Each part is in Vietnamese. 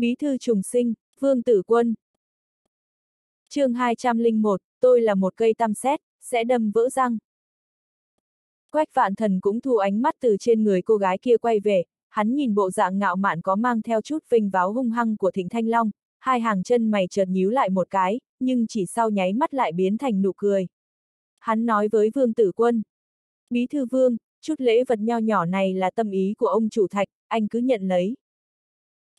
Bí thư trùng sinh, Vương Tử Quân. chương 201, tôi là một cây tam xét, sẽ đâm vỡ răng. Quách vạn thần cũng thu ánh mắt từ trên người cô gái kia quay về, hắn nhìn bộ dạng ngạo mạn có mang theo chút vinh váo hung hăng của Thịnh Thanh Long, hai hàng chân mày chợt nhíu lại một cái, nhưng chỉ sau nháy mắt lại biến thành nụ cười. Hắn nói với Vương Tử Quân. Bí thư Vương, chút lễ vật nho nhỏ này là tâm ý của ông chủ thạch, anh cứ nhận lấy.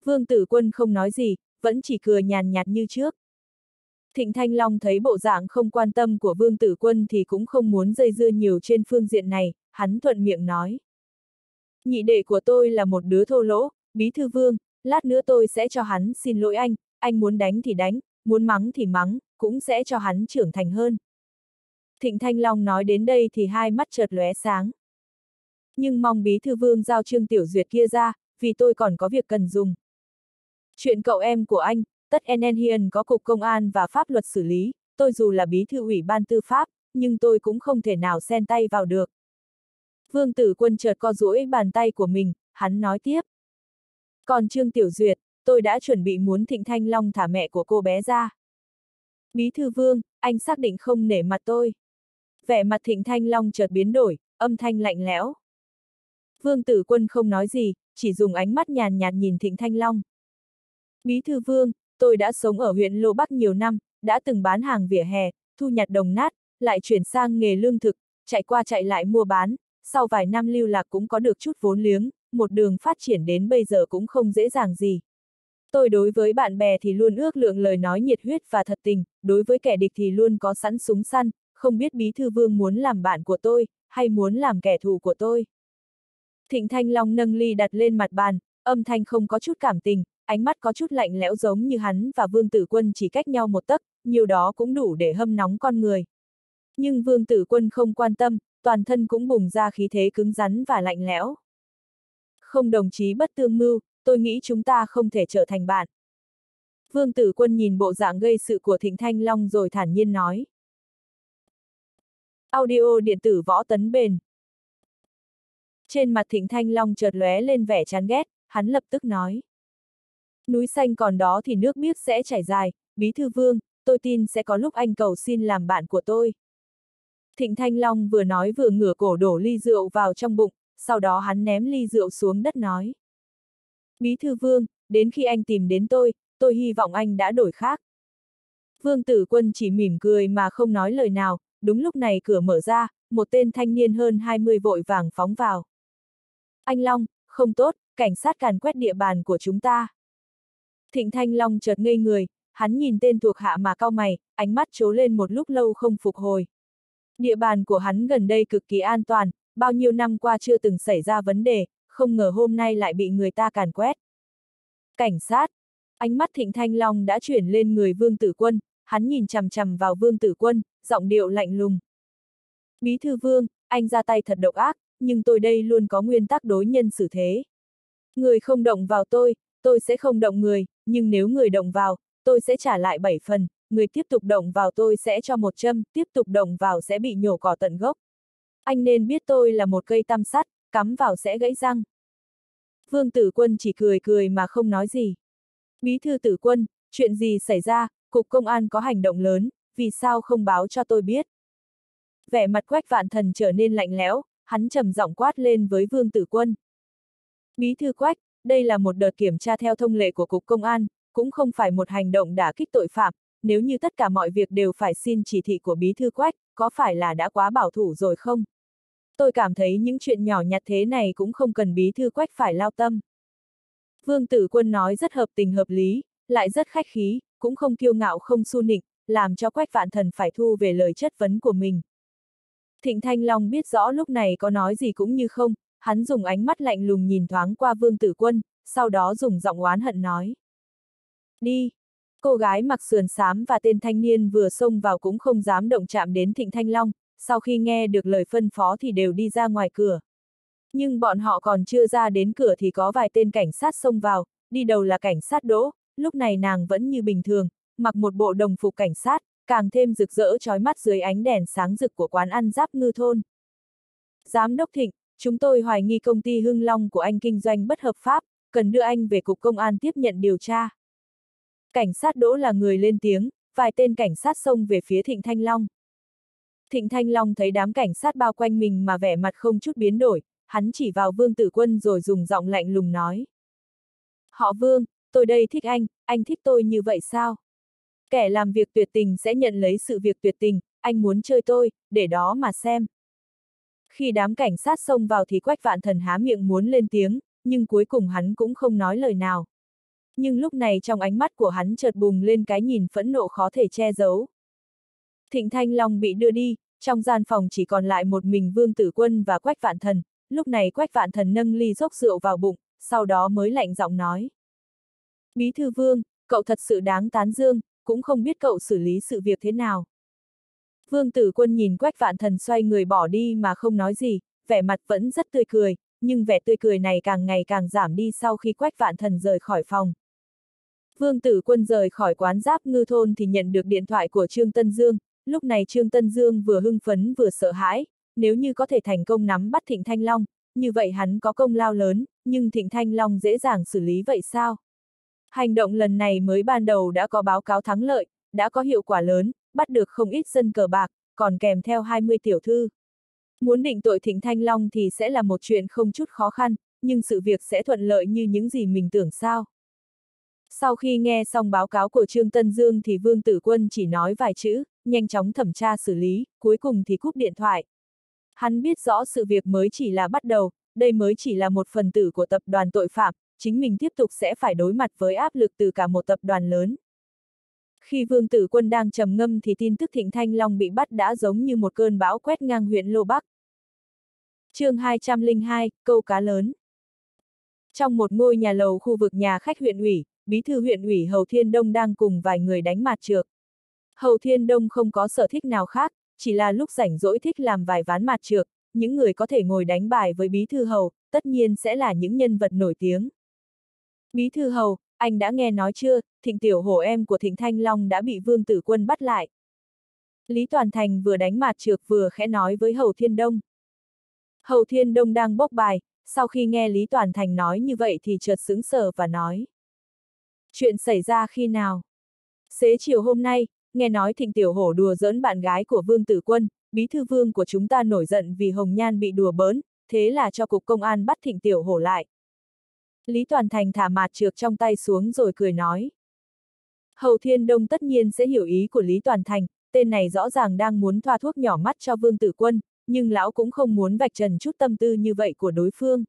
Vương Tử Quân không nói gì, vẫn chỉ cười nhàn nhạt như trước. Thịnh Thanh Long thấy bộ dạng không quan tâm của Vương Tử Quân thì cũng không muốn dây dưa nhiều trên phương diện này, hắn thuận miệng nói. Nhị đệ của tôi là một đứa thô lỗ, bí thư vương, lát nữa tôi sẽ cho hắn xin lỗi anh, anh muốn đánh thì đánh, muốn mắng thì mắng, cũng sẽ cho hắn trưởng thành hơn. Thịnh Thanh Long nói đến đây thì hai mắt chợt lóe sáng. Nhưng mong bí thư vương giao trương tiểu duyệt kia ra, vì tôi còn có việc cần dùng. Chuyện cậu em của anh, tất NN Hiền có cục công an và pháp luật xử lý, tôi dù là bí thư ủy ban tư pháp, nhưng tôi cũng không thể nào xen tay vào được. Vương tử quân chợt co duỗi bàn tay của mình, hắn nói tiếp. Còn Trương Tiểu Duyệt, tôi đã chuẩn bị muốn Thịnh Thanh Long thả mẹ của cô bé ra. Bí thư vương, anh xác định không nể mặt tôi. Vẻ mặt Thịnh Thanh Long chợt biến đổi, âm thanh lạnh lẽo. Vương tử quân không nói gì, chỉ dùng ánh mắt nhàn nhạt nhìn Thịnh Thanh Long. Bí thư vương, tôi đã sống ở huyện Lô Bắc nhiều năm, đã từng bán hàng vỉa hè, thu nhặt đồng nát, lại chuyển sang nghề lương thực, chạy qua chạy lại mua bán, sau vài năm lưu lạc cũng có được chút vốn liếng, một đường phát triển đến bây giờ cũng không dễ dàng gì. Tôi đối với bạn bè thì luôn ước lượng lời nói nhiệt huyết và thật tình, đối với kẻ địch thì luôn có sẵn súng săn, không biết bí thư vương muốn làm bạn của tôi, hay muốn làm kẻ thù của tôi. Thịnh Thanh Long nâng ly đặt lên mặt bàn, âm thanh không có chút cảm tình, ánh mắt có chút lạnh lẽo giống như hắn và Vương Tử Quân chỉ cách nhau một tấc, nhiều đó cũng đủ để hâm nóng con người. Nhưng Vương Tử Quân không quan tâm, toàn thân cũng bùng ra khí thế cứng rắn và lạnh lẽo. Không đồng chí bất tương mưu, tôi nghĩ chúng ta không thể trở thành bạn. Vương Tử Quân nhìn bộ dạng gây sự của Thịnh Thanh Long rồi thản nhiên nói. Audio điện tử võ tấn bền. Trên mặt Thịnh Thanh Long chợt lóe lên vẻ chán ghét, hắn lập tức nói. Núi xanh còn đó thì nước biếc sẽ chảy dài, bí thư vương, tôi tin sẽ có lúc anh cầu xin làm bạn của tôi. Thịnh Thanh Long vừa nói vừa ngửa cổ đổ ly rượu vào trong bụng, sau đó hắn ném ly rượu xuống đất nói. Bí thư vương, đến khi anh tìm đến tôi, tôi hy vọng anh đã đổi khác. Vương tử quân chỉ mỉm cười mà không nói lời nào, đúng lúc này cửa mở ra, một tên thanh niên hơn 20 vội vàng phóng vào. Anh Long, không tốt, cảnh sát càn quét địa bàn của chúng ta. Thịnh Thanh Long chợt ngây người, hắn nhìn tên thuộc hạ mà cao mày, ánh mắt trố lên một lúc lâu không phục hồi. Địa bàn của hắn gần đây cực kỳ an toàn, bao nhiêu năm qua chưa từng xảy ra vấn đề, không ngờ hôm nay lại bị người ta càn quét. Cảnh sát! Ánh mắt Thịnh Thanh Long đã chuyển lên người Vương Tử Quân, hắn nhìn chằm chằm vào Vương Tử Quân, giọng điệu lạnh lùng. Bí thư Vương, anh ra tay thật độc ác, nhưng tôi đây luôn có nguyên tắc đối nhân xử thế. Người không động vào tôi, tôi sẽ không động người, nhưng nếu người động vào, tôi sẽ trả lại bảy phần, người tiếp tục động vào tôi sẽ cho một châm, tiếp tục động vào sẽ bị nhổ cỏ tận gốc. Anh nên biết tôi là một cây tam sắt, cắm vào sẽ gãy răng. Vương tử quân chỉ cười cười mà không nói gì. Bí thư tử quân, chuyện gì xảy ra, cục công an có hành động lớn, vì sao không báo cho tôi biết. Vẻ mặt quách vạn thần trở nên lạnh lẽo, hắn trầm giọng quát lên với vương tử quân. Bí thư quách, đây là một đợt kiểm tra theo thông lệ của cục công an, cũng không phải một hành động đả kích tội phạm, nếu như tất cả mọi việc đều phải xin chỉ thị của bí thư quách, có phải là đã quá bảo thủ rồi không? Tôi cảm thấy những chuyện nhỏ nhặt thế này cũng không cần bí thư quách phải lao tâm. Vương Tử Quân nói rất hợp tình hợp lý, lại rất khách khí, cũng không kiêu ngạo không su nịnh, làm cho quách vạn thần phải thu về lời chất vấn của mình. Thịnh Thanh Long biết rõ lúc này có nói gì cũng như không, hắn dùng ánh mắt lạnh lùng nhìn thoáng qua Vương Tử Quân, sau đó dùng giọng oán hận nói. Đi! Cô gái mặc sườn xám và tên thanh niên vừa xông vào cũng không dám động chạm đến Thịnh Thanh Long, sau khi nghe được lời phân phó thì đều đi ra ngoài cửa. Nhưng bọn họ còn chưa ra đến cửa thì có vài tên cảnh sát xông vào, đi đầu là cảnh sát đỗ, lúc này nàng vẫn như bình thường, mặc một bộ đồng phục cảnh sát, càng thêm rực rỡ trói mắt dưới ánh đèn sáng rực của quán ăn giáp ngư thôn. Giám đốc Thịnh, chúng tôi hoài nghi công ty Hưng Long của anh kinh doanh bất hợp pháp, cần đưa anh về cục công an tiếp nhận điều tra. Cảnh sát đỗ là người lên tiếng, vài tên cảnh sát xông về phía Thịnh Thanh Long. Thịnh Thanh Long thấy đám cảnh sát bao quanh mình mà vẻ mặt không chút biến đổi, hắn chỉ vào Vương Tử Quân rồi dùng giọng lạnh lùng nói. Họ Vương, tôi đây thích anh, anh thích tôi như vậy sao? Kẻ làm việc tuyệt tình sẽ nhận lấy sự việc tuyệt tình, anh muốn chơi tôi, để đó mà xem. Khi đám cảnh sát xông vào thì Quách Vạn Thần há miệng muốn lên tiếng, nhưng cuối cùng hắn cũng không nói lời nào. Nhưng lúc này trong ánh mắt của hắn chợt bùng lên cái nhìn phẫn nộ khó thể che giấu. Thịnh Thanh Long bị đưa đi, trong gian phòng chỉ còn lại một mình Vương Tử Quân và Quách Vạn Thần, lúc này Quách Vạn Thần nâng ly dốc rượu vào bụng, sau đó mới lạnh giọng nói. Bí thư Vương, cậu thật sự đáng tán dương, cũng không biết cậu xử lý sự việc thế nào. Vương Tử Quân nhìn Quách Vạn Thần xoay người bỏ đi mà không nói gì, vẻ mặt vẫn rất tươi cười, nhưng vẻ tươi cười này càng ngày càng giảm đi sau khi Quách Vạn Thần rời khỏi phòng. Vương Tử Quân rời khỏi quán giáp ngư thôn thì nhận được điện thoại của Trương Tân Dương, lúc này Trương Tân Dương vừa hưng phấn vừa sợ hãi, nếu như có thể thành công nắm bắt Thịnh Thanh Long, như vậy hắn có công lao lớn, nhưng Thịnh Thanh Long dễ dàng xử lý vậy sao? Hành động lần này mới ban đầu đã có báo cáo thắng lợi, đã có hiệu quả lớn, bắt được không ít dân cờ bạc, còn kèm theo 20 tiểu thư. Muốn định tội Thịnh Thanh Long thì sẽ là một chuyện không chút khó khăn, nhưng sự việc sẽ thuận lợi như những gì mình tưởng sao. Sau khi nghe xong báo cáo của Trương Tân Dương thì Vương Tử Quân chỉ nói vài chữ, nhanh chóng thẩm tra xử lý, cuối cùng thì cúp điện thoại. Hắn biết rõ sự việc mới chỉ là bắt đầu, đây mới chỉ là một phần tử của tập đoàn tội phạm, chính mình tiếp tục sẽ phải đối mặt với áp lực từ cả một tập đoàn lớn. Khi Vương Tử Quân đang trầm ngâm thì tin tức Thịnh Thanh Long bị bắt đã giống như một cơn bão quét ngang huyện Lô Bắc. chương 202, câu cá lớn. Trong một ngôi nhà lầu khu vực nhà khách huyện ủy, bí thư huyện ủy Hầu Thiên Đông đang cùng vài người đánh mặt trược. Hầu Thiên Đông không có sở thích nào khác, chỉ là lúc rảnh rỗi thích làm vài ván mặt trược, những người có thể ngồi đánh bài với bí thư Hầu, tất nhiên sẽ là những nhân vật nổi tiếng. Bí thư Hầu, anh đã nghe nói chưa, thịnh tiểu hổ em của thịnh Thanh Long đã bị vương tử quân bắt lại. Lý Toàn Thành vừa đánh mặt trược vừa khẽ nói với Hầu Thiên Đông. Hầu Thiên Đông đang bốc bài, sau khi nghe Lý Toàn Thành nói như vậy thì chợt sững sờ và nói. Chuyện xảy ra khi nào? Xế chiều hôm nay, nghe nói thịnh tiểu hổ đùa giỡn bạn gái của Vương Tử Quân, bí thư vương của chúng ta nổi giận vì Hồng Nhan bị đùa bỡn, thế là cho cục công an bắt thịnh tiểu hổ lại. Lý Toàn Thành thả mạt trược trong tay xuống rồi cười nói. Hầu Thiên Đông tất nhiên sẽ hiểu ý của Lý Toàn Thành, tên này rõ ràng đang muốn thoa thuốc nhỏ mắt cho Vương Tử Quân, nhưng lão cũng không muốn vạch trần chút tâm tư như vậy của đối phương.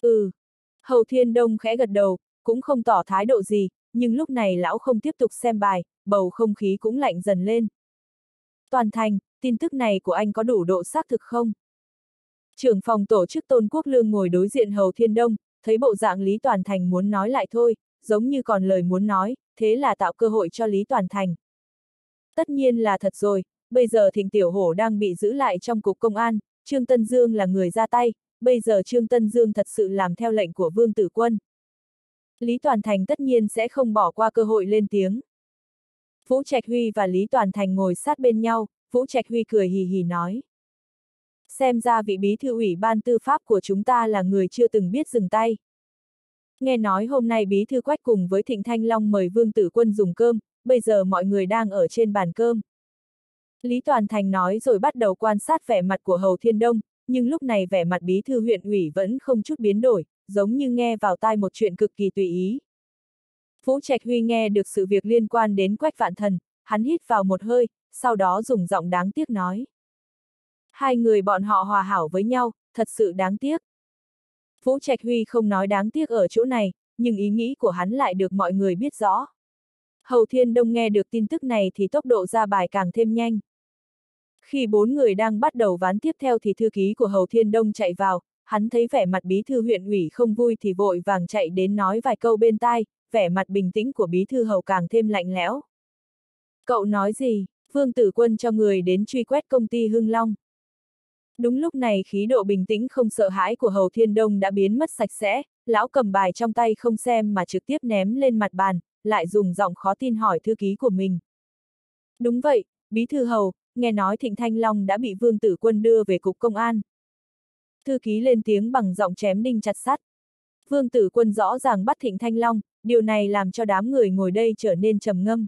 Ừ. Hầu Thiên Đông khẽ gật đầu, cũng không tỏ thái độ gì, nhưng lúc này lão không tiếp tục xem bài, bầu không khí cũng lạnh dần lên. Toàn Thành, tin tức này của anh có đủ độ xác thực không? Trưởng phòng tổ chức Tôn Quốc Lương ngồi đối diện Hầu Thiên Đông, thấy bộ dạng Lý Toàn Thành muốn nói lại thôi, giống như còn lời muốn nói, thế là tạo cơ hội cho Lý Toàn Thành. Tất nhiên là thật rồi, bây giờ Thịnh Tiểu Hổ đang bị giữ lại trong cục công an, Trương Tân Dương là người ra tay, bây giờ Trương Tân Dương thật sự làm theo lệnh của Vương Tử Quân. Lý Toàn Thành tất nhiên sẽ không bỏ qua cơ hội lên tiếng. Vũ Trạch Huy và Lý Toàn Thành ngồi sát bên nhau, Vũ Trạch Huy cười hì hì nói. Xem ra vị bí thư ủy ban tư pháp của chúng ta là người chưa từng biết dừng tay. Nghe nói hôm nay bí thư quách cùng với Thịnh Thanh Long mời Vương Tử Quân dùng cơm, bây giờ mọi người đang ở trên bàn cơm. Lý Toàn Thành nói rồi bắt đầu quan sát vẻ mặt của Hầu Thiên Đông, nhưng lúc này vẻ mặt bí thư huyện ủy vẫn không chút biến đổi, giống như nghe vào tai một chuyện cực kỳ tùy ý. Phú Trạch Huy nghe được sự việc liên quan đến Quách Vạn Thần, hắn hít vào một hơi, sau đó dùng giọng đáng tiếc nói. Hai người bọn họ hòa hảo với nhau, thật sự đáng tiếc. Vũ Trạch Huy không nói đáng tiếc ở chỗ này, nhưng ý nghĩ của hắn lại được mọi người biết rõ. Hầu Thiên Đông nghe được tin tức này thì tốc độ ra bài càng thêm nhanh. Khi bốn người đang bắt đầu ván tiếp theo thì thư ký của Hầu Thiên Đông chạy vào, hắn thấy vẻ mặt bí thư huyện ủy không vui thì vội vàng chạy đến nói vài câu bên tai, vẻ mặt bình tĩnh của bí thư hầu càng thêm lạnh lẽo. Cậu nói gì? Vương Tử Quân cho người đến truy quét công ty Hưng Long. Đúng lúc này khí độ bình tĩnh không sợ hãi của Hầu Thiên Đông đã biến mất sạch sẽ, lão cầm bài trong tay không xem mà trực tiếp ném lên mặt bàn, lại dùng giọng khó tin hỏi thư ký của mình. Đúng vậy, Bí Thư Hầu, nghe nói Thịnh Thanh Long đã bị Vương Tử Quân đưa về cục công an. Thư ký lên tiếng bằng giọng chém đinh chặt sắt. Vương Tử Quân rõ ràng bắt Thịnh Thanh Long, điều này làm cho đám người ngồi đây trở nên trầm ngâm.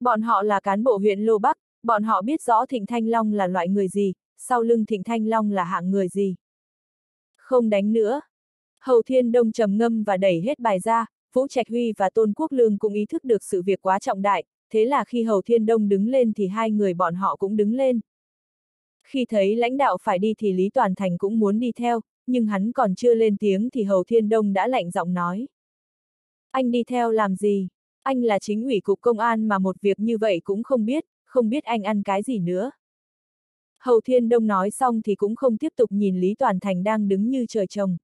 Bọn họ là cán bộ huyện Lô Bắc, bọn họ biết rõ Thịnh Thanh Long là loại người gì, sau lưng Thịnh Thanh Long là hạng người gì. Không đánh nữa. Hầu Thiên Đông trầm ngâm và đẩy hết bài ra, Vũ Trạch Huy và Tôn Quốc Lương cũng ý thức được sự việc quá trọng đại, thế là khi Hầu Thiên Đông đứng lên thì hai người bọn họ cũng đứng lên. Khi thấy lãnh đạo phải đi thì Lý Toàn Thành cũng muốn đi theo, nhưng hắn còn chưa lên tiếng thì Hầu Thiên Đông đã lạnh giọng nói. Anh đi theo làm gì? Anh là chính ủy cục công an mà một việc như vậy cũng không biết, không biết anh ăn cái gì nữa. Hầu Thiên Đông nói xong thì cũng không tiếp tục nhìn Lý Toàn Thành đang đứng như trời trồng.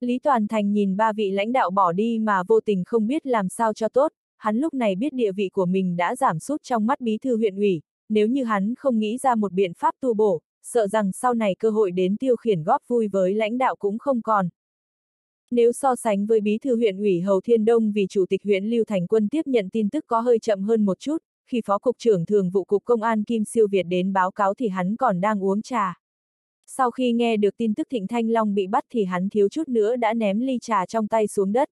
Lý Toàn Thành nhìn ba vị lãnh đạo bỏ đi mà vô tình không biết làm sao cho tốt, hắn lúc này biết địa vị của mình đã giảm sút trong mắt bí thư huyện ủy, nếu như hắn không nghĩ ra một biện pháp tu bổ, sợ rằng sau này cơ hội đến tiêu khiển góp vui với lãnh đạo cũng không còn. Nếu so sánh với bí thư huyện ủy Hầu Thiên Đông vì chủ tịch huyện Lưu Thành Quân tiếp nhận tin tức có hơi chậm hơn một chút, khi Phó Cục trưởng Thường vụ Cục Công an Kim Siêu Việt đến báo cáo thì hắn còn đang uống trà. Sau khi nghe được tin tức Thịnh Thanh Long bị bắt thì hắn thiếu chút nữa đã ném ly trà trong tay xuống đất.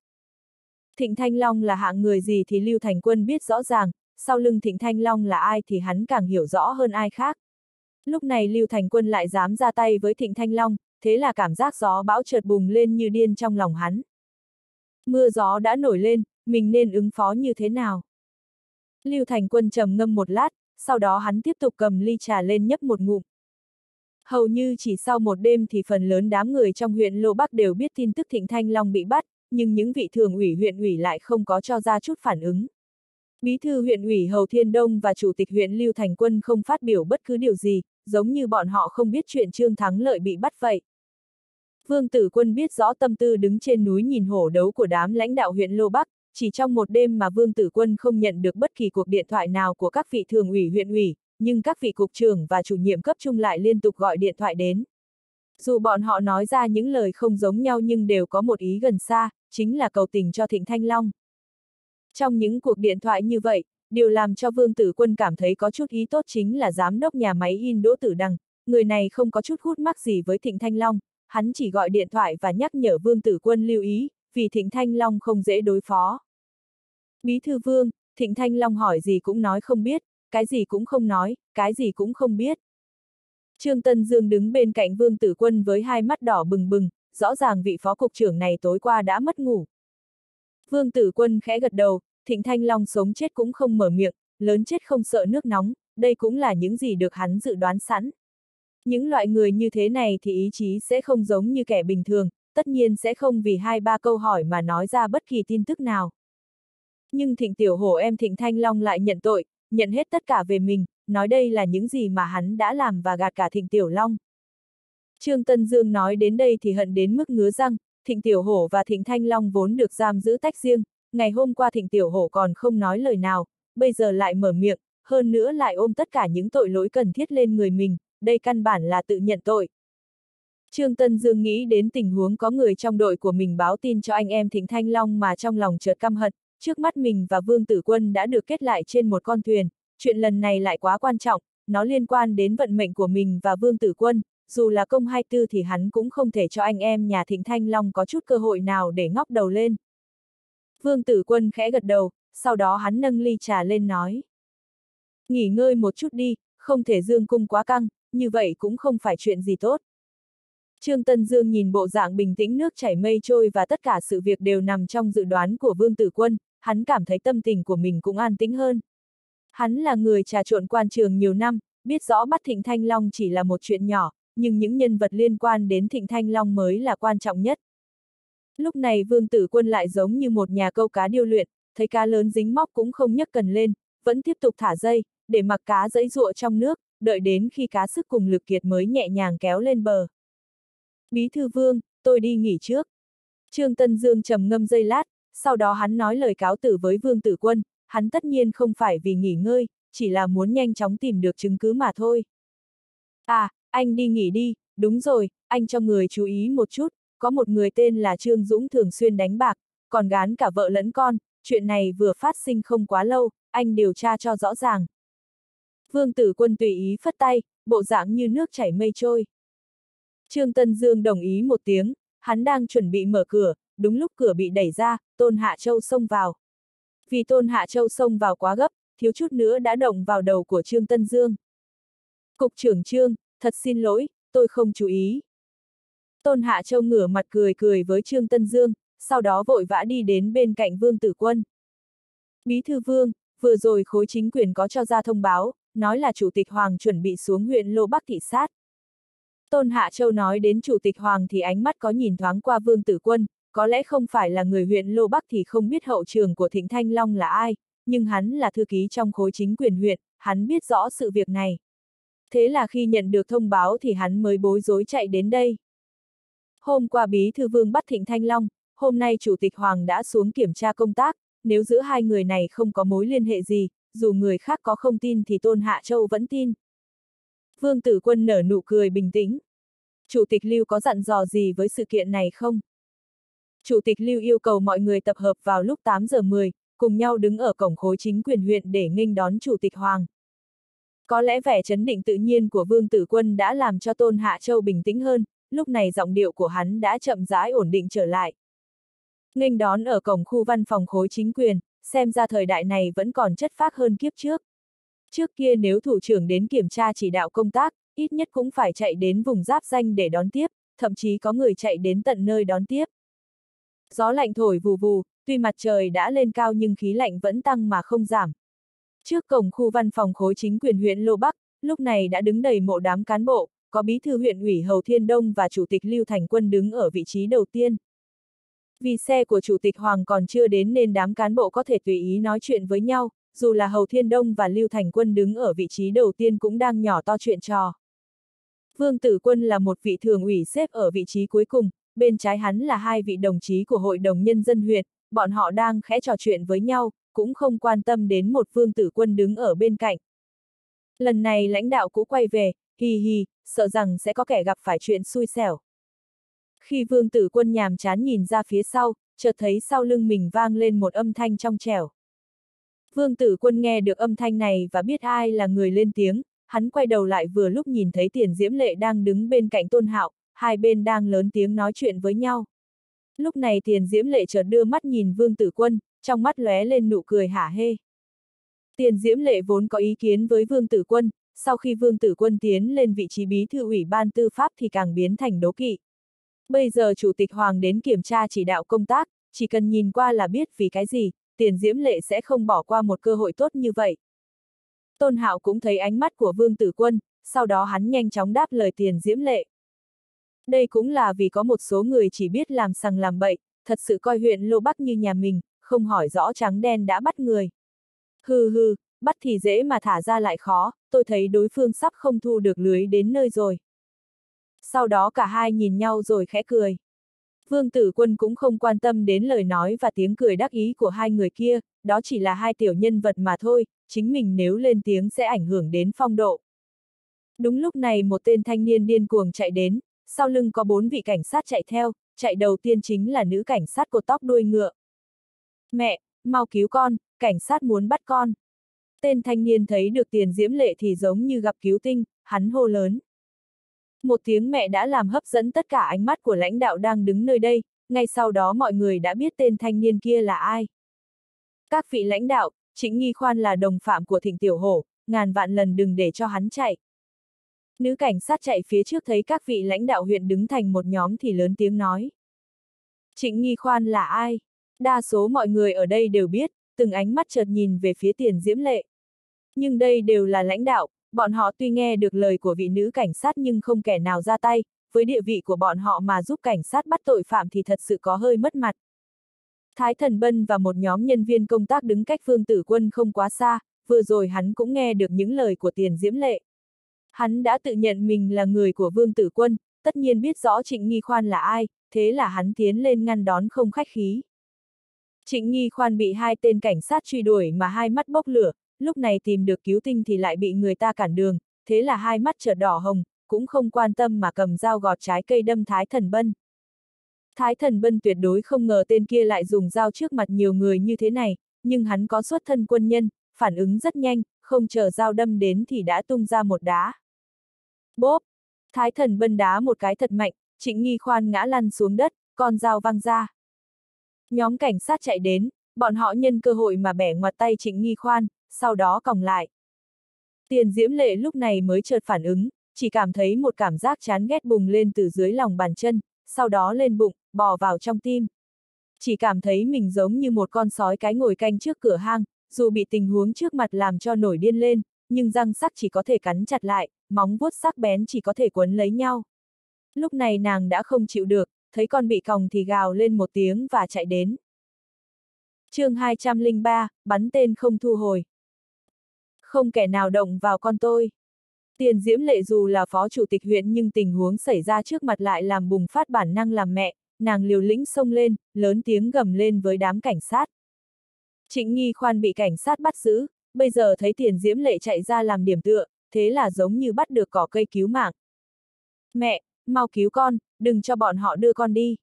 Thịnh Thanh Long là hạng người gì thì Lưu Thành Quân biết rõ ràng, sau lưng Thịnh Thanh Long là ai thì hắn càng hiểu rõ hơn ai khác. Lúc này Lưu Thành Quân lại dám ra tay với Thịnh Thanh Long, thế là cảm giác gió bão chợt bùng lên như điên trong lòng hắn. Mưa gió đã nổi lên, mình nên ứng phó như thế nào? Lưu Thành Quân trầm ngâm một lát, sau đó hắn tiếp tục cầm ly trà lên nhấp một ngụm. Hầu như chỉ sau một đêm thì phần lớn đám người trong huyện Lô Bắc đều biết tin tức Thịnh Thanh Long bị bắt, nhưng những vị thường ủy huyện ủy lại không có cho ra chút phản ứng. Bí thư huyện ủy Hầu Thiên Đông và Chủ tịch huyện Lưu Thành Quân không phát biểu bất cứ điều gì, giống như bọn họ không biết chuyện Trương Thắng Lợi bị bắt vậy. Vương Tử Quân biết rõ tâm tư đứng trên núi nhìn hổ đấu của đám lãnh đạo huyện Lô Bắc, chỉ trong một đêm mà Vương Tử Quân không nhận được bất kỳ cuộc điện thoại nào của các vị thường ủy huyện ủy, nhưng các vị cục trưởng và chủ nhiệm cấp trung lại liên tục gọi điện thoại đến. Dù bọn họ nói ra những lời không giống nhau nhưng đều có một ý gần xa, chính là cầu tình cho Thịnh Thanh Long. Trong những cuộc điện thoại như vậy, điều làm cho Vương Tử Quân cảm thấy có chút ý tốt chính là giám đốc nhà máy in Đỗ Tử Đằng, người này không có chút hút mắc gì với Thịnh Thanh Long, hắn chỉ gọi điện thoại và nhắc nhở Vương Tử Quân lưu ý, vì Thịnh Thanh Long không dễ đối phó. Bí thư Vương, Thịnh Thanh Long hỏi gì cũng nói không biết, cái gì cũng không nói, cái gì cũng không biết. Trương Tân Dương đứng bên cạnh Vương Tử Quân với hai mắt đỏ bừng bừng, rõ ràng vị phó cục trưởng này tối qua đã mất ngủ. Vương Tử Quân khẽ gật đầu, Thịnh Thanh Long sống chết cũng không mở miệng, lớn chết không sợ nước nóng, đây cũng là những gì được hắn dự đoán sẵn. Những loại người như thế này thì ý chí sẽ không giống như kẻ bình thường, tất nhiên sẽ không vì hai ba câu hỏi mà nói ra bất kỳ tin tức nào. Nhưng Thịnh Tiểu Hổ em Thịnh Thanh Long lại nhận tội, nhận hết tất cả về mình, nói đây là những gì mà hắn đã làm và gạt cả Thịnh Tiểu Long. Trương Tân Dương nói đến đây thì hận đến mức ngứa răng, Thịnh Tiểu Hổ và Thịnh Thanh Long vốn được giam giữ tách riêng, ngày hôm qua Thịnh Tiểu Hổ còn không nói lời nào, bây giờ lại mở miệng, hơn nữa lại ôm tất cả những tội lỗi cần thiết lên người mình, đây căn bản là tự nhận tội. Trương Tân Dương nghĩ đến tình huống có người trong đội của mình báo tin cho anh em Thịnh Thanh Long mà trong lòng chợt căm hận, trước mắt mình và Vương Tử Quân đã được kết lại trên một con thuyền, chuyện lần này lại quá quan trọng, nó liên quan đến vận mệnh của mình và Vương Tử Quân, dù là công hai tư thì hắn cũng không thể cho anh em nhà Thịnh Thanh Long có chút cơ hội nào để ngóc đầu lên. Vương Tử Quân khẽ gật đầu, sau đó hắn nâng ly trà lên nói. Nghỉ ngơi một chút đi, không thể dương cung quá căng, như vậy cũng không phải chuyện gì tốt. Trương Tân Dương nhìn bộ dạng bình tĩnh nước chảy mây trôi và tất cả sự việc đều nằm trong dự đoán của Vương Tử Quân, hắn cảm thấy tâm tình của mình cũng an tĩnh hơn. Hắn là người trà trộn quan trường nhiều năm, biết rõ bắt Thịnh Thanh Long chỉ là một chuyện nhỏ, nhưng những nhân vật liên quan đến Thịnh Thanh Long mới là quan trọng nhất. Lúc này Vương Tử Quân lại giống như một nhà câu cá điêu luyện, thấy cá lớn dính móc cũng không nhấc cần lên, vẫn tiếp tục thả dây, để mặc cá dẫy dụa trong nước, đợi đến khi cá sức cùng lực kiệt mới nhẹ nhàng kéo lên bờ. Bí thư Vương, tôi đi nghỉ trước. Trương Tân Dương trầm ngâm dây lát, sau đó hắn nói lời cáo tử với Vương Tử Quân, hắn tất nhiên không phải vì nghỉ ngơi, chỉ là muốn nhanh chóng tìm được chứng cứ mà thôi. À, anh đi nghỉ đi, đúng rồi, anh cho người chú ý một chút, có một người tên là Trương Dũng thường xuyên đánh bạc, còn gán cả vợ lẫn con, chuyện này vừa phát sinh không quá lâu, anh điều tra cho rõ ràng. Vương Tử Quân tùy ý phất tay, bộ dạng như nước chảy mây trôi. Trương Tân Dương đồng ý một tiếng, hắn đang chuẩn bị mở cửa, đúng lúc cửa bị đẩy ra, Tôn Hạ Châu xông vào. Vì Tôn Hạ Châu xông vào quá gấp, thiếu chút nữa đã động vào đầu của Trương Tân Dương. Cục trưởng Trương, thật xin lỗi, tôi không chú ý. Tôn Hạ Châu ngửa mặt cười cười với Trương Tân Dương, sau đó vội vã đi đến bên cạnh Vương Tử Quân. Bí thư Vương, vừa rồi khối chính quyền có cho ra thông báo, nói là Chủ tịch Hoàng chuẩn bị xuống huyện Lô Bắc thị sát. Tôn Hạ Châu nói đến Chủ tịch Hoàng thì ánh mắt có nhìn thoáng qua Vương Tử Quân, có lẽ không phải là người huyện Lô Bắc thì không biết hậu trường của Thịnh Thanh Long là ai, nhưng hắn là thư ký trong khối chính quyền huyện, hắn biết rõ sự việc này. Thế là khi nhận được thông báo thì hắn mới bối rối chạy đến đây. Hôm qua Bí Thư Vương bắt Thịnh Thanh Long, hôm nay Chủ tịch Hoàng đã xuống kiểm tra công tác, nếu giữa hai người này không có mối liên hệ gì, dù người khác có không tin thì Tôn Hạ Châu vẫn tin. Vương Tử Quân nở nụ cười bình tĩnh. Chủ tịch Lưu có dặn dò gì với sự kiện này không? Chủ tịch Lưu yêu cầu mọi người tập hợp vào lúc 8 giờ 10, cùng nhau đứng ở cổng khối chính quyền huyện để nghênh đón Chủ tịch Hoàng. Có lẽ vẻ chấn định tự nhiên của Vương Tử Quân đã làm cho Tôn Hạ Châu bình tĩnh hơn, lúc này giọng điệu của hắn đã chậm rãi ổn định trở lại. Nghênh đón ở cổng khu văn phòng khối chính quyền, xem ra thời đại này vẫn còn chất phác hơn kiếp trước. Trước kia nếu thủ trưởng đến kiểm tra chỉ đạo công tác, ít nhất cũng phải chạy đến vùng giáp danh để đón tiếp, thậm chí có người chạy đến tận nơi đón tiếp. Gió lạnh thổi vù vù, tuy mặt trời đã lên cao nhưng khí lạnh vẫn tăng mà không giảm. Trước cổng khu văn phòng khối chính quyền huyện Lô Bắc, lúc này đã đứng đầy mộ đám cán bộ, có bí thư huyện ủy Hầu Thiên Đông và chủ tịch Lưu Thành Quân đứng ở vị trí đầu tiên. Vì xe của chủ tịch Hoàng còn chưa đến nên đám cán bộ có thể tùy ý nói chuyện với nhau, dù là Hầu Thiên Đông và Lưu Thành Quân đứng ở vị trí đầu tiên cũng đang nhỏ to chuyện trò. Vương Tử Quân là một vị thường ủy xếp ở vị trí cuối cùng, bên trái hắn là hai vị đồng chí của Hội đồng Nhân dân huyện, bọn họ đang khẽ trò chuyện với nhau, cũng không quan tâm đến một Vương Tử Quân đứng ở bên cạnh. Lần này lãnh đạo cũ quay về, hì hì, sợ rằng sẽ có kẻ gặp phải chuyện xui xẻo. Khi Vương Tử Quân nhàm chán nhìn ra phía sau, chợt thấy sau lưng mình vang lên một âm thanh trong trẻo. Vương Tử Quân nghe được âm thanh này và biết ai là người lên tiếng, hắn quay đầu lại vừa lúc nhìn thấy Tiền Diễm Lệ đang đứng bên cạnh Tôn Hạo, hai bên đang lớn tiếng nói chuyện với nhau. Lúc này Tiền Diễm Lệ chợt đưa mắt nhìn Vương Tử Quân, trong mắt lóe lên nụ cười hả hê. Tiền Diễm Lệ vốn có ý kiến với Vương Tử Quân, sau khi Vương Tử Quân tiến lên vị trí bí thư ủy ban tư pháp thì càng biến thành đố kỵ. Bây giờ Chủ tịch Hoàng đến kiểm tra chỉ đạo công tác, chỉ cần nhìn qua là biết vì cái gì, tiền diễm lệ sẽ không bỏ qua một cơ hội tốt như vậy. Tôn Hạo cũng thấy ánh mắt của Vương Tử Quân, sau đó hắn nhanh chóng đáp lời tiền diễm lệ. Đây cũng là vì có một số người chỉ biết làm sằng làm bậy, thật sự coi huyện Lô Bắc như nhà mình, không hỏi rõ trắng đen đã bắt người. Hừ hừ, bắt thì dễ mà thả ra lại khó, tôi thấy đối phương sắp không thu được lưới đến nơi rồi. Sau đó cả hai nhìn nhau rồi khẽ cười. Vương Tử Quân cũng không quan tâm đến lời nói và tiếng cười đắc ý của hai người kia, đó chỉ là hai tiểu nhân vật mà thôi, chính mình nếu lên tiếng sẽ ảnh hưởng đến phong độ. Đúng lúc này một tên thanh niên điên cuồng chạy đến, sau lưng có bốn vị cảnh sát chạy theo, chạy đầu tiên chính là nữ cảnh sát cột tóc đuôi ngựa. Mẹ, mau cứu con, cảnh sát muốn bắt con. Tên thanh niên thấy được tiền diễm lệ thì giống như gặp cứu tinh, hắn hô lớn. Một tiếng mẹ đã làm hấp dẫn tất cả ánh mắt của lãnh đạo đang đứng nơi đây, ngay sau đó mọi người đã biết tên thanh niên kia là ai. Các vị lãnh đạo, chính Nghi Khoan là đồng phạm của Thịnh Tiểu Hổ, ngàn vạn lần đừng để cho hắn chạy. Nữ cảnh sát chạy phía trước thấy các vị lãnh đạo huyện đứng thành một nhóm thì lớn tiếng nói. Trịnh Nghi Khoan là ai? Đa số mọi người ở đây đều biết, từng ánh mắt chợt nhìn về phía tiền diễm lệ. Nhưng đây đều là lãnh đạo, bọn họ tuy nghe được lời của vị nữ cảnh sát nhưng không kẻ nào ra tay, với địa vị của bọn họ mà giúp cảnh sát bắt tội phạm thì thật sự có hơi mất mặt. Thái Thần Bân và một nhóm nhân viên công tác đứng cách Phương Tử Quân không quá xa, vừa rồi hắn cũng nghe được những lời của Tiền Diễm Lệ. Hắn đã tự nhận mình là người của Vương Tử Quân, tất nhiên biết rõ Trịnh Nghi Khoan là ai, thế là hắn tiến lên ngăn đón không khách khí. Trịnh Nghi Khoan bị hai tên cảnh sát truy đuổi mà hai mắt bốc lửa, lúc này tìm được cứu tinh thì lại bị người ta cản đường, thế là hai mắt chợt đỏ hồng, cũng không quan tâm mà cầm dao gọt trái cây đâm Thái Thần Bân. Thái Thần Bân tuyệt đối không ngờ tên kia lại dùng dao trước mặt nhiều người như thế này, nhưng hắn có xuất thân quân nhân, phản ứng rất nhanh, không chờ dao đâm đến thì đã tung ra một đá. Bốp! Thái Thần Bân đá một cái thật mạnh, trịnh nghi khoan ngã lăn xuống đất, con dao văng ra. Nhóm cảnh sát chạy đến, bọn họ nhân cơ hội mà bẻ ngoặt tay Trịnh Nghi Khoan, sau đó còng lại. Tiền Diễm Lệ lúc này mới chợt phản ứng, chỉ cảm thấy một cảm giác chán ghét bùng lên từ dưới lòng bàn chân, sau đó lên bụng, bò vào trong tim. Chỉ cảm thấy mình giống như một con sói cái ngồi canh trước cửa hang, dù bị tình huống trước mặt làm cho nổi điên lên, nhưng răng sắc chỉ có thể cắn chặt lại, móng vuốt sắc bén chỉ có thể quấn lấy nhau. Lúc này nàng đã không chịu được, thấy con bị còng thì gào lên một tiếng và chạy đến. chương 203, bắn tên không thu hồi. Không kẻ nào động vào con tôi. Tiền Diễm Lệ dù là phó chủ tịch huyện nhưng tình huống xảy ra trước mặt lại làm bùng phát bản năng làm mẹ, nàng liều lĩnh xông lên, lớn tiếng gầm lên với đám cảnh sát. Trịnh Nghi Khoan bị cảnh sát bắt giữ, bây giờ thấy Tiền Diễm Lệ chạy ra làm điểm tựa, thế là giống như bắt được cỏ cây cứu mạng. Mẹ, mau cứu con, đừng cho bọn họ đưa con đi.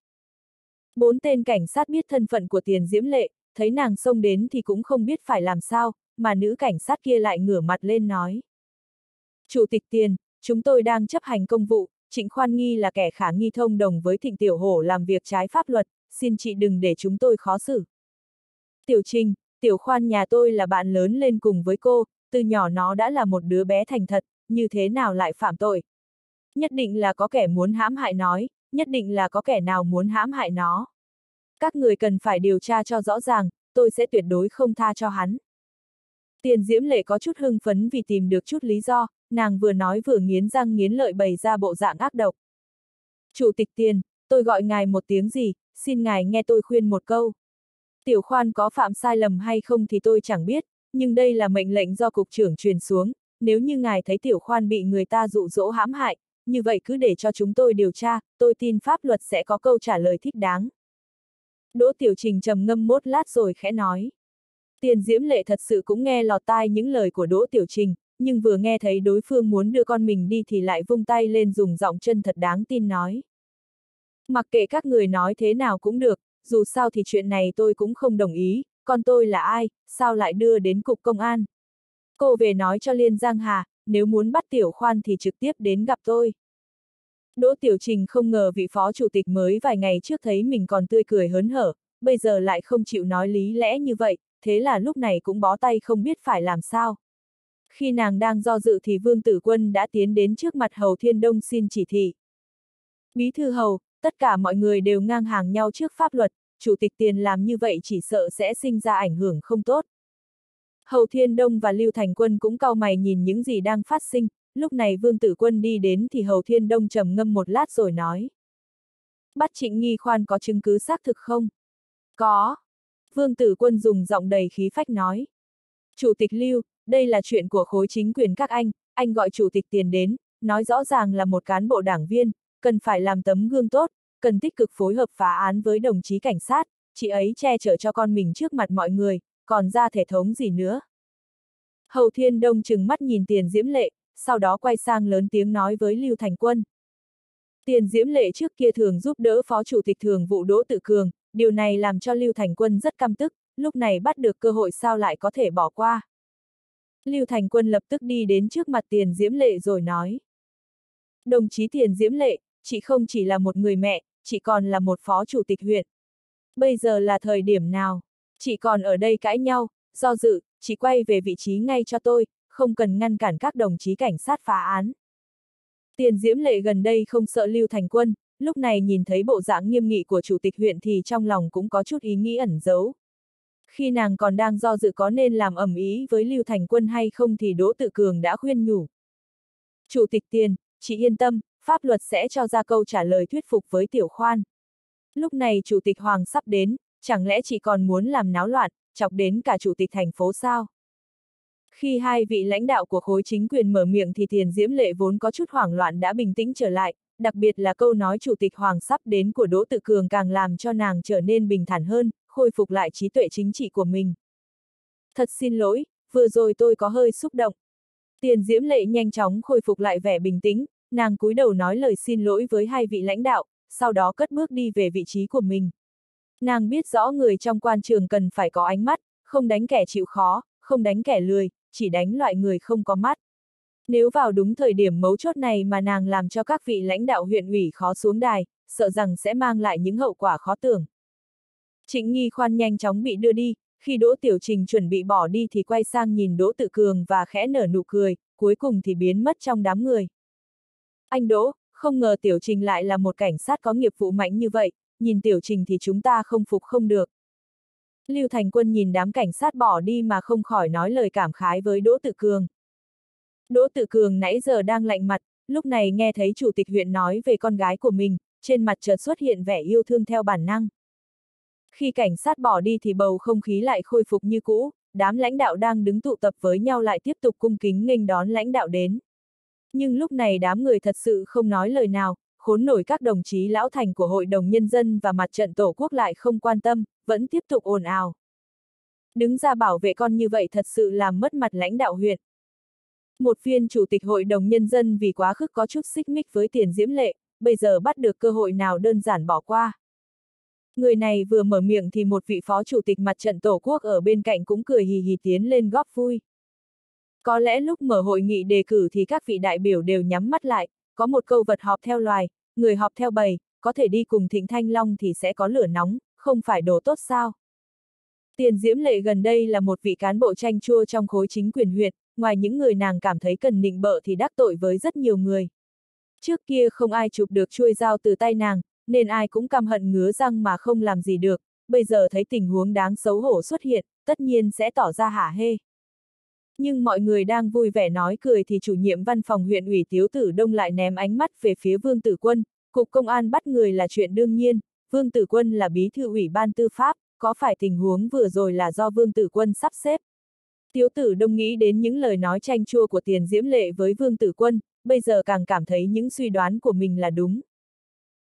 Bốn tên cảnh sát biết thân phận của Tiền Diễm Lệ, thấy nàng xông đến thì cũng không biết phải làm sao, mà nữ cảnh sát kia lại ngửa mặt lên nói. Chủ tịch Tiền, chúng tôi đang chấp hành công vụ, Trịnh Khoan Nghi là kẻ khả nghi thông đồng với Thịnh Tiểu Hổ làm việc trái pháp luật, xin chị đừng để chúng tôi khó xử. Tiểu Trình, Tiểu Khoan nhà tôi là bạn lớn lên cùng với cô, từ nhỏ nó đã là một đứa bé thành thật, như thế nào lại phạm tội? Nhất định là có kẻ muốn hãm hại nói, nhất định là có kẻ nào muốn hãm hại nó. Các người cần phải điều tra cho rõ ràng, tôi sẽ tuyệt đối không tha cho hắn. Tiền Diễm Lệ có chút hưng phấn vì tìm được chút lý do, nàng vừa nói vừa nghiến răng nghiến lợi bày ra bộ dạng ác độc. Chủ tịch Tiền, tôi gọi ngài một tiếng gì, xin ngài nghe tôi khuyên một câu. Tiểu khoan có phạm sai lầm hay không thì tôi chẳng biết, nhưng đây là mệnh lệnh do cục trưởng truyền xuống, nếu như ngài thấy tiểu khoan bị người ta dụ dỗ hãm hại, như vậy cứ để cho chúng tôi điều tra, tôi tin pháp luật sẽ có câu trả lời thích đáng. Đỗ Tiểu Trình trầm ngâm một lát rồi khẽ nói. Tiền Diễm Lệ thật sự cũng nghe lọt tai những lời của Đỗ Tiểu Trình, nhưng vừa nghe thấy đối phương muốn đưa con mình đi thì lại vung tay lên dùng giọng chân thật đáng tin nói. Mặc kệ các người nói thế nào cũng được, dù sao thì chuyện này tôi cũng không đồng ý, con tôi là ai, sao lại đưa đến cục công an. Cô về nói cho Liên Giang Hà, nếu muốn bắt Tiểu Khoan thì trực tiếp đến gặp tôi. Đỗ Tiểu Trình không ngờ vị phó chủ tịch mới vài ngày trước thấy mình còn tươi cười hớn hở, bây giờ lại không chịu nói lý lẽ như vậy, thế là lúc này cũng bó tay không biết phải làm sao. Khi nàng đang do dự thì Vương Tử Quân đã tiến đến trước mặt Hầu Thiên Đông xin chỉ thị. Bí thư Hầu, tất cả mọi người đều ngang hàng nhau trước pháp luật, chủ tịch tiền làm như vậy chỉ sợ sẽ sinh ra ảnh hưởng không tốt. Hầu Thiên Đông và Lưu Thành Quân cũng cau mày nhìn những gì đang phát sinh, lúc này Vương Tử Quân đi đến thì Hầu Thiên Đông trầm ngâm một lát rồi nói. Bắt Trịnh Nghi Khoan có chứng cứ xác thực không? Có. Vương Tử Quân dùng giọng đầy khí phách nói. Chủ tịch Lưu, đây là chuyện của khối chính quyền các anh, anh gọi chủ tịch tiền đến, nói rõ ràng là một cán bộ đảng viên, cần phải làm tấm gương tốt, cần tích cực phối hợp phá án với đồng chí cảnh sát, chị ấy che chở cho con mình trước mặt mọi người, còn ra thể thống gì nữa. Hầu Thiên Đông chừng mắt nhìn tiền diễm lệ, sau đó quay sang lớn tiếng nói với Lưu Thành Quân. Tiền diễm lệ trước kia thường giúp đỡ phó chủ tịch thường vụ Đỗ Tự Cường, điều này làm cho Lưu Thành Quân rất căm tức, lúc này bắt được cơ hội sao lại có thể bỏ qua. Lưu Thành Quân lập tức đi đến trước mặt Tiền Diễm Lệ rồi nói. Đồng chí Tiền Diễm Lệ, chị không chỉ là một người mẹ, chị còn là một phó chủ tịch huyện. Bây giờ là thời điểm nào? Chị còn ở đây cãi nhau, do dự, chị quay về vị trí ngay cho tôi, không cần ngăn cản các đồng chí cảnh sát phá án. Tiền Diễm Lệ gần đây không sợ Lưu Thành Quân, lúc này nhìn thấy bộ dạng nghiêm nghị của chủ tịch huyện thì trong lòng cũng có chút ý nghĩ ẩn giấu. Khi nàng còn đang do dự có nên làm ẩm ý với Lưu Thành Quân hay không thì Đỗ Tự Cường đã khuyên nhủ. Chủ tịch tiền, chị yên tâm, pháp luật sẽ cho ra câu trả lời thuyết phục với tiểu khoan. Lúc này Chủ tịch Hoàng sắp đến, chẳng lẽ chỉ còn muốn làm náo loạn, chọc đến cả Chủ tịch thành phố sao? Khi hai vị lãnh đạo của khối chính quyền mở miệng thì Thiền Diễm Lệ vốn có chút hoảng loạn đã bình tĩnh trở lại, đặc biệt là câu nói Chủ tịch Hoàng sắp đến của Đỗ Tự Cường càng làm cho nàng trở nên bình thản hơn, khôi phục lại trí tuệ chính trị của mình. Thật xin lỗi, vừa rồi tôi có hơi xúc động. Tiền Diễm Lệ nhanh chóng khôi phục lại vẻ bình tĩnh, nàng cúi đầu nói lời xin lỗi với hai vị lãnh đạo, sau đó cất bước đi về vị trí của mình. Nàng biết rõ người trong quan trường cần phải có ánh mắt, không đánh kẻ chịu khó, không đánh kẻ lười, chỉ đánh loại người không có mắt. Nếu vào đúng thời điểm mấu chốt này mà nàng làm cho các vị lãnh đạo huyện ủy khó xuống đài, sợ rằng sẽ mang lại những hậu quả khó tưởng. Trịnh Nghi Khoan nhanh chóng bị đưa đi, khi Đỗ Tiểu Trình chuẩn bị bỏ đi thì quay sang nhìn Đỗ Tự Cường và khẽ nở nụ cười, cuối cùng thì biến mất trong đám người. Anh Đỗ, không ngờ Tiểu Trình lại là một cảnh sát có nghiệp vụ mạnh như vậy, nhìn Tiểu Trình thì chúng ta không phục không được. Lưu Thành Quân nhìn đám cảnh sát bỏ đi mà không khỏi nói lời cảm khái với Đỗ Tự Cường. Đỗ Tự Cường nãy giờ đang lạnh mặt, lúc này nghe thấy chủ tịch huyện nói về con gái của mình, trên mặt chợt xuất hiện vẻ yêu thương theo bản năng. Khi cảnh sát bỏ đi thì bầu không khí lại khôi phục như cũ, đám lãnh đạo đang đứng tụ tập với nhau lại tiếp tục cung kính nghênh đón lãnh đạo đến. Nhưng lúc này đám người thật sự không nói lời nào, khốn nổi các đồng chí lão thành của Hội đồng Nhân dân và mặt trận Tổ quốc lại không quan tâm, vẫn tiếp tục ồn ào. Đứng ra bảo vệ con như vậy thật sự làm mất mặt lãnh đạo huyện. Một viên chủ tịch Hội đồng Nhân dân vì quá khức có chút xích mích với tiền diễm lệ, bây giờ bắt được cơ hội nào đơn giản bỏ qua. Người này vừa mở miệng thì một vị phó chủ tịch mặt trận Tổ quốc ở bên cạnh cũng cười hì hì tiến lên góp vui. Có lẽ lúc mở hội nghị đề cử thì các vị đại biểu đều nhắm mắt lại, có một câu vật họp theo loài, người họp theo bầy, có thể đi cùng Thịnh Thanh Long thì sẽ có lửa nóng, không phải đồ tốt sao. Tiền Diễm Lệ gần đây là một vị cán bộ tranh chua trong khối chính quyền huyện, ngoài những người nàng cảm thấy cần nịnh bợ thì đắc tội với rất nhiều người. Trước kia không ai chụp được chuôi dao từ tay nàng, nên ai cũng căm hận ngứa răng mà không làm gì được, bây giờ thấy tình huống đáng xấu hổ xuất hiện, tất nhiên sẽ tỏ ra hả hê. Nhưng mọi người đang vui vẻ nói cười thì chủ nhiệm văn phòng huyện ủy Tiếu Tử Đông lại ném ánh mắt về phía Vương Tử Quân, cục công an bắt người là chuyện đương nhiên, Vương Tử Quân là bí thư ủy ban tư pháp, có phải tình huống vừa rồi là do Vương Tử Quân sắp xếp? Tiếu Tử Đông nghĩ đến những lời nói tranh chua của Tiền Diễm Lệ với Vương Tử Quân, bây giờ càng cảm thấy những suy đoán của mình là đúng.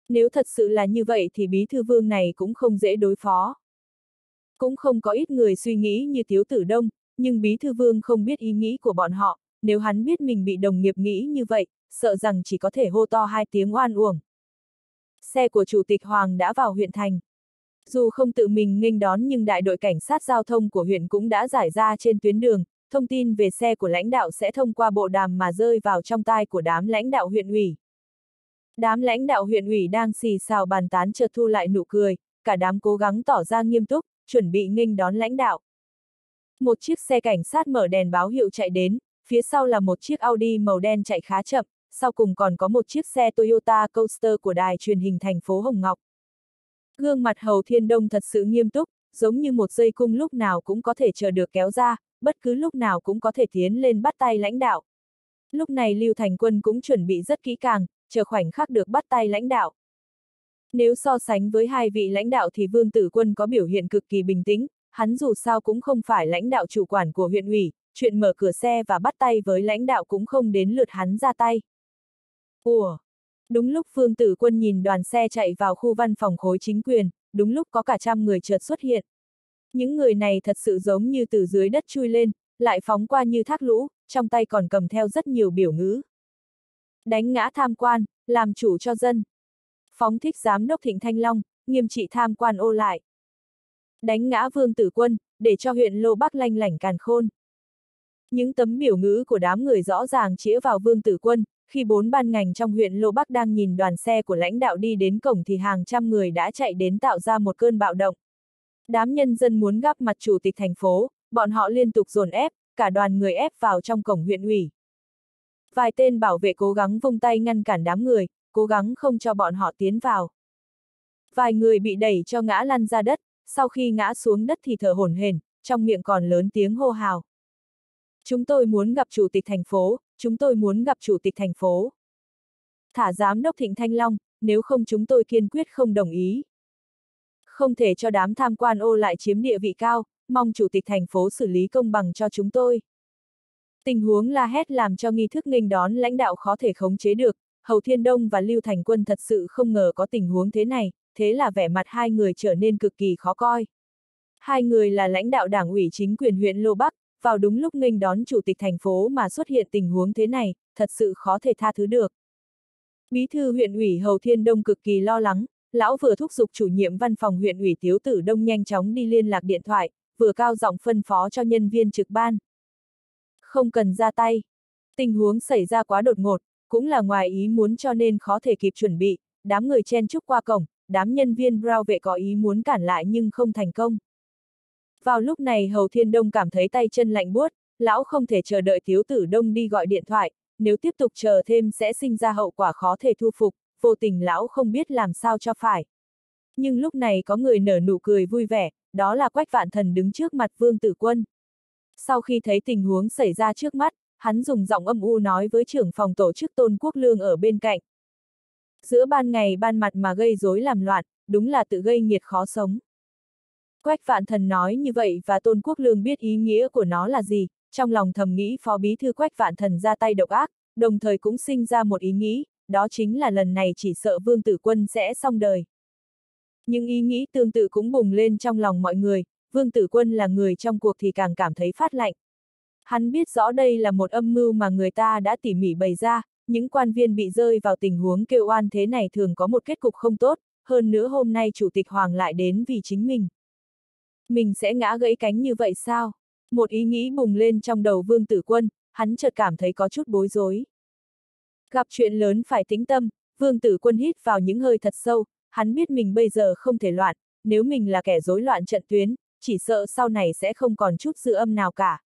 Nếu thật sự là như vậy thì bí thư vương này cũng không dễ đối phó. Cũng không có ít người suy nghĩ như Tiếu Tử Đông, nhưng bí thư vương không biết ý nghĩ của bọn họ, nếu hắn biết mình bị đồng nghiệp nghĩ như vậy, sợ rằng chỉ có thể hô to hai tiếng oan uổng. Xe của Chủ tịch Hoàng đã vào huyện thành. Dù không tự mình nghênh đón nhưng đại đội cảnh sát giao thông của huyện cũng đã giải ra trên tuyến đường, thông tin về xe của lãnh đạo sẽ thông qua bộ đàm mà rơi vào trong tai của đám lãnh đạo huyện ủy. Đám lãnh đạo huyện ủy đang xì xào bàn tán chợt thu lại nụ cười, cả đám cố gắng tỏ ra nghiêm túc, chuẩn bị nghênh đón lãnh đạo. Một chiếc xe cảnh sát mở đèn báo hiệu chạy đến, phía sau là một chiếc Audi màu đen chạy khá chậm, sau cùng còn có một chiếc xe Toyota Coaster của đài truyền hình thành phố Hồng Ngọc. Gương mặt Hầu Thiên Đông thật sự nghiêm túc, giống như một dây cung lúc nào cũng có thể chờ được kéo ra, bất cứ lúc nào cũng có thể tiến lên bắt tay lãnh đạo. Lúc này Lưu Thành Quân cũng chuẩn bị rất kỹ càng, chờ khoảnh khắc được bắt tay lãnh đạo. Nếu so sánh với hai vị lãnh đạo thì Vương Tử Quân có biểu hiện cực kỳ bình tĩnh, hắn dù sao cũng không phải lãnh đạo chủ quản của huyện ủy, chuyện mở cửa xe và bắt tay với lãnh đạo cũng không đến lượt hắn ra tay. Ủa? Đúng lúc phương Tử Quân nhìn đoàn xe chạy vào khu văn phòng khối chính quyền, đúng lúc có cả trăm người chợt xuất hiện. Những người này thật sự giống như từ dưới đất chui lên, lại phóng qua như thác lũ, trong tay còn cầm theo rất nhiều biểu ngữ. Đánh ngã tham quan, làm chủ cho dân. Phóng thích giám đốc Thịnh Thanh Long, nghiêm trị tham quan ô lại. Đánh ngã vương tử quân, để cho huyện Lô Bắc lanh lảnh càn khôn. Những tấm biểu ngữ của đám người rõ ràng chĩa vào vương tử quân, khi bốn ban ngành trong huyện Lô Bắc đang nhìn đoàn xe của lãnh đạo đi đến cổng thì hàng trăm người đã chạy đến tạo ra một cơn bạo động. Đám nhân dân muốn gặp mặt chủ tịch thành phố, bọn họ liên tục dồn ép, cả đoàn người ép vào trong cổng huyện ủy. Vài tên bảo vệ cố gắng vung tay ngăn cản đám người, cố gắng không cho bọn họ tiến vào. Vài người bị đẩy cho ngã lăn ra đất, sau khi ngã xuống đất thì thở hổn hển, trong miệng còn lớn tiếng hô hào. Chúng tôi muốn gặp chủ tịch thành phố, chúng tôi muốn gặp chủ tịch thành phố. Thả giám đốc Thịnh Thanh Long, nếu không chúng tôi kiên quyết không đồng ý. Không thể cho đám tham quan ô lại chiếm địa vị cao, mong chủ tịch thành phố xử lý công bằng cho chúng tôi. Tình huống la hét làm cho nghi thức nghênh đón lãnh đạo khó thể khống chế được, Hầu Thiên Đông và Lưu Thành Quân thật sự không ngờ có tình huống thế này, thế là vẻ mặt hai người trở nên cực kỳ khó coi. Hai người là lãnh đạo đảng ủy chính quyền huyện Lô Bắc, vào đúng lúc nghênh đón chủ tịch thành phố mà xuất hiện tình huống thế này, thật sự khó thể tha thứ được. Bí thư huyện ủy Hầu Thiên Đông cực kỳ lo lắng, lão vừa thúc giục chủ nhiệm văn phòng huyện ủy Tiếu Tử Đông nhanh chóng đi liên lạc điện thoại, vừa cao giọng phân phó cho nhân viên trực ban. Không cần ra tay. Tình huống xảy ra quá đột ngột, cũng là ngoài ý muốn cho nên khó thể kịp chuẩn bị, đám người chen chúc qua cổng, đám nhân viên Brown vệ có ý muốn cản lại nhưng không thành công. Vào lúc này Hầu Thiên Đông cảm thấy tay chân lạnh buốt, lão không thể chờ đợi thiếu tử Đông đi gọi điện thoại, nếu tiếp tục chờ thêm sẽ sinh ra hậu quả khó thể thu phục, vô tình lão không biết làm sao cho phải. Nhưng lúc này có người nở nụ cười vui vẻ, đó là Quách Vạn Thần đứng trước mặt Vương Tử Quân. Sau khi thấy tình huống xảy ra trước mắt, hắn dùng giọng âm u nói với trưởng phòng tổ chức Tôn Quốc Lương ở bên cạnh. Giữa ban ngày ban mặt mà gây rối làm loạn, đúng là tự gây nghiệt khó sống. Quách Vạn Thần nói như vậy và Tôn Quốc Lương biết ý nghĩa của nó là gì, trong lòng thầm nghĩ Phó Bí Thư Quách Vạn Thần ra tay độc ác, đồng thời cũng sinh ra một ý nghĩ, đó chính là lần này chỉ sợ Vương Tử Quân sẽ xong đời. Nhưng ý nghĩ tương tự cũng bùng lên trong lòng mọi người, Vương Tử Quân là người trong cuộc thì càng cảm thấy phát lạnh. Hắn biết rõ đây là một âm mưu mà người ta đã tỉ mỉ bày ra, những quan viên bị rơi vào tình huống kêu oan thế này thường có một kết cục không tốt, hơn nữa hôm nay Chủ tịch Hoàng lại đến vì chính mình. Mình sẽ ngã gãy cánh như vậy sao? Một ý nghĩ bùng lên trong đầu Vương Tử Quân, hắn chợt cảm thấy có chút bối rối. Gặp chuyện lớn phải tính tâm, Vương Tử Quân hít vào những hơi thật sâu, hắn biết mình bây giờ không thể loạn, nếu mình là kẻ rối loạn trận tuyến, chỉ sợ sau này sẽ không còn chút dư âm nào cả.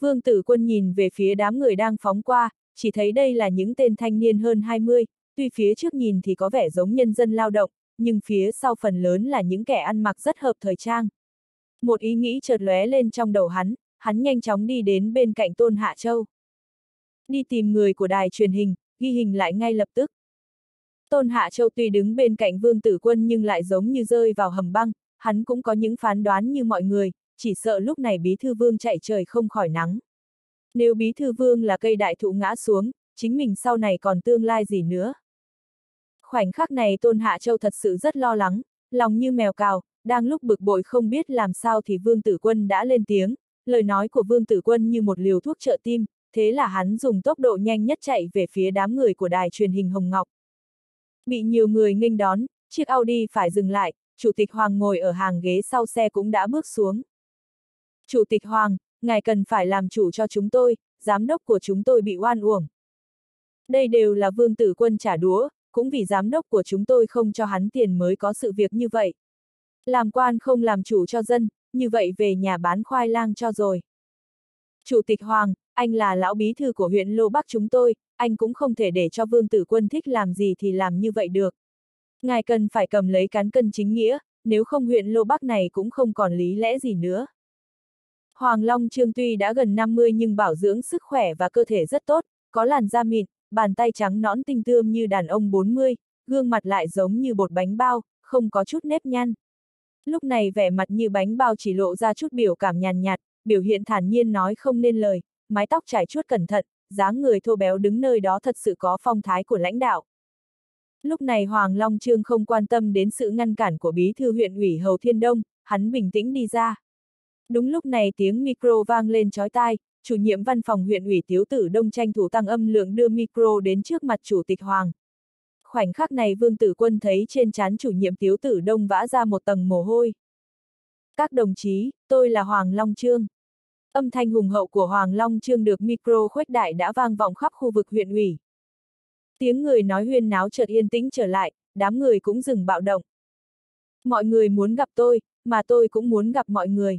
Vương Tử Quân nhìn về phía đám người đang phóng qua, chỉ thấy đây là những tên thanh niên hơn 20, tuy phía trước nhìn thì có vẻ giống nhân dân lao động, nhưng phía sau phần lớn là những kẻ ăn mặc rất hợp thời trang. Một ý nghĩ chợt lóe lên trong đầu hắn, hắn nhanh chóng đi đến bên cạnh Tôn Hạ Châu. Đi tìm người của đài truyền hình, ghi hình lại ngay lập tức. Tôn Hạ Châu tuy đứng bên cạnh Vương Tử Quân nhưng lại giống như rơi vào hầm băng, hắn cũng có những phán đoán như mọi người, chỉ sợ lúc này Bí Thư Vương chạy trời không khỏi nắng. Nếu Bí Thư Vương là cây đại thụ ngã xuống, chính mình sau này còn tương lai gì nữa. Khoảnh khắc này Tôn Hạ Châu thật sự rất lo lắng, lòng như mèo cào, đang lúc bực bội không biết làm sao thì Vương Tử Quân đã lên tiếng, lời nói của Vương Tử Quân như một liều thuốc trợ tim, thế là hắn dùng tốc độ nhanh nhất chạy về phía đám người của đài truyền hình Hồng Ngọc. Bị nhiều người nghênh đón, chiếc Audi phải dừng lại, Chủ tịch Hoàng ngồi ở hàng ghế sau xe cũng đã bước xuống. Chủ tịch Hoàng, ngài cần phải làm chủ cho chúng tôi, giám đốc của chúng tôi bị oan uổng. Đây đều là vương tử quân trả đũa, cũng vì giám đốc của chúng tôi không cho hắn tiền mới có sự việc như vậy. Làm quan không làm chủ cho dân, như vậy về nhà bán khoai lang cho rồi. Chủ tịch Hoàng, anh là lão bí thư của huyện Lô Bắc chúng tôi, anh cũng không thể để cho vương tử quân thích làm gì thì làm như vậy được. Ngài cần phải cầm lấy cán cân chính nghĩa, nếu không huyện Lô Bắc này cũng không còn lý lẽ gì nữa. Hoàng Long Trương tuy đã gần 50 nhưng bảo dưỡng sức khỏe và cơ thể rất tốt, có làn da mịn, bàn tay trắng nõn tinh tươm như đàn ông 40, gương mặt lại giống như bột bánh bao, không có chút nếp nhăn. Lúc này vẻ mặt như bánh bao chỉ lộ ra chút biểu cảm nhàn nhạt, biểu hiện thản nhiên nói không nên lời, mái tóc trải chuốt cẩn thận, dáng người thô béo đứng nơi đó thật sự có phong thái của lãnh đạo. Lúc này Hoàng Long Trương không quan tâm đến sự ngăn cản của bí thư huyện ủy Hầu Thiên Đông, hắn bình tĩnh đi ra. Đúng lúc này tiếng micro vang lên chói tai, chủ nhiệm văn phòng huyện ủy Tiếu Tử Đông tranh thủ tăng âm lượng đưa micro đến trước mặt chủ tịch Hoàng. Khoảnh khắc này Vương Tử Quân thấy trên trán chủ nhiệm Tiếu Tử Đông vã ra một tầng mồ hôi. Các đồng chí, tôi là Hoàng Long Trương. Âm thanh hùng hậu của Hoàng Long Trương được micro khuếch đại đã vang vọng khắp khu vực huyện ủy. Tiếng người nói huyên náo chợt yên tĩnh trở lại, đám người cũng dừng bạo động. Mọi người muốn gặp tôi, mà tôi cũng muốn gặp mọi người.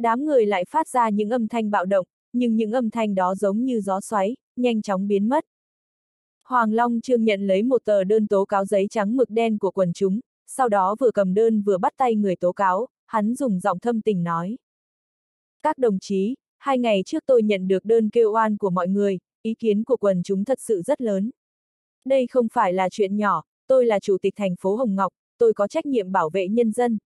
Đám người lại phát ra những âm thanh bạo động, nhưng những âm thanh đó giống như gió xoáy, nhanh chóng biến mất. Hoàng Long Trương nhận lấy một tờ đơn tố cáo giấy trắng mực đen của quần chúng, sau đó vừa cầm đơn vừa bắt tay người tố cáo, hắn dùng giọng thâm tình nói. Các đồng chí, hai ngày trước tôi nhận được đơn kêu oan của mọi người, ý kiến của quần chúng thật sự rất lớn. Đây không phải là chuyện nhỏ, tôi là chủ tịch thành phố Hồng Ngọc, tôi có trách nhiệm bảo vệ nhân dân.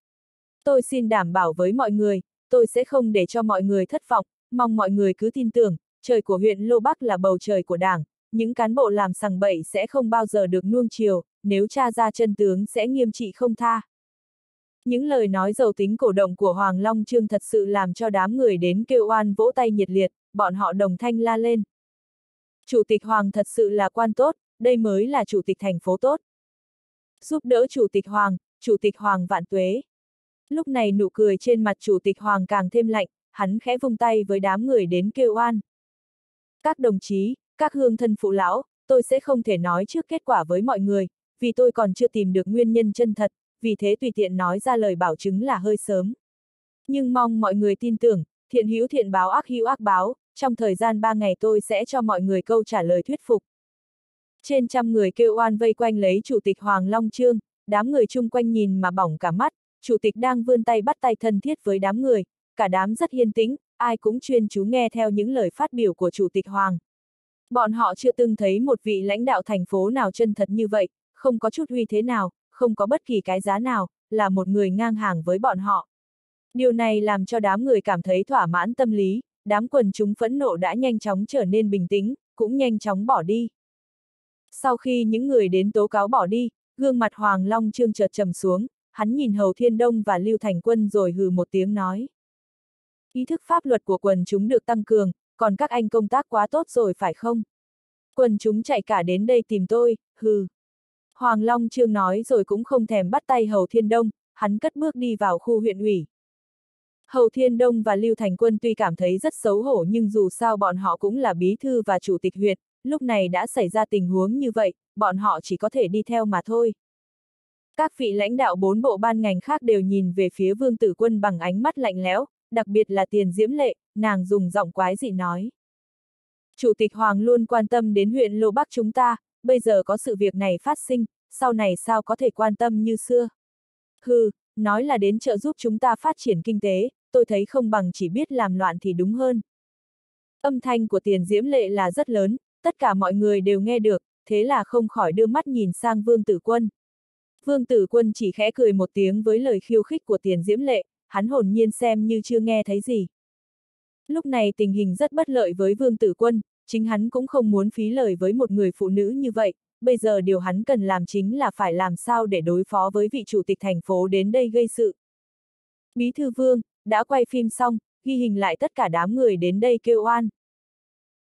Tôi xin đảm bảo với mọi người, tôi sẽ không để cho mọi người thất vọng, mong mọi người cứ tin tưởng, trời của huyện Lô Bắc là bầu trời của đảng, những cán bộ làm sằng bậy sẽ không bao giờ được nuông chiều, nếu tra ra chân tướng sẽ nghiêm trị không tha. Những lời nói giàu tính cổ động của Hoàng Long Trương thật sự làm cho đám người đến kêu oan vỗ tay nhiệt liệt, bọn họ đồng thanh la lên. Chủ tịch Hoàng thật sự là quan tốt, đây mới là chủ tịch thành phố tốt. Giúp đỡ chủ tịch Hoàng, chủ tịch Hoàng vạn tuế. Lúc này nụ cười trên mặt chủ tịch Hoàng càng thêm lạnh, hắn khẽ vung tay với đám người đến kêu oan. Các đồng chí, các hương thân phụ lão, tôi sẽ không thể nói trước kết quả với mọi người, vì tôi còn chưa tìm được nguyên nhân chân thật, vì thế tùy tiện nói ra lời bảo chứng là hơi sớm. Nhưng mong mọi người tin tưởng, thiện hữu thiện báo ác hữu ác báo, trong thời gian ba ngày tôi sẽ cho mọi người câu trả lời thuyết phục. Trên trăm người kêu oan vây quanh lấy Chủ tịch Hoàng Long Trương, đám người chung quanh nhìn mà bỏng cả mắt, Chủ tịch đang vươn tay bắt tay thân thiết với đám người, cả đám rất yên tĩnh, ai cũng chuyên chú nghe theo những lời phát biểu của Chủ tịch Hoàng. Bọn họ chưa từng thấy một vị lãnh đạo thành phố nào chân thật như vậy, không có chút uy thế nào, không có bất kỳ cái giá nào, là một người ngang hàng với bọn họ. Điều này làm cho đám người cảm thấy thỏa mãn tâm lý, đám quần chúng phẫn nộ đã nhanh chóng trở nên bình tĩnh, cũng nhanh chóng bỏ đi. Sau khi những người đến tố cáo bỏ đi, gương mặt Hoàng Long Trương chợt trầm xuống, hắn nhìn Hầu Thiên Đông và Lưu Thành Quân rồi hừ một tiếng nói. Ý thức pháp luật của quần chúng được tăng cường, còn các anh công tác quá tốt rồi phải không? Quần chúng chạy cả đến đây tìm tôi, hừ. Hoàng Long Trương nói rồi cũng không thèm bắt tay Hầu Thiên Đông, hắn cất bước đi vào khu huyện ủy. Hầu Thiên Đông và Lưu Thành Quân tuy cảm thấy rất xấu hổ nhưng dù sao bọn họ cũng là bí thư và chủ tịch huyện, lúc này đã xảy ra tình huống như vậy, bọn họ chỉ có thể đi theo mà thôi. Các vị lãnh đạo bốn bộ ban ngành khác đều nhìn về phía Vương Tử Quân bằng ánh mắt lạnh lẽo, đặc biệt là tiền diễm lệ, nàng dùng giọng quái dị nói. Chủ tịch Hoàng luôn quan tâm đến huyện Lô Bắc chúng ta, bây giờ có sự việc này phát sinh, sau này sao có thể quan tâm như xưa. Hừ, nói là đến trợ giúp chúng ta phát triển kinh tế, tôi thấy không bằng chỉ biết làm loạn thì đúng hơn. Âm thanh của tiền diễm lệ là rất lớn, tất cả mọi người đều nghe được, thế là không khỏi đưa mắt nhìn sang Vương Tử Quân. Vương Tử Quân chỉ khẽ cười một tiếng với lời khiêu khích của tiền diễm lệ, hắn hồn nhiên xem như chưa nghe thấy gì. Lúc này tình hình rất bất lợi với Vương Tử Quân, chính hắn cũng không muốn phí lời với một người phụ nữ như vậy, bây giờ điều hắn cần làm chính là phải làm sao để đối phó với vị chủ tịch thành phố đến đây gây sự. Bí thư Vương, đã quay phim xong, ghi hình lại tất cả đám người đến đây kêu oan.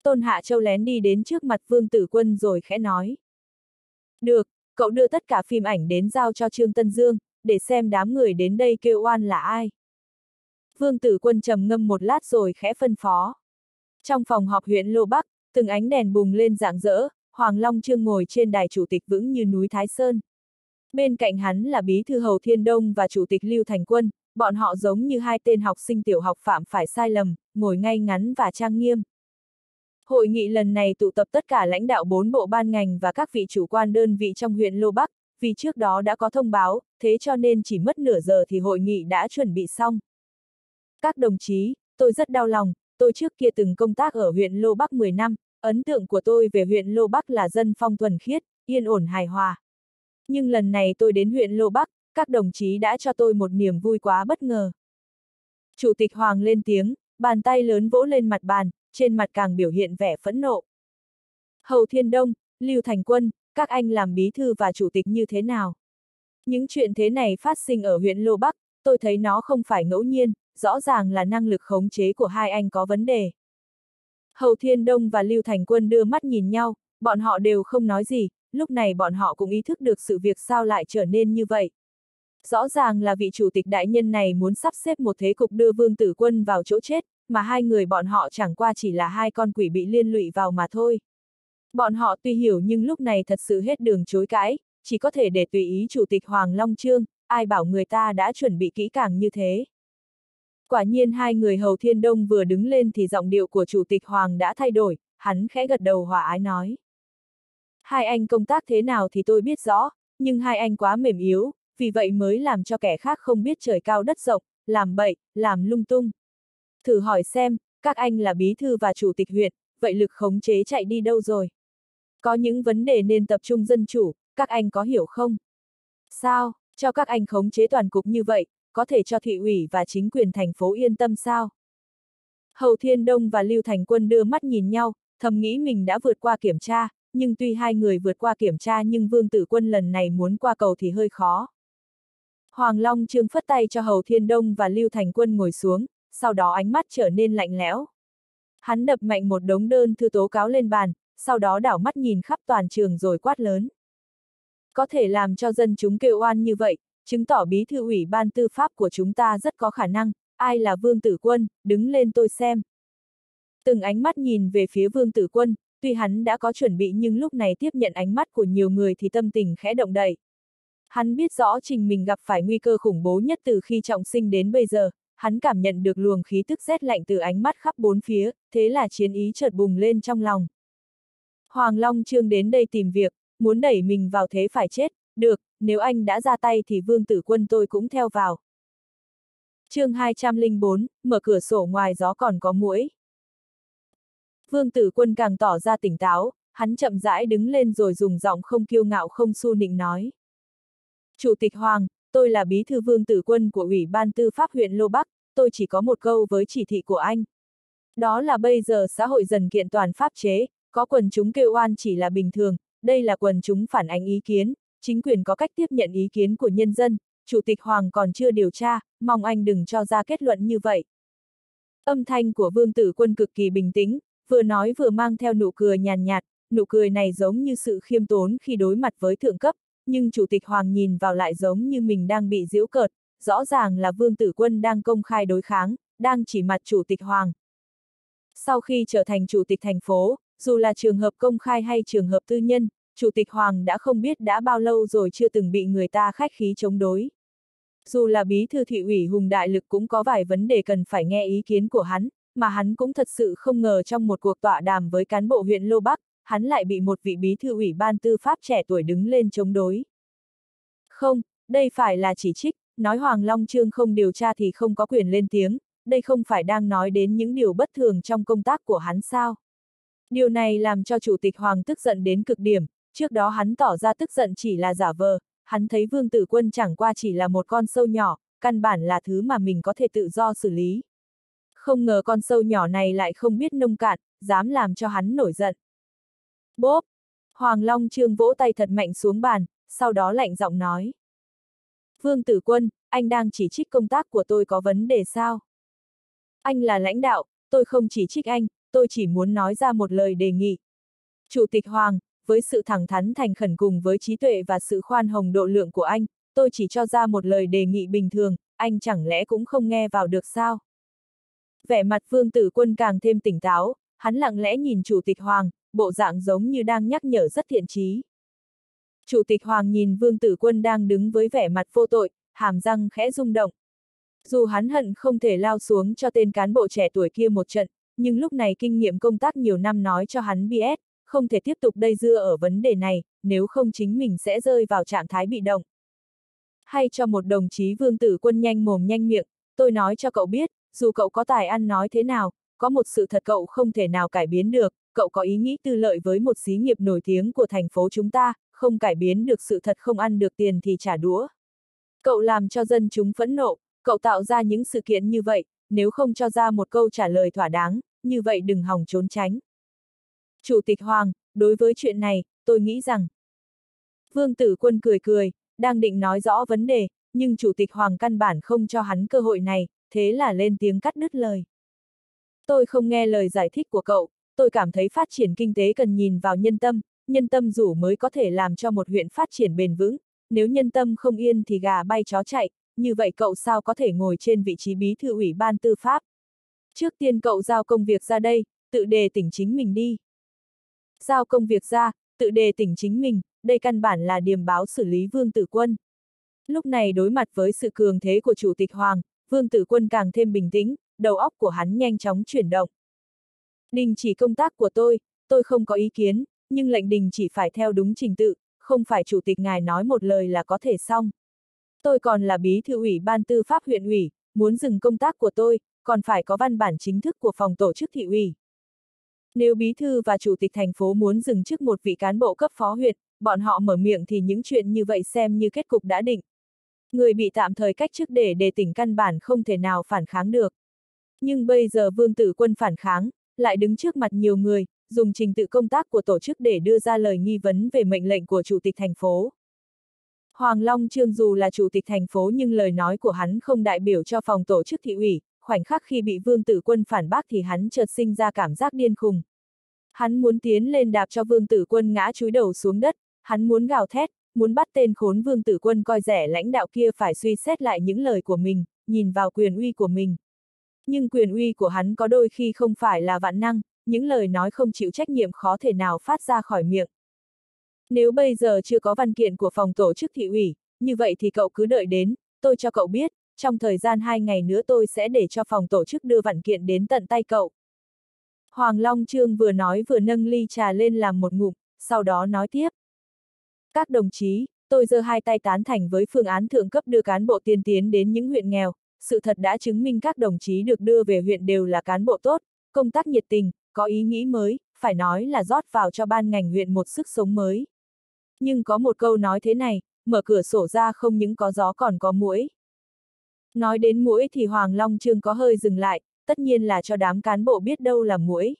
Tôn Hạ Châu lén đi đến trước mặt Vương Tử Quân rồi khẽ nói. Được, cậu đưa tất cả phim ảnh đến giao cho Trương Tân Dương, để xem đám người đến đây kêu oan là ai. Vương Tử Quân trầm ngâm một lát rồi khẽ phân phó. Trong phòng họp huyện Lô Bắc, từng ánh đèn bùng lên rạng rỡ, Hoàng Long Trương ngồi trên đài chủ tịch vững như núi Thái Sơn. Bên cạnh hắn là bí thư Hầu Thiên Đông và chủ tịch Lưu Thành Quân, bọn họ giống như hai tên học sinh tiểu học phạm phải sai lầm, ngồi ngay ngắn và trang nghiêm. Hội nghị lần này tụ tập tất cả lãnh đạo bốn bộ ban ngành và các vị chủ quan đơn vị trong huyện Lô Bắc, vì trước đó đã có thông báo, thế cho nên chỉ mất nửa giờ thì hội nghị đã chuẩn bị xong. Các đồng chí, tôi rất đau lòng, tôi trước kia từng công tác ở huyện Lô Bắc 10 năm, ấn tượng của tôi về huyện Lô Bắc là dân phong thuần khiết, yên ổn hài hòa. Nhưng lần này tôi đến huyện Lô Bắc, các đồng chí đã cho tôi một niềm vui quá bất ngờ. Chủ tịch Hoàng lên tiếng, bàn tay lớn vỗ lên mặt bàn, trên mặt càng biểu hiện vẻ phẫn nộ. Hầu Thiên Đông, Lưu Thành Quân, các anh làm bí thư và chủ tịch như thế nào? Những chuyện thế này phát sinh ở huyện Lô Bắc, tôi thấy nó không phải ngẫu nhiên, rõ ràng là năng lực khống chế của hai anh có vấn đề. Hầu Thiên Đông và Lưu Thành Quân đưa mắt nhìn nhau, bọn họ đều không nói gì, lúc này bọn họ cũng ý thức được sự việc sao lại trở nên như vậy. Rõ ràng là vị chủ tịch đại nhân này muốn sắp xếp một thế cục đưa Vương Tử Quân vào chỗ chết, mà hai người bọn họ chẳng qua chỉ là hai con quỷ bị liên lụy vào mà thôi. Bọn họ tuy hiểu nhưng lúc này thật sự hết đường chối cãi, chỉ có thể để tùy ý Chủ tịch Hoàng Long Trương, ai bảo người ta đã chuẩn bị kỹ càng như thế. Quả nhiên hai người Hầu Thiên Đông vừa đứng lên thì giọng điệu của Chủ tịch Hoàng đã thay đổi, hắn khẽ gật đầu hòa ái nói. Hai anh công tác thế nào thì tôi biết rõ, nhưng hai anh quá mềm yếu, vì vậy mới làm cho kẻ khác không biết trời cao đất rộng, làm bậy, làm lung tung. Thử hỏi xem, các anh là bí thư và chủ tịch huyện, vậy lực khống chế chạy đi đâu rồi? Có những vấn đề nên tập trung dân chủ, các anh có hiểu không? Sao, cho các anh khống chế toàn cục như vậy, có thể cho thị ủy và chính quyền thành phố yên tâm sao? Hầu Thiên Đông và Lưu Thành Quân đưa mắt nhìn nhau, thầm nghĩ mình đã vượt qua kiểm tra, nhưng tuy hai người vượt qua kiểm tra nhưng Vương Tử Quân lần này muốn qua cầu thì hơi khó. Hoàng Long Trương phất tay cho Hầu Thiên Đông và Lưu Thành Quân ngồi xuống, sau đó ánh mắt trở nên lạnh lẽo. Hắn đập mạnh một đống đơn thư tố cáo lên bàn, sau đó đảo mắt nhìn khắp toàn trường rồi quát lớn. Có thể làm cho dân chúng kêu oan như vậy, chứng tỏ bí thư ủy ban tư pháp của chúng ta rất có khả năng, ai là Vương Tử Quân, đứng lên tôi xem. Từng ánh mắt nhìn về phía Vương Tử Quân, tuy hắn đã có chuẩn bị nhưng lúc này tiếp nhận ánh mắt của nhiều người thì tâm tình khẽ động đậy. Hắn biết rõ trình mình gặp phải nguy cơ khủng bố nhất từ khi trọng sinh đến bây giờ, hắn cảm nhận được luồng khí tức rét lạnh từ ánh mắt khắp bốn phía, thế là chiến ý chợt bùng lên trong lòng. Hoàng Long Trương đến đây tìm việc, muốn đẩy mình vào thế phải chết, được, nếu anh đã ra tay thì vương tử quân tôi cũng theo vào. chương 204, mở cửa sổ ngoài gió còn có muỗi. Vương tử quân càng tỏ ra tỉnh táo, hắn chậm rãi đứng lên rồi dùng giọng không kiêu ngạo không su nịnh nói. Chủ tịch Hoàng, tôi là bí thư vương tử quân của Ủy ban Tư pháp huyện Lô Bắc, tôi chỉ có một câu với chỉ thị của anh. Đó là bây giờ xã hội dần kiện toàn pháp chế, có quần chúng kêu oan chỉ là bình thường, đây là quần chúng phản ánh ý kiến, chính quyền có cách tiếp nhận ý kiến của nhân dân, Chủ tịch Hoàng còn chưa điều tra, mong anh đừng cho ra kết luận như vậy. Âm thanh của vương tử quân cực kỳ bình tĩnh, vừa nói vừa mang theo nụ cười nhàn nhạt, nụ cười này giống như sự khiêm tốn khi đối mặt với thượng cấp, nhưng Chủ tịch Hoàng nhìn vào lại giống như mình đang bị giễu cợt, rõ ràng là Vương Tử Quân đang công khai đối kháng, đang chỉ mặt Chủ tịch Hoàng. Sau khi trở thành Chủ tịch thành phố, dù là trường hợp công khai hay trường hợp tư nhân, Chủ tịch Hoàng đã không biết đã bao lâu rồi chưa từng bị người ta khách khí chống đối. Dù là bí thư thị ủy Hùng Đại Lực cũng có vài vấn đề cần phải nghe ý kiến của hắn, mà hắn cũng thật sự không ngờ trong một cuộc tọa đàm với cán bộ huyện Lô Bắc, hắn lại bị một vị bí thư ủy ban tư pháp trẻ tuổi đứng lên chống đối. Không, đây phải là chỉ trích, nói Hoàng Long Trương không điều tra thì không có quyền lên tiếng, đây không phải đang nói đến những điều bất thường trong công tác của hắn sao. Điều này làm cho Chủ tịch Hoàng tức giận đến cực điểm, trước đó hắn tỏ ra tức giận chỉ là giả vờ, hắn thấy Vương Tử Quân chẳng qua chỉ là một con sâu nhỏ, căn bản là thứ mà mình có thể tự do xử lý. Không ngờ con sâu nhỏ này lại không biết nông cạn, dám làm cho hắn nổi giận. Bốp! Hoàng Long Trương vỗ tay thật mạnh xuống bàn, sau đó lạnh giọng nói. Vương Tử Quân, anh đang chỉ trích công tác của tôi có vấn đề sao? Anh là lãnh đạo, tôi không chỉ trích anh, tôi chỉ muốn nói ra một lời đề nghị. Chủ tịch Hoàng, với sự thẳng thắn thành khẩn cùng với trí tuệ và sự khoan hồng độ lượng của anh, tôi chỉ cho ra một lời đề nghị bình thường, anh chẳng lẽ cũng không nghe vào được sao? Vẻ mặt Vương Tử Quân càng thêm tỉnh táo, hắn lặng lẽ nhìn Chủ tịch Hoàng, bộ dạng giống như đang nhắc nhở rất thiện trí. Chủ tịch Hoàng nhìn Vương Tử Quân đang đứng với vẻ mặt vô tội, hàm răng khẽ rung động. Dù hắn hận không thể lao xuống cho tên cán bộ trẻ tuổi kia một trận, nhưng lúc này kinh nghiệm công tác nhiều năm nói cho hắn BS, không thể tiếp tục dây dưa ở vấn đề này, nếu không chính mình sẽ rơi vào trạng thái bị động. Hay cho một đồng chí Vương Tử Quân nhanh mồm nhanh miệng, tôi nói cho cậu biết, dù cậu có tài ăn nói thế nào, có một sự thật cậu không thể nào cải biến được, cậu có ý nghĩ tư lợi với một xí nghiệp nổi tiếng của thành phố chúng ta, không cải biến được sự thật không ăn được tiền thì trả đũa. Cậu làm cho dân chúng phẫn nộ, cậu tạo ra những sự kiện như vậy, nếu không cho ra một câu trả lời thỏa đáng, như vậy đừng hòng trốn tránh. Chủ tịch Hoàng, đối với chuyện này, tôi nghĩ rằng... Vương Tử Quân cười cười, đang định nói rõ vấn đề, nhưng Chủ tịch Hoàng căn bản không cho hắn cơ hội này, thế là lên tiếng cắt đứt lời. Tôi không nghe lời giải thích của cậu, tôi cảm thấy phát triển kinh tế cần nhìn vào nhân tâm, nhân tâm rủ mới có thể làm cho một huyện phát triển bền vững, nếu nhân tâm không yên thì gà bay chó chạy, như vậy cậu sao có thể ngồi trên vị trí bí thư ủy ban tư pháp. Trước tiên cậu giao công việc ra đây, tự đề tỉnh chính mình đi. Giao công việc ra, tự đề tỉnh chính mình, đây căn bản là điềm báo xử lý Vương Tử Quân. Lúc này đối mặt với sự cường thế của Chủ tịch Hoàng, Vương Tử Quân càng thêm bình tĩnh, đầu óc của hắn nhanh chóng chuyển động. Đình chỉ công tác của tôi, tôi không có ý kiến, nhưng lệnh đình chỉ phải theo đúng trình tự, không phải chủ tịch ngài nói một lời là có thể xong. Tôi còn là bí thư ủy ban tư pháp huyện ủy, muốn dừng công tác của tôi, còn phải có văn bản chính thức của phòng tổ chức thị ủy. Nếu bí thư và chủ tịch thành phố muốn dừng chức một vị cán bộ cấp phó huyện, bọn họ mở miệng thì những chuyện như vậy xem như kết cục đã định. Người bị tạm thời cách chức để đề tỉnh căn bản không thể nào phản kháng được. Nhưng bây giờ vương tử quân phản kháng, lại đứng trước mặt nhiều người, dùng trình tự công tác của tổ chức để đưa ra lời nghi vấn về mệnh lệnh của chủ tịch thành phố. Hoàng Long Trương dù là chủ tịch thành phố nhưng lời nói của hắn không đại biểu cho phòng tổ chức thị ủy, khoảnh khắc khi bị vương tử quân phản bác thì hắn chợt sinh ra cảm giác điên khùng. Hắn muốn tiến lên đạp cho vương tử quân ngã chúi đầu xuống đất, hắn muốn gào thét, muốn bắt tên khốn vương tử quân coi rẻ lãnh đạo kia phải suy xét lại những lời của mình, nhìn vào quyền uy của mình. Nhưng quyền uy của hắn có đôi khi không phải là vạn năng, những lời nói không chịu trách nhiệm khó thể nào phát ra khỏi miệng. Nếu bây giờ chưa có văn kiện của phòng tổ chức thị ủy, như vậy thì cậu cứ đợi đến, tôi cho cậu biết, trong thời gian hai ngày nữa tôi sẽ để cho phòng tổ chức đưa văn kiện đến tận tay cậu. Hoàng Long Trương vừa nói vừa nâng ly trà lên làm một ngụm, sau đó nói tiếp. Các đồng chí, tôi giơ hai tay tán thành với phương án thượng cấp đưa cán bộ tiên tiến đến những huyện nghèo, sự thật đã chứng minh các đồng chí được đưa về huyện đều là cán bộ tốt, công tác nhiệt tình, có ý nghĩ mới, phải nói là rót vào cho ban ngành huyện một sức sống mới. Nhưng có một câu nói thế này, mở cửa sổ ra không những có gió còn có muỗi. Nói đến muỗi thì Hoàng Long Trương có hơi dừng lại, tất nhiên là cho đám cán bộ biết đâu là muỗi.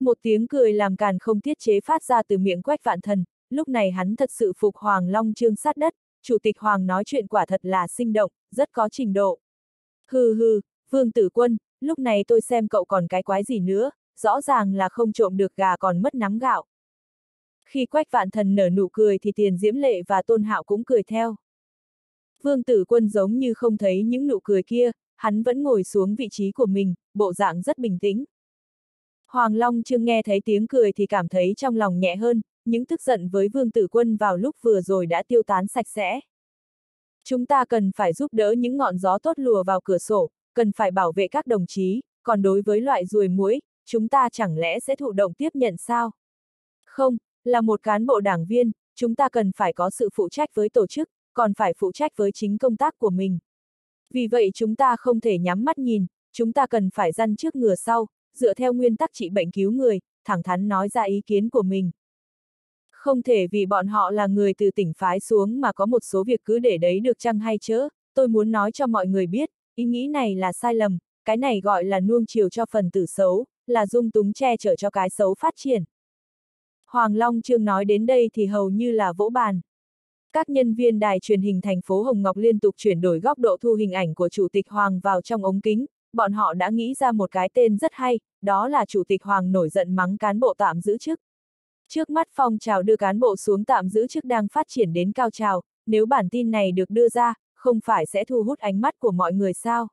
Một tiếng cười làm càn không tiết chế phát ra từ miệng quách vạn thần, lúc này hắn thật sự phục Hoàng Long Trương sát đất, Chủ tịch Hoàng nói chuyện quả thật là sinh động, rất có trình độ. Hừ hừ, Vương Tử Quân, lúc này tôi xem cậu còn cái quái gì nữa, rõ ràng là không trộm được gà còn mất nắm gạo. Khi Quách Vạn Thần nở nụ cười thì Tiền Diễm Lệ và Tôn Hạo cũng cười theo. Vương Tử Quân giống như không thấy những nụ cười kia, hắn vẫn ngồi xuống vị trí của mình, bộ dạng rất bình tĩnh. Hoàng Long chưa nghe thấy tiếng cười thì cảm thấy trong lòng nhẹ hơn, những tức giận với Vương Tử Quân vào lúc vừa rồi đã tiêu tán sạch sẽ. Chúng ta cần phải giúp đỡ những ngọn gió tốt lùa vào cửa sổ, cần phải bảo vệ các đồng chí, còn đối với loại ruồi muối, chúng ta chẳng lẽ sẽ thụ động tiếp nhận sao? Không, là một cán bộ đảng viên, chúng ta cần phải có sự phụ trách với tổ chức, còn phải phụ trách với chính công tác của mình. Vì vậy chúng ta không thể nhắm mắt nhìn, chúng ta cần phải răn trước ngừa sau, dựa theo nguyên tắc trị bệnh cứu người, thẳng thắn nói ra ý kiến của mình. Không thể vì bọn họ là người từ tỉnh phái xuống mà có một số việc cứ để đấy được chăng hay chớ, tôi muốn nói cho mọi người biết, ý nghĩ này là sai lầm, cái này gọi là nuông chiều cho phần tử xấu, là dung túng che chở cho cái xấu phát triển. Hoàng Long Trương nói đến đây thì hầu như là vỗ bàn. Các nhân viên đài truyền hình thành phố Hồng Ngọc liên tục chuyển đổi góc độ thu hình ảnh của Chủ tịch Hoàng vào trong ống kính, bọn họ đã nghĩ ra một cái tên rất hay, đó là Chủ tịch Hoàng nổi giận mắng cán bộ tạm giữ chức. Trước mắt phong trào đưa cán bộ xuống tạm giữ chức đang phát triển đến cao trào, nếu bản tin này được đưa ra, không phải sẽ thu hút ánh mắt của mọi người sao?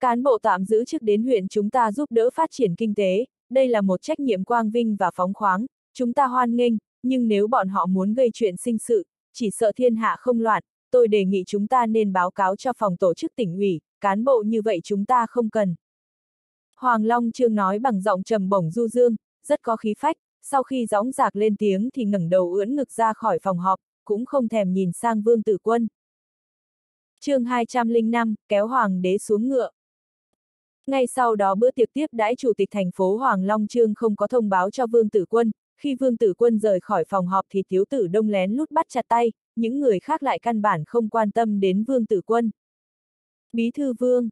Cán bộ tạm giữ chức đến huyện chúng ta giúp đỡ phát triển kinh tế, đây là một trách nhiệm quang vinh và phóng khoáng, chúng ta hoan nghênh, nhưng nếu bọn họ muốn gây chuyện sinh sự, chỉ sợ thiên hạ không loạn, tôi đề nghị chúng ta nên báo cáo cho phòng tổ chức tỉnh ủy, cán bộ như vậy chúng ta không cần. Hoàng Long Trương nói bằng giọng trầm bổng du dương, rất có khí phách, sau khi gióng giạc lên tiếng thì ngẩng đầu ưỡn ngực ra khỏi phòng họp, cũng không thèm nhìn sang Vương Tử Quân. chương 205, kéo Hoàng đế xuống ngựa. Ngay sau đó bữa tiệc tiếp đãi Chủ tịch thành phố Hoàng Long Trương không có thông báo cho Vương Tử Quân, khi Vương Tử Quân rời khỏi phòng họp thì thiếu tử đông lén lút bắt chặt tay, những người khác lại căn bản không quan tâm đến Vương Tử Quân. Bí thư Vương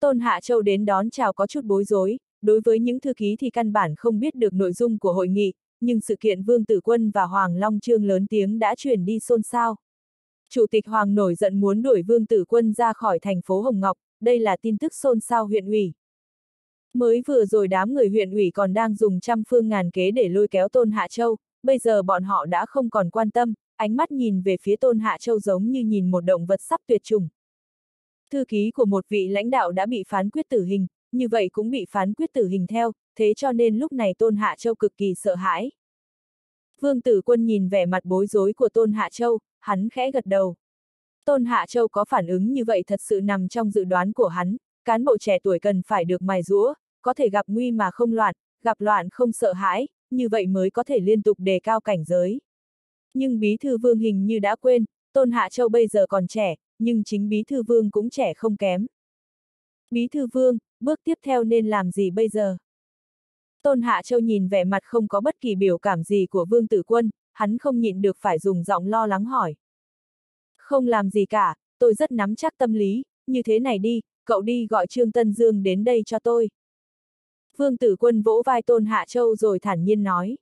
Tôn Hạ Châu đến đón chào có chút bối rối, đối với những thư ký thì căn bản không biết được nội dung của hội nghị, nhưng sự kiện Vương Tử Quân và Hoàng Long Trương lớn tiếng đã truyền đi xôn xao. Chủ tịch Hoàng nổi giận muốn đuổi Vương Tử Quân ra khỏi thành phố Hồng Ngọc, đây là tin tức xôn xao huyện ủy. Mới vừa rồi đám người huyện ủy còn đang dùng trăm phương ngàn kế để lôi kéo Tôn Hạ Châu, bây giờ bọn họ đã không còn quan tâm, ánh mắt nhìn về phía Tôn Hạ Châu giống như nhìn một động vật sắp tuyệt chủng. Thư ký của một vị lãnh đạo đã bị phán quyết tử hình, như vậy cũng bị phán quyết tử hình theo, thế cho nên lúc này Tôn Hạ Châu cực kỳ sợ hãi. Vương Tử Quân nhìn vẻ mặt bối rối của Tôn Hạ Châu, hắn khẽ gật đầu. Tôn Hạ Châu có phản ứng như vậy thật sự nằm trong dự đoán của hắn, cán bộ trẻ tuổi cần phải được mài rũa, có thể gặp nguy mà không loạn, gặp loạn không sợ hãi, như vậy mới có thể liên tục đề cao cảnh giới. Nhưng Bí Thư Vương hình như đã quên, Tôn Hạ Châu bây giờ còn trẻ, nhưng chính Bí Thư Vương cũng trẻ không kém. Bí Thư Vương, bước tiếp theo nên làm gì bây giờ? Tôn Hạ Châu nhìn vẻ mặt không có bất kỳ biểu cảm gì của Vương Tử Quân, hắn không nhịn được phải dùng giọng lo lắng hỏi. Không làm gì cả, tôi rất nắm chắc tâm lý, như thế này đi, cậu đi gọi Trương Tân Dương đến đây cho tôi. Vương Tử Quân vỗ vai Tôn Hạ Châu rồi thản nhiên nói.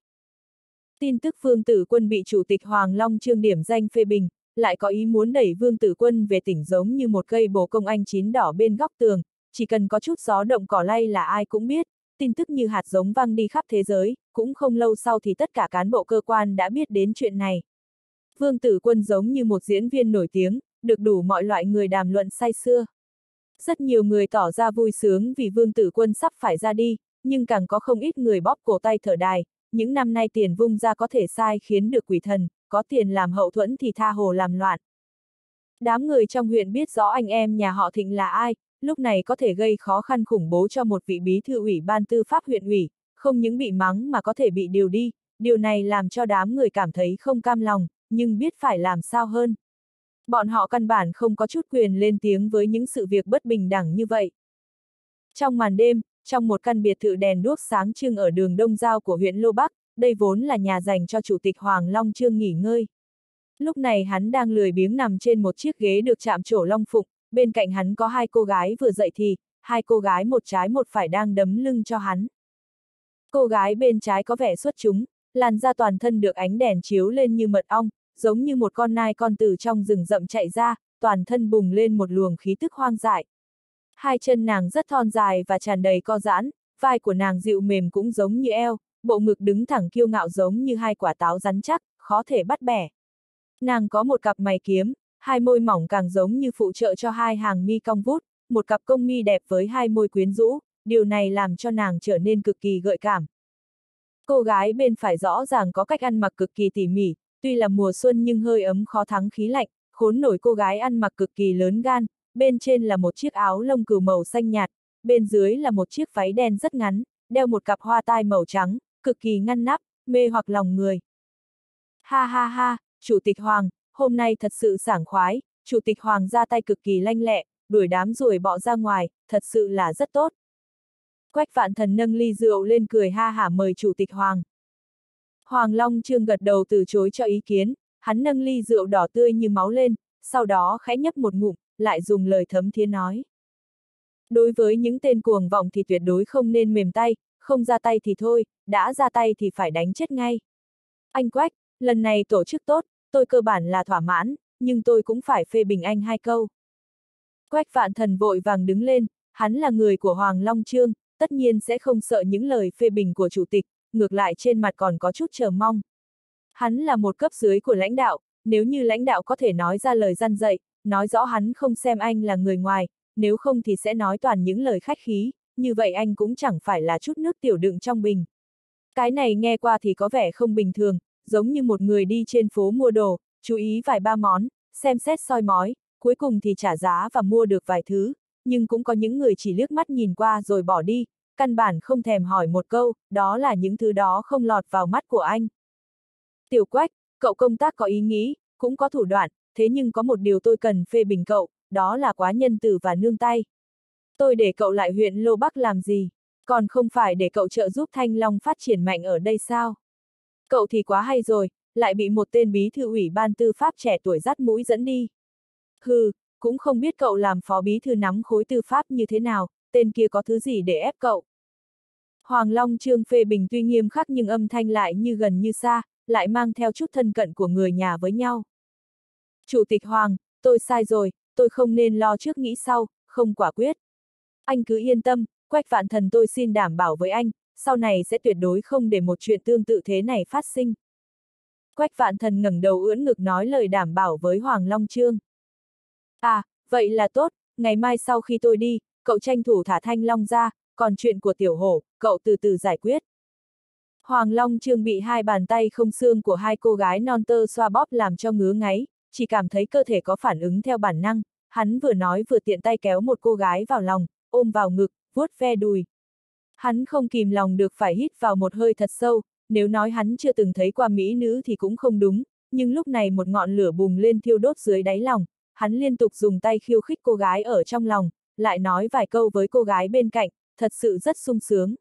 Tin tức Vương Tử Quân bị Chủ tịch Hoàng Long Trương điểm danh phê bình, lại có ý muốn đẩy Vương Tử Quân về tỉnh giống như một cây bồ công anh chín đỏ bên góc tường, chỉ cần có chút gió động cỏ lay là ai cũng biết, tin tức như hạt giống văng đi khắp thế giới, cũng không lâu sau thì tất cả cán bộ cơ quan đã biết đến chuyện này. Vương Tử Quân giống như một diễn viên nổi tiếng, được đủ mọi loại người đàm luận say xưa. Rất nhiều người tỏ ra vui sướng vì vương tử quân sắp phải ra đi, nhưng càng có không ít người bóp cổ tay thở đài, những năm nay tiền vung ra có thể sai khiến được quỷ thần, có tiền làm hậu thuẫn thì tha hồ làm loạn. Đám người trong huyện biết rõ anh em nhà họ thịnh là ai, lúc này có thể gây khó khăn khủng bố cho một vị bí thư ủy ban tư pháp huyện ủy, không những bị mắng mà có thể bị điều đi, điều này làm cho đám người cảm thấy không cam lòng, nhưng biết phải làm sao hơn. Bọn họ căn bản không có chút quyền lên tiếng với những sự việc bất bình đẳng như vậy. Trong màn đêm, trong một căn biệt thự đèn đuốc sáng trưng ở đường Đông Giao của huyện Lô Bắc, đây vốn là nhà dành cho Chủ tịch Hoàng Long Trương nghỉ ngơi. Lúc này hắn đang lười biếng nằm trên một chiếc ghế được chạm trổ long phụng, bên cạnh hắn có hai cô gái vừa dậy thì, hai cô gái một trái một phải đang đấm lưng cho hắn. Cô gái bên trái có vẻ xuất chúng, làn da toàn thân được ánh đèn chiếu lên như mật ong, giống như một con nai con từ trong rừng rậm chạy ra, toàn thân bùng lên một luồng khí tức hoang dại. Hai chân nàng rất thon dài và tràn đầy co giãn, vai của nàng dịu mềm cũng giống như eo, bộ ngực đứng thẳng kiêu ngạo giống như hai quả táo rắn chắc, khó thể bắt bẻ. Nàng có một cặp mày kiếm, hai môi mỏng càng giống như phụ trợ cho hai hàng mi cong vút, một cặp công mi đẹp với hai môi quyến rũ, điều này làm cho nàng trở nên cực kỳ gợi cảm. Cô gái bên phải rõ ràng có cách ăn mặc cực kỳ tỉ mỉ, tuy là mùa xuân nhưng hơi ấm khó thắng khí lạnh, khốn nổi cô gái ăn mặc cực kỳ lớn gan, bên trên là một chiếc áo lông cừu màu xanh nhạt, bên dưới là một chiếc váy đen rất ngắn, đeo một cặp hoa tai màu trắng, cực kỳ ngăn nắp, mê hoặc lòng người. Ha ha ha, Chủ tịch Hoàng, hôm nay thật sự sảng khoái, Chủ tịch Hoàng ra tay cực kỳ lanh lẹ, đuổi đám ruồi bọ ra ngoài, thật sự là rất tốt. Quách vạn thần nâng ly rượu lên cười ha hả mời Chủ tịch Hoàng. Hoàng Long Trương gật đầu từ chối cho ý kiến, hắn nâng ly rượu đỏ tươi như máu lên, sau đó khẽ nhấp một ngụm, lại dùng lời thấm thiên nói. Đối với những tên cuồng vọng thì tuyệt đối không nên mềm tay, không ra tay thì thôi, đã ra tay thì phải đánh chết ngay. Anh Quách, lần này tổ chức tốt, tôi cơ bản là thỏa mãn, nhưng tôi cũng phải phê bình anh hai câu. Quách vạn thần vội vàng đứng lên, hắn là người của Hoàng Long Trương, tất nhiên sẽ không sợ những lời phê bình của chủ tịch, ngược lại trên mặt còn có chút chờ mong. Hắn là một cấp dưới của lãnh đạo, nếu như lãnh đạo có thể nói ra lời gian dạy, nói rõ hắn không xem anh là người ngoài, nếu không thì sẽ nói toàn những lời khách khí, như vậy anh cũng chẳng phải là chút nước tiểu đựng trong bình. Cái này nghe qua thì có vẻ không bình thường, giống như một người đi trên phố mua đồ, chú ý vài ba món, xem xét soi mói, cuối cùng thì trả giá và mua được vài thứ, nhưng cũng có những người chỉ liếc mắt nhìn qua rồi bỏ đi, căn bản không thèm hỏi một câu, đó là những thứ đó không lọt vào mắt của anh. Tiểu Quách, cậu công tác có ý nghĩ, cũng có thủ đoạn, thế nhưng có một điều tôi cần phê bình cậu, đó là quá nhân từ và nương tay. Tôi để cậu lại huyện Lô Bắc làm gì? Còn không phải để cậu trợ giúp Thanh Long phát triển mạnh ở đây sao? Cậu thì quá hay rồi, lại bị một tên bí thư ủy ban tư pháp trẻ tuổi dắt mũi dẫn đi. Hừ, cũng không biết cậu làm phó bí thư nắm khối tư pháp như thế nào, tên kia có thứ gì để ép cậu. Hoàng Long Trương phê bình tuy nghiêm khắc nhưng âm thanh lại như gần như xa, lại mang theo chút thân cận của người nhà với nhau. Chủ tịch Hoàng, tôi sai rồi, tôi không nên lo trước nghĩ sau, không quả quyết. Anh cứ yên tâm, quách vạn thần tôi xin đảm bảo với anh, sau này sẽ tuyệt đối không để một chuyện tương tự thế này phát sinh. Quách vạn thần ngẩng đầu ưỡn ngực nói lời đảm bảo với Hoàng Long Trương. À, vậy là tốt, ngày mai sau khi tôi đi, cậu tranh thủ thả Thanh Long ra, còn chuyện của tiểu hổ, cậu từ từ giải quyết. Hoàng Long Trương bị hai bàn tay không xương của hai cô gái non tơ xoa bóp làm cho ngứa ngáy, chỉ cảm thấy cơ thể có phản ứng theo bản năng, hắn vừa nói vừa tiện tay kéo một cô gái vào lòng, ôm vào ngực, vuốt ve đùi. Hắn không kìm lòng được phải hít vào một hơi thật sâu, nếu nói hắn chưa từng thấy qua mỹ nữ thì cũng không đúng, nhưng lúc này một ngọn lửa bùng lên thiêu đốt dưới đáy lòng, hắn liên tục dùng tay khiêu khích cô gái ở trong lòng, lại nói vài câu với cô gái bên cạnh, thật sự rất sung sướng.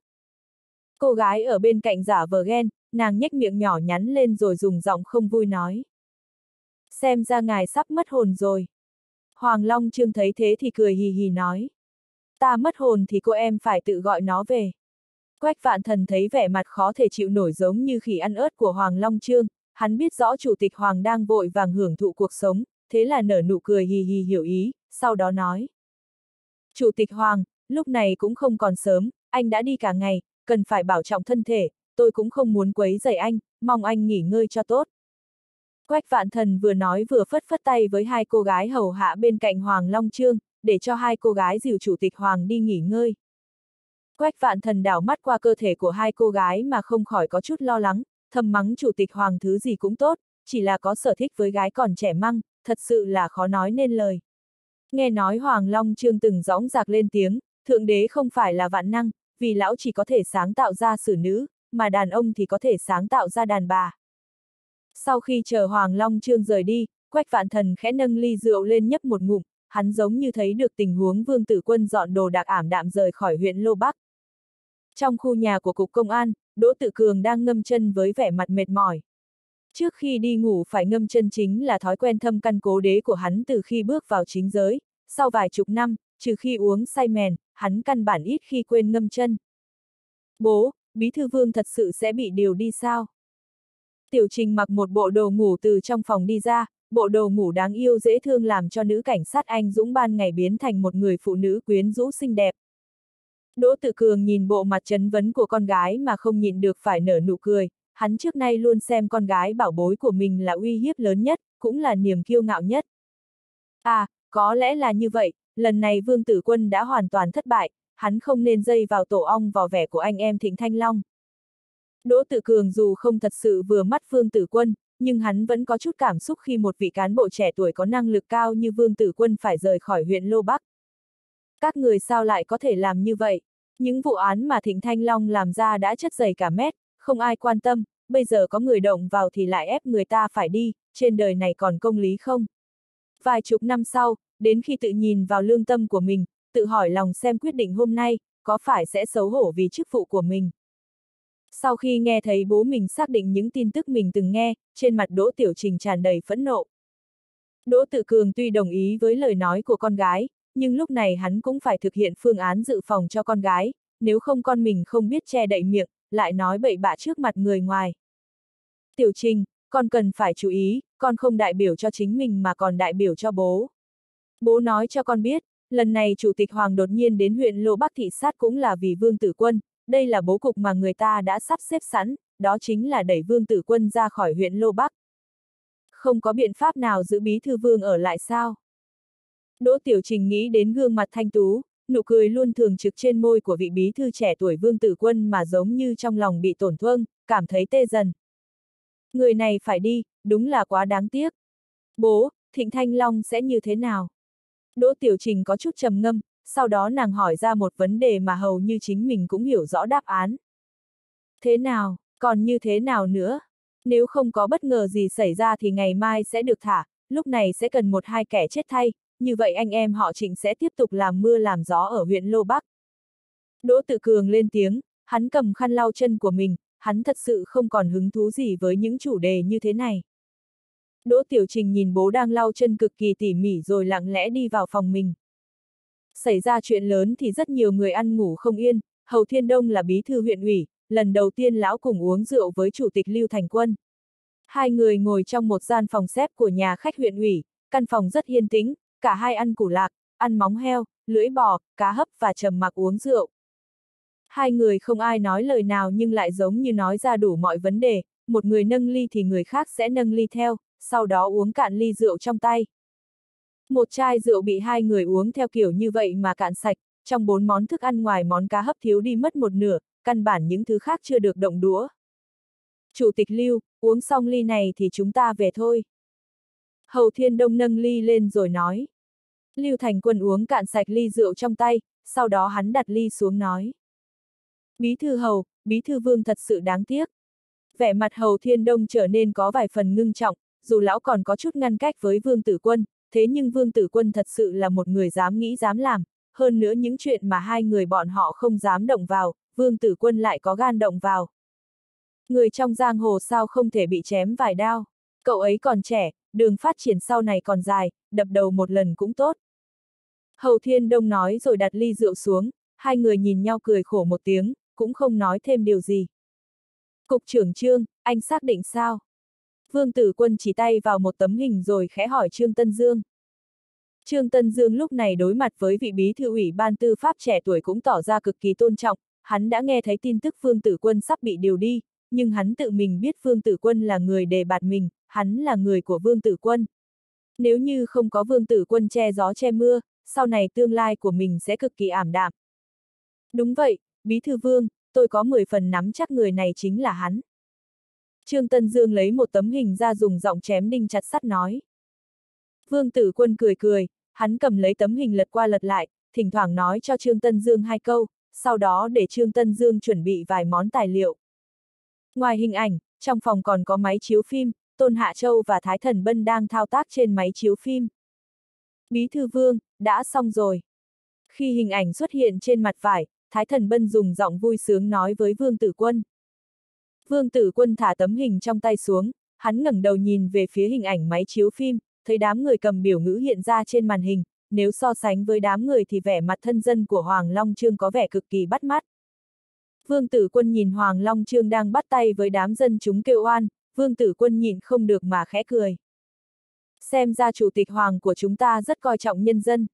Cô gái ở bên cạnh giả vờ ghen, nàng nhếch miệng nhỏ nhắn lên rồi dùng giọng không vui nói. Xem ra ngài sắp mất hồn rồi. Hoàng Long Trương thấy thế thì cười hì hì nói. Ta mất hồn thì cô em phải tự gọi nó về. Quách vạn thần thấy vẻ mặt khó thể chịu nổi giống như khỉ ăn ớt của Hoàng Long Trương, hắn biết rõ Chủ tịch Hoàng đang vội vàng hưởng thụ cuộc sống, thế là nở nụ cười hì hì hiểu ý, sau đó nói. Chủ tịch Hoàng, lúc này cũng không còn sớm, anh đã đi cả ngày, cần phải bảo trọng thân thể, tôi cũng không muốn quấy rầy anh, mong anh nghỉ ngơi cho tốt. Quách vạn thần vừa nói vừa phất phất tay với hai cô gái hầu hạ bên cạnh Hoàng Long Trương, để cho hai cô gái dìu chủ tịch Hoàng đi nghỉ ngơi. Quách vạn thần đảo mắt qua cơ thể của hai cô gái mà không khỏi có chút lo lắng, thầm mắng chủ tịch Hoàng thứ gì cũng tốt, chỉ là có sở thích với gái còn trẻ măng, thật sự là khó nói nên lời. Nghe nói Hoàng Long Trương từng gióng giạc lên tiếng, thượng đế không phải là vạn năng, vì lão chỉ có thể sáng tạo ra xử nữ, mà đàn ông thì có thể sáng tạo ra đàn bà. Sau khi chờ Hoàng Long Trương rời đi, Quách Vạn Thần khẽ nâng ly rượu lên nhấp một ngụm, hắn giống như thấy được tình huống Vương Tử Quân dọn đồ đạc ảm đạm rời khỏi huyện Lô Bắc. Trong khu nhà của Cục Công an, Đỗ Tự Cường đang ngâm chân với vẻ mặt mệt mỏi. Trước khi đi ngủ phải ngâm chân chính là thói quen thâm căn cố đế của hắn từ khi bước vào chính giới, sau vài chục năm, trừ khi uống say mèn, hắn căn bản ít khi quên ngâm chân. Bố, Bí Thư Vương thật sự sẽ bị điều đi sao? Tiểu Trình mặc một bộ đồ ngủ từ trong phòng đi ra, bộ đồ ngủ đáng yêu dễ thương làm cho nữ cảnh sát anh Dũng ban ngày biến thành một người phụ nữ quyến rũ xinh đẹp. Đỗ Tự Cường nhìn bộ mặt chấn vấn của con gái mà không nhịn được phải nở nụ cười, hắn trước nay luôn xem con gái bảo bối của mình là uy hiếp lớn nhất, cũng là niềm kiêu ngạo nhất. À, có lẽ là như vậy, lần này Vương Tử Quân đã hoàn toàn thất bại, hắn không nên dây vào tổ ong vào vẻ của anh em Thịnh Thanh Long. Đỗ Tự Cường dù không thật sự vừa mắt Vương Tử Quân, nhưng hắn vẫn có chút cảm xúc khi một vị cán bộ trẻ tuổi có năng lực cao như Vương Tử Quân phải rời khỏi huyện Lô Bắc. Các người sao lại có thể làm như vậy? Những vụ án mà Thịnh Thanh Long làm ra đã chất dày cả mét, không ai quan tâm, bây giờ có người động vào thì lại ép người ta phải đi, trên đời này còn công lý không? Vài chục năm sau, đến khi tự nhìn vào lương tâm của mình, tự hỏi lòng xem quyết định hôm nay, có phải sẽ xấu hổ vì chức vụ của mình. Sau khi nghe thấy bố mình xác định những tin tức mình từng nghe, trên mặt Đỗ Tiểu Trình tràn đầy phẫn nộ. Đỗ Tự Cường tuy đồng ý với lời nói của con gái, nhưng lúc này hắn cũng phải thực hiện phương án dự phòng cho con gái, nếu không con mình không biết che đậy miệng, lại nói bậy bạ trước mặt người ngoài. Tiểu Trình, con cần phải chú ý, con không đại biểu cho chính mình mà còn đại biểu cho bố. Bố nói cho con biết, lần này Chủ tịch Hoàng đột nhiên đến huyện Lô Bắc thị sát cũng là vì Vương Tử Quân, đây là bố cục mà người ta đã sắp xếp sẵn, đó chính là đẩy Vương Tử Quân ra khỏi huyện Lô Bắc. Không có biện pháp nào giữ bí thư vương ở lại sao? Đỗ Tiểu Trình nghĩ đến gương mặt thanh tú, nụ cười luôn thường trực trên môi của vị bí thư trẻ tuổi Vương Tử Quân mà giống như trong lòng bị tổn thương, cảm thấy tê dần. Người này phải đi, đúng là quá đáng tiếc. Bố, Thịnh Thanh Long sẽ như thế nào? Đỗ Tiểu Trình có chút trầm ngâm, sau đó nàng hỏi ra một vấn đề mà hầu như chính mình cũng hiểu rõ đáp án. Thế nào, còn như thế nào nữa? Nếu không có bất ngờ gì xảy ra thì ngày mai sẽ được thả, lúc này sẽ cần một hai kẻ chết thay, như vậy anh em họ Trịnh sẽ tiếp tục làm mưa làm gió ở huyện Lô Bắc. Đỗ Tự Cường lên tiếng, hắn cầm khăn lau chân của mình, hắn thật sự không còn hứng thú gì với những chủ đề như thế này. Đỗ Tiểu Trình nhìn bố đang lau chân cực kỳ tỉ mỉ rồi lặng lẽ đi vào phòng mình. Xảy ra chuyện lớn thì rất nhiều người ăn ngủ không yên, Hầu Thiên Đông là bí thư huyện ủy, lần đầu tiên lão cùng uống rượu với chủ tịch Lưu Thành Quân. Hai người ngồi trong một gian phòng xếp của nhà khách huyện ủy, căn phòng rất yên tĩnh, cả hai ăn củ lạc, ăn móng heo, lưỡi bò, cá hấp và trầm mặc uống rượu. Hai người không ai nói lời nào nhưng lại giống như nói ra đủ mọi vấn đề, một người nâng ly thì người khác sẽ nâng ly theo, sau đó uống cạn ly rượu trong tay. Một chai rượu bị hai người uống theo kiểu như vậy mà cạn sạch, trong bốn món thức ăn ngoài món cá hấp thiếu đi mất một nửa, căn bản những thứ khác chưa được động đũa. Chủ tịch Lưu, uống xong ly này thì chúng ta về thôi. Hầu Thiên Đông nâng ly lên rồi nói. Lưu Thành Quân uống cạn sạch ly rượu trong tay, sau đó hắn đặt ly xuống nói. Bí thư Hầu, Bí thư Vương thật sự đáng tiếc. Vẻ mặt Hầu Thiên Đông trở nên có vài phần ngưng trọng, dù lão còn có chút ngăn cách với Vương Tử Quân, thế nhưng Vương Tử Quân thật sự là một người dám nghĩ dám làm, hơn nữa những chuyện mà hai người bọn họ không dám động vào, Vương Tử Quân lại có gan động vào. Người trong giang hồ sao không thể bị chém vài đao, cậu ấy còn trẻ, đường phát triển sau này còn dài, đập đầu một lần cũng tốt. Hầu Thiên Đông nói rồi đặt ly rượu xuống, hai người nhìn nhau cười khổ một tiếng, cũng không nói thêm điều gì. Cục trưởng Trương, anh xác định sao? Vương Tử Quân chỉ tay vào một tấm hình rồi khẽ hỏi Trương Tân Dương. Trương Tân Dương lúc này đối mặt với vị bí thư ủy ban tư pháp trẻ tuổi cũng tỏ ra cực kỳ tôn trọng, hắn đã nghe thấy tin tức Vương Tử Quân sắp bị điều đi, nhưng hắn tự mình biết Vương Tử Quân là người đề bạt mình, hắn là người của Vương Tử Quân. Nếu như không có Vương Tử Quân che gió che mưa, sau này tương lai của mình sẽ cực kỳ ảm đạm. Đúng vậy, Bí Thư Vương, tôi có 10 phần nắm chắc người này chính là hắn. Trương Tân Dương lấy một tấm hình ra dùng giọng chém đinh chặt sắt nói. Vương Tử Quân cười cười, hắn cầm lấy tấm hình lật qua lật lại, thỉnh thoảng nói cho Trương Tân Dương hai câu, sau đó để Trương Tân Dương chuẩn bị vài món tài liệu. Ngoài hình ảnh, trong phòng còn có máy chiếu phim, Tôn Hạ Châu và Thái Thần Bân đang thao tác trên máy chiếu phim. Bí thư vương, đã xong rồi. Khi hình ảnh xuất hiện trên mặt vải, Thái Thần Bân dùng giọng vui sướng nói với Vương Tử Quân. Vương Tử Quân thả tấm hình trong tay xuống, hắn ngẩng đầu nhìn về phía hình ảnh máy chiếu phim, thấy đám người cầm biểu ngữ hiện ra trên màn hình, nếu so sánh với đám người thì vẻ mặt thân dân của Hoàng Long Trương có vẻ cực kỳ bắt mắt. Vương Tử Quân nhìn Hoàng Long Trương đang bắt tay với đám dân chúng kêu oan, Vương Tử Quân nhìn không được mà khẽ cười. Xem ra Chủ tịch Hoàng của chúng ta rất coi trọng nhân dân.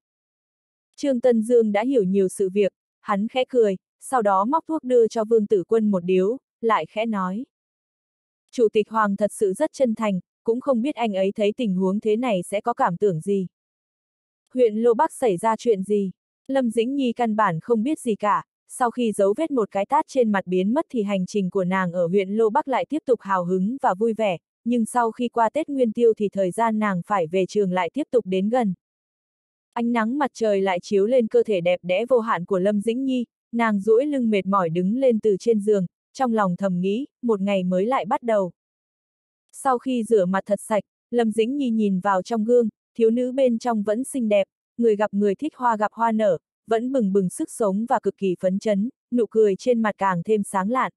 Trương Tân Dương đã hiểu nhiều sự việc, hắn khẽ cười, sau đó móc thuốc đưa cho Vương Tử Quân một điếu, lại khẽ nói. Chủ tịch Hoàng thật sự rất chân thành, cũng không biết anh ấy thấy tình huống thế này sẽ có cảm tưởng gì. Huyện Lô Bắc xảy ra chuyện gì? Lâm Dĩnh Nhi căn bản không biết gì cả, sau khi giấu vết một cái tát trên mặt biến mất thì hành trình của nàng ở huyện Lô Bắc lại tiếp tục hào hứng và vui vẻ, nhưng sau khi qua Tết Nguyên Tiêu thì thời gian nàng phải về trường lại tiếp tục đến gần. Ánh nắng mặt trời lại chiếu lên cơ thể đẹp đẽ vô hạn của Lâm Dĩnh Nhi, nàng duỗi lưng mệt mỏi đứng lên từ trên giường, trong lòng thầm nghĩ, một ngày mới lại bắt đầu. Sau khi rửa mặt thật sạch, Lâm Dĩnh Nhi nhìn vào trong gương, thiếu nữ bên trong vẫn xinh đẹp, người gặp người thích hoa gặp hoa nở, vẫn bừng bừng sức sống và cực kỳ phấn chấn, nụ cười trên mặt càng thêm sáng lạn.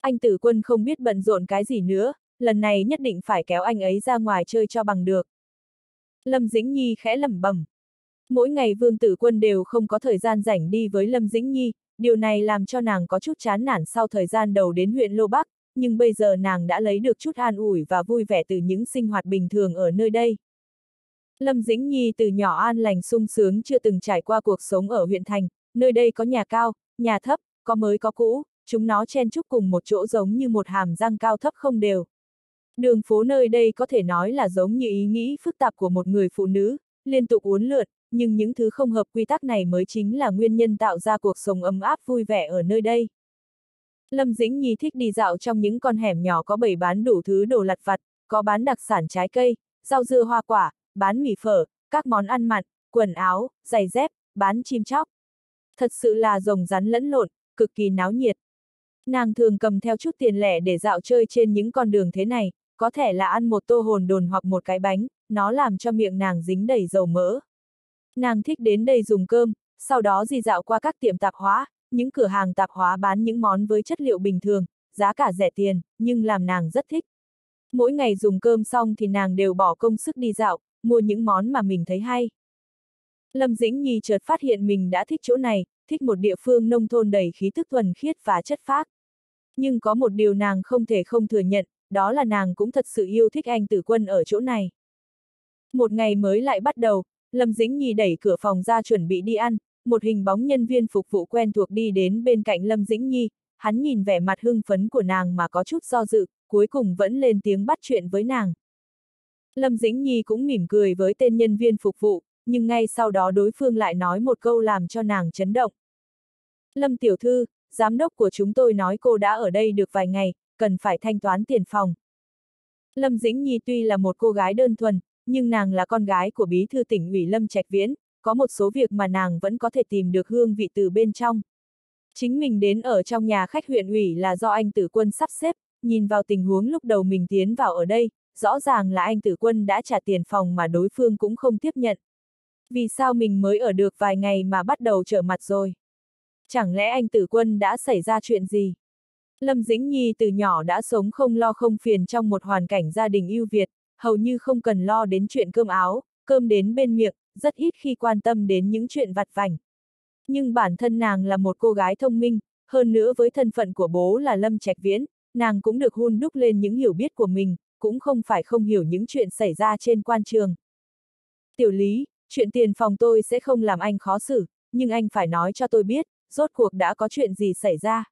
Anh tử quân không biết bận rộn cái gì nữa, lần này nhất định phải kéo anh ấy ra ngoài chơi cho bằng được. Lâm Dĩnh Nhi khẽ lẩm bẩm. Mỗi ngày Vương Tử Quân đều không có thời gian rảnh đi với Lâm Dĩnh Nhi, điều này làm cho nàng có chút chán nản sau thời gian đầu đến huyện Lô Bắc, nhưng bây giờ nàng đã lấy được chút an ủi và vui vẻ từ những sinh hoạt bình thường ở nơi đây. Lâm Dĩnh Nhi từ nhỏ an lành sung sướng chưa từng trải qua cuộc sống ở huyện thành, nơi đây có nhà cao, nhà thấp, có mới có cũ, chúng nó chen chúc cùng một chỗ giống như một hàm răng cao thấp không đều. Đường phố nơi đây có thể nói là giống như ý nghĩ phức tạp của một người phụ nữ, liên tục uốn lượn, nhưng những thứ không hợp quy tắc này mới chính là nguyên nhân tạo ra cuộc sống ấm áp vui vẻ ở nơi đây. Lâm Dĩnh Nhi thích đi dạo trong những con hẻm nhỏ có bày bán đủ thứ đồ lặt vặt, có bán đặc sản trái cây, rau dưa hoa quả, bán mì phở, các món ăn mặn, quần áo, giày dép, bán chim chóc. Thật sự là rồng rắn lẫn lộn, cực kỳ náo nhiệt. Nàng thường cầm theo chút tiền lẻ để dạo chơi trên những con đường thế này, có thể là ăn một tô hồn đồn hoặc một cái bánh, nó làm cho miệng nàng dính đầy dầu mỡ. Nàng thích đến đây dùng cơm, sau đó di dạo qua các tiệm tạp hóa, những cửa hàng tạp hóa bán những món với chất liệu bình thường, giá cả rẻ tiền, nhưng làm nàng rất thích. Mỗi ngày dùng cơm xong thì nàng đều bỏ công sức đi dạo, mua những món mà mình thấy hay. Lâm Dĩnh Nhi chợt phát hiện mình đã thích chỗ này, thích một địa phương nông thôn đầy khí tức thuần khiết và chất phác. Nhưng có một điều nàng không thể không thừa nhận, đó là nàng cũng thật sự yêu thích anh tử quân ở chỗ này. Một ngày mới lại bắt đầu, Lâm Dĩnh Nhi đẩy cửa phòng ra chuẩn bị đi ăn, một hình bóng nhân viên phục vụ quen thuộc đi đến bên cạnh Lâm Dĩnh Nhi, hắn nhìn vẻ mặt hưng phấn của nàng mà có chút do dự, cuối cùng vẫn lên tiếng bắt chuyện với nàng. Lâm Dĩnh Nhi cũng mỉm cười với tên nhân viên phục vụ, nhưng ngay sau đó đối phương lại nói một câu làm cho nàng chấn động. Lâm Tiểu Thư, giám đốc của chúng tôi nói cô đã ở đây được vài ngày, cần phải thanh toán tiền phòng. Lâm Dĩnh Nhi tuy là một cô gái đơn thuần, nhưng nàng là con gái của bí thư tỉnh ủy Lâm Trạch Viễn, có một số việc mà nàng vẫn có thể tìm được hương vị từ bên trong. Chính mình đến ở trong nhà khách huyện ủy là do anh tử quân sắp xếp, nhìn vào tình huống lúc đầu mình tiến vào ở đây, rõ ràng là anh tử quân đã trả tiền phòng mà đối phương cũng không tiếp nhận. Vì sao mình mới ở được vài ngày mà bắt đầu trở mặt rồi? Chẳng lẽ anh tử quân đã xảy ra chuyện gì? Lâm Dĩnh Nhi từ nhỏ đã sống không lo không phiền trong một hoàn cảnh gia đình ưu việt, hầu như không cần lo đến chuyện cơm áo, cơm đến bên miệng, rất ít khi quan tâm đến những chuyện vặt vảnh. Nhưng bản thân nàng là một cô gái thông minh, hơn nữa với thân phận của bố là Lâm Trạch Viễn, nàng cũng được hun đúc lên những hiểu biết của mình, cũng không phải không hiểu những chuyện xảy ra trên quan trường. Tiểu lý, chuyện tiền phòng tôi sẽ không làm anh khó xử, nhưng anh phải nói cho tôi biết, rốt cuộc đã có chuyện gì xảy ra.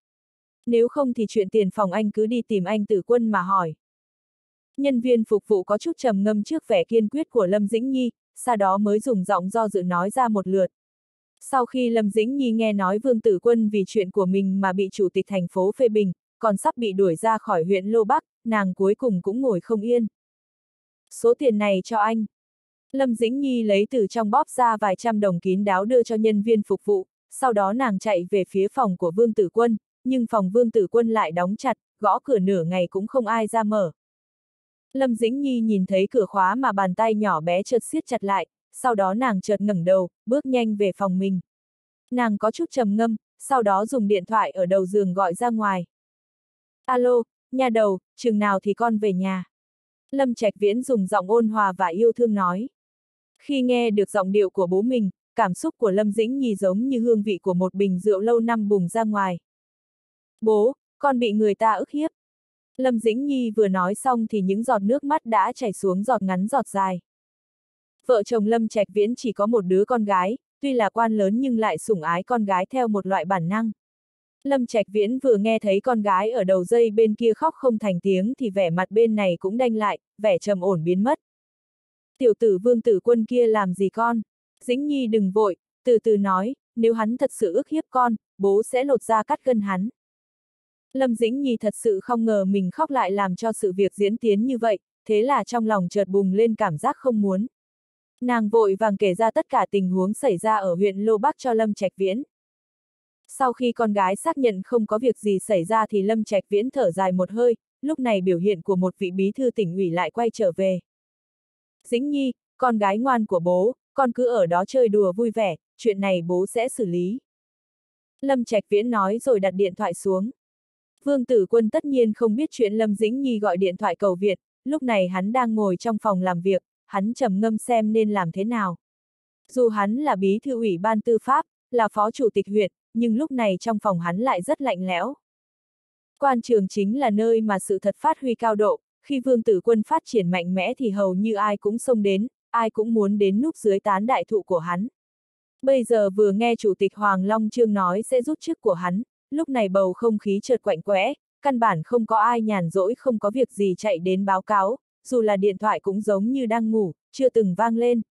Nếu không thì chuyện tiền phòng anh cứ đi tìm anh tử quân mà hỏi. Nhân viên phục vụ có chút trầm ngâm trước vẻ kiên quyết của Lâm Dĩnh Nhi, sau đó mới dùng giọng do dự nói ra một lượt. Sau khi Lâm Dĩnh Nhi nghe nói Vương Tử Quân vì chuyện của mình mà bị chủ tịch thành phố phê bình, còn sắp bị đuổi ra khỏi huyện Lô Bắc, nàng cuối cùng cũng ngồi không yên. Số tiền này cho anh. Lâm Dĩnh Nhi lấy từ trong bóp ra vài trăm đồng kín đáo đưa cho nhân viên phục vụ, sau đó nàng chạy về phía phòng của Vương Tử Quân, nhưng phòng Vương Tử Quân lại đóng chặt, gõ cửa nửa ngày cũng không ai ra mở. Lâm Dĩnh Nhi nhìn thấy cửa khóa mà bàn tay nhỏ bé chợt siết chặt lại, sau đó nàng chợt ngẩng đầu, bước nhanh về phòng mình. Nàng có chút trầm ngâm, sau đó dùng điện thoại ở đầu giường gọi ra ngoài. Alo, nhà đầu, chừng nào thì con về nhà. Lâm Trạch Viễn dùng giọng ôn hòa và yêu thương nói. Khi nghe được giọng điệu của bố mình, cảm xúc của Lâm Dĩnh Nhi giống như hương vị của một bình rượu lâu năm bùng ra ngoài. Bố, con bị người ta ức hiếp. Lâm Dĩnh Nhi vừa nói xong thì những giọt nước mắt đã chảy xuống giọt ngắn giọt dài. Vợ chồng Lâm Trạch Viễn chỉ có một đứa con gái, tuy là quan lớn nhưng lại sủng ái con gái theo một loại bản năng. Lâm Trạch Viễn vừa nghe thấy con gái ở đầu dây bên kia khóc không thành tiếng thì vẻ mặt bên này cũng đanh lại, vẻ trầm ổn biến mất. Tiểu tử vương tử quân kia làm gì con? Dĩnh Nhi đừng vội, từ từ nói, nếu hắn thật sự ức hiếp con, bố sẽ lột ra cắt gân hắn. Lâm Dĩnh Nhi thật sự không ngờ mình khóc lại làm cho sự việc diễn tiến như vậy, thế là trong lòng chợt bùng lên cảm giác không muốn. Nàng vội vàng kể ra tất cả tình huống xảy ra ở huyện Lô Bắc cho Lâm Trạch Viễn. Sau khi con gái xác nhận không có việc gì xảy ra thì Lâm Trạch Viễn thở dài một hơi, lúc này biểu hiện của một vị bí thư tỉnh ủy lại quay trở về. Dĩnh Nhi, con gái ngoan của bố, con cứ ở đó chơi đùa vui vẻ, chuyện này bố sẽ xử lý. Lâm Trạch Viễn nói rồi đặt điện thoại xuống. Vương Tử Quân tất nhiên không biết chuyện Lâm Dĩnh Nhi gọi điện thoại cầu Việt, lúc này hắn đang ngồi trong phòng làm việc, hắn trầm ngâm xem nên làm thế nào. Dù hắn là bí thư ủy ban tư pháp, là phó chủ tịch huyện, nhưng lúc này trong phòng hắn lại rất lạnh lẽo. Quan trường chính là nơi mà sự thật phát huy cao độ, khi vương tử quân phát triển mạnh mẽ thì hầu như ai cũng xông đến, ai cũng muốn đến núp dưới tán đại thụ của hắn. Bây giờ vừa nghe Chủ tịch Hoàng Long Trương nói sẽ rút chức của hắn, lúc này bầu không khí chợt quạnh quẽ, căn bản không có ai nhàn rỗi không có việc gì chạy đến báo cáo, dù là điện thoại cũng giống như đang ngủ, chưa từng vang lên.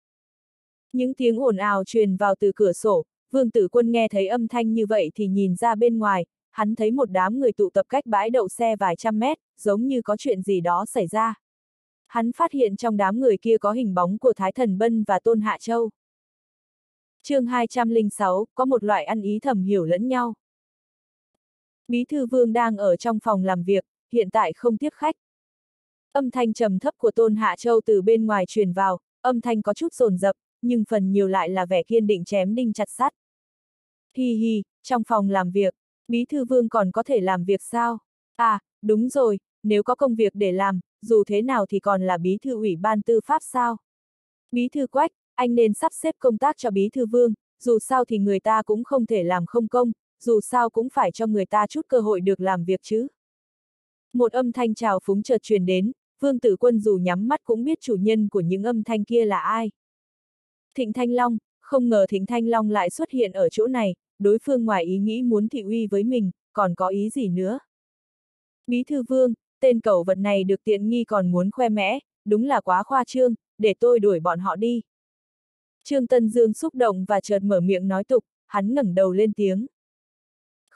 Những tiếng ồn ào truyền vào từ cửa sổ, vương tử quân nghe thấy âm thanh như vậy thì nhìn ra bên ngoài, hắn thấy một đám người tụ tập cách bãi đậu xe vài trăm mét, giống như có chuyện gì đó xảy ra. Hắn phát hiện trong đám người kia có hình bóng của Thái Thần Bân và Tôn Hạ Châu. chương 206, có một loại ăn ý thầm hiểu lẫn nhau. Bí thư vương đang ở trong phòng làm việc, hiện tại không tiếp khách. Âm thanh trầm thấp của Tôn Hạ Châu từ bên ngoài truyền vào, âm thanh có chút rồn rập, nhưng phần nhiều lại là vẻ kiên định chém đinh chặt sắt. Hi hi, trong phòng làm việc, bí thư vương còn có thể làm việc sao? À, đúng rồi, nếu có công việc để làm, dù thế nào thì còn là bí thư ủy ban tư pháp sao? Bí thư quách, anh nên sắp xếp công tác cho bí thư vương, dù sao thì người ta cũng không thể làm không công, dù sao cũng phải cho người ta chút cơ hội được làm việc chứ. Một âm thanh chào phúng chợt truyền đến, vương tử quân dù nhắm mắt cũng biết chủ nhân của những âm thanh kia là ai. Thịnh Thanh Long, không ngờ Thịnh Thanh Long lại xuất hiện ở chỗ này, đối phương ngoài ý nghĩ muốn thị uy với mình, còn có ý gì nữa. Bí thư vương, tên cầu vật này được tiện nghi còn muốn khoe mẽ, đúng là quá khoa trương, để tôi đuổi bọn họ đi. Trương Tân Dương xúc động và chợt mở miệng nói tục, hắn ngẩng đầu lên tiếng.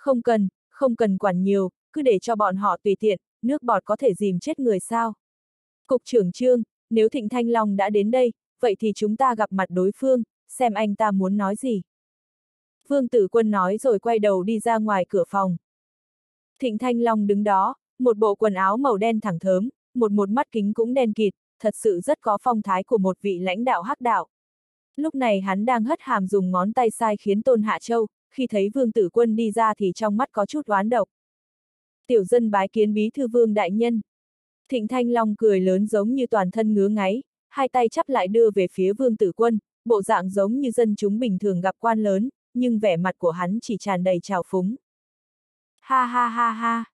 Không cần, không cần quản nhiều, cứ để cho bọn họ tùy tiện, nước bọt có thể dìm chết người sao. Cục trưởng Trương, nếu Thịnh Thanh Long đã đến đây, vậy thì chúng ta gặp mặt đối phương, xem anh ta muốn nói gì. Vương Tử Quân nói rồi quay đầu đi ra ngoài cửa phòng. Thịnh Thanh Long đứng đó, một bộ quần áo màu đen thẳng thớm, một một mắt kính cũng đen kịt, thật sự rất có phong thái của một vị lãnh đạo hắc đạo. Lúc này hắn đang hất hàm dùng ngón tay sai khiến Tôn Hạ Châu, khi thấy Vương Tử Quân đi ra thì trong mắt có chút oán độc. Tiểu dân bái kiến bí thư Vương Đại Nhân. Thịnh Thanh Long cười lớn giống như toàn thân ngứa ngáy, hai tay chắp lại đưa về phía Vương Tử Quân, bộ dạng giống như dân chúng bình thường gặp quan lớn, nhưng vẻ mặt của hắn chỉ tràn đầy trào phúng. Ha ha ha ha!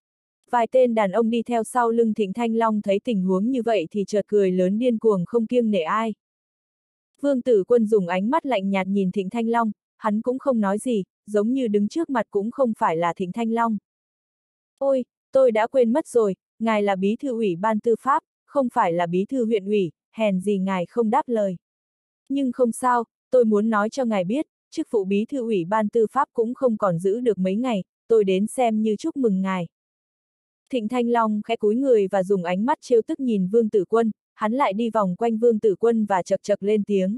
Vài tên đàn ông đi theo sau lưng Thịnh Thanh Long thấy tình huống như vậy thì chợt cười lớn điên cuồng không kiêng nể ai. Vương Tử Quân dùng ánh mắt lạnh nhạt nhìn Thịnh Thanh Long, hắn cũng không nói gì, giống như đứng trước mặt cũng không phải là Thịnh Thanh Long. Ôi, tôi đã quên mất rồi, ngài là bí thư ủy ban tư pháp, không phải là bí thư huyện ủy, hèn gì ngài không đáp lời. Nhưng không sao, tôi muốn nói cho ngài biết, chức vụ bí thư ủy ban tư pháp cũng không còn giữ được mấy ngày, tôi đến xem như chúc mừng ngài. Thịnh Thanh Long khẽ cúi người và dùng ánh mắt trêu tức nhìn Vương Tử Quân, hắn lại đi vòng quanh Vương Tử Quân và chật chật lên tiếng.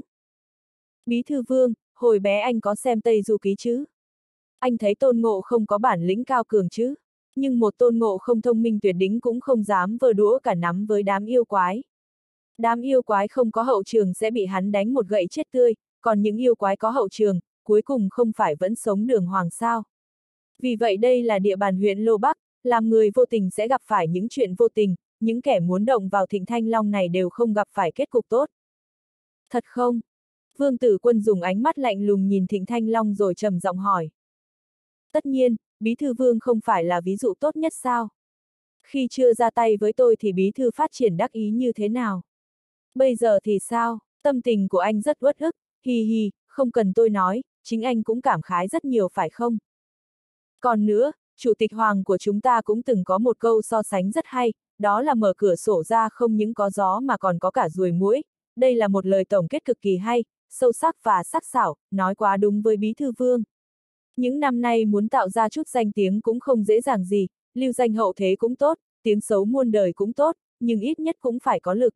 Bí thư Vương, hồi bé anh có xem Tây Du Ký chứ? Anh thấy tôn ngộ không có bản lĩnh cao cường chứ? Nhưng một tôn ngộ không thông minh tuyệt đỉnh cũng không dám vơ đũa cả nắm với đám yêu quái. Đám yêu quái không có hậu trường sẽ bị hắn đánh một gậy chết tươi, còn những yêu quái có hậu trường, cuối cùng không phải vẫn sống đường hoàng sao. Vì vậy đây là địa bàn huyện Lô Bắc, làm người vô tình sẽ gặp phải những chuyện vô tình, những kẻ muốn động vào thịnh thanh long này đều không gặp phải kết cục tốt. Thật không? Vương tử quân dùng ánh mắt lạnh lùng nhìn thịnh thanh long rồi trầm giọng hỏi. Tất nhiên, bí thư vương không phải là ví dụ tốt nhất sao? Khi chưa ra tay với tôi thì bí thư phát triển đắc ý như thế nào? Bây giờ thì sao? Tâm tình của anh rất uất ức, hi hi, không cần tôi nói, chính anh cũng cảm khái rất nhiều phải không? Còn nữa, Chủ tịch Hoàng của chúng ta cũng từng có một câu so sánh rất hay, đó là mở cửa sổ ra không những có gió mà còn có cả ruồi muỗi. Đây là một lời tổng kết cực kỳ hay, sâu sắc và sắc sảo, nói quá đúng với Bí Thư Vương. Những năm nay muốn tạo ra chút danh tiếng cũng không dễ dàng gì, lưu danh hậu thế cũng tốt, tiếng xấu muôn đời cũng tốt, nhưng ít nhất cũng phải có lực.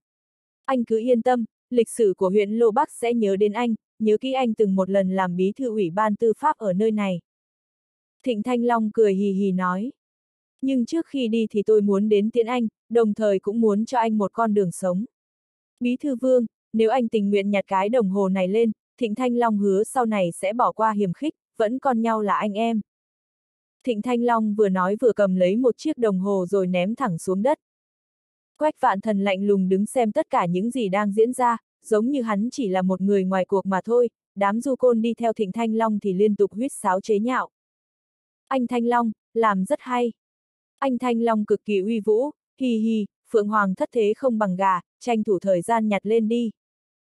Anh cứ yên tâm, lịch sử của huyện Lô Bắc sẽ nhớ đến anh, nhớ kỹ anh từng một lần làm bí thư ủy ban tư pháp ở nơi này. Thịnh Thanh Long cười hì hì nói. Nhưng trước khi đi thì tôi muốn đến tiễn anh, đồng thời cũng muốn cho anh một con đường sống. Bí thư vương, nếu anh tình nguyện nhặt cái đồng hồ này lên, Thịnh Thanh Long hứa sau này sẽ bỏ qua hiểm khích, vẫn còn nhau là anh em. Thịnh Thanh Long vừa nói vừa cầm lấy một chiếc đồng hồ rồi ném thẳng xuống đất. Quách vạn thần lạnh lùng đứng xem tất cả những gì đang diễn ra, giống như hắn chỉ là một người ngoài cuộc mà thôi, đám du côn đi theo Thịnh Thanh Long thì liên tục huyết sáo chế nhạo. Anh Thanh Long, làm rất hay. Anh Thanh Long cực kỳ uy vũ, hi hi, Phượng Hoàng thất thế không bằng gà, tranh thủ thời gian nhặt lên đi.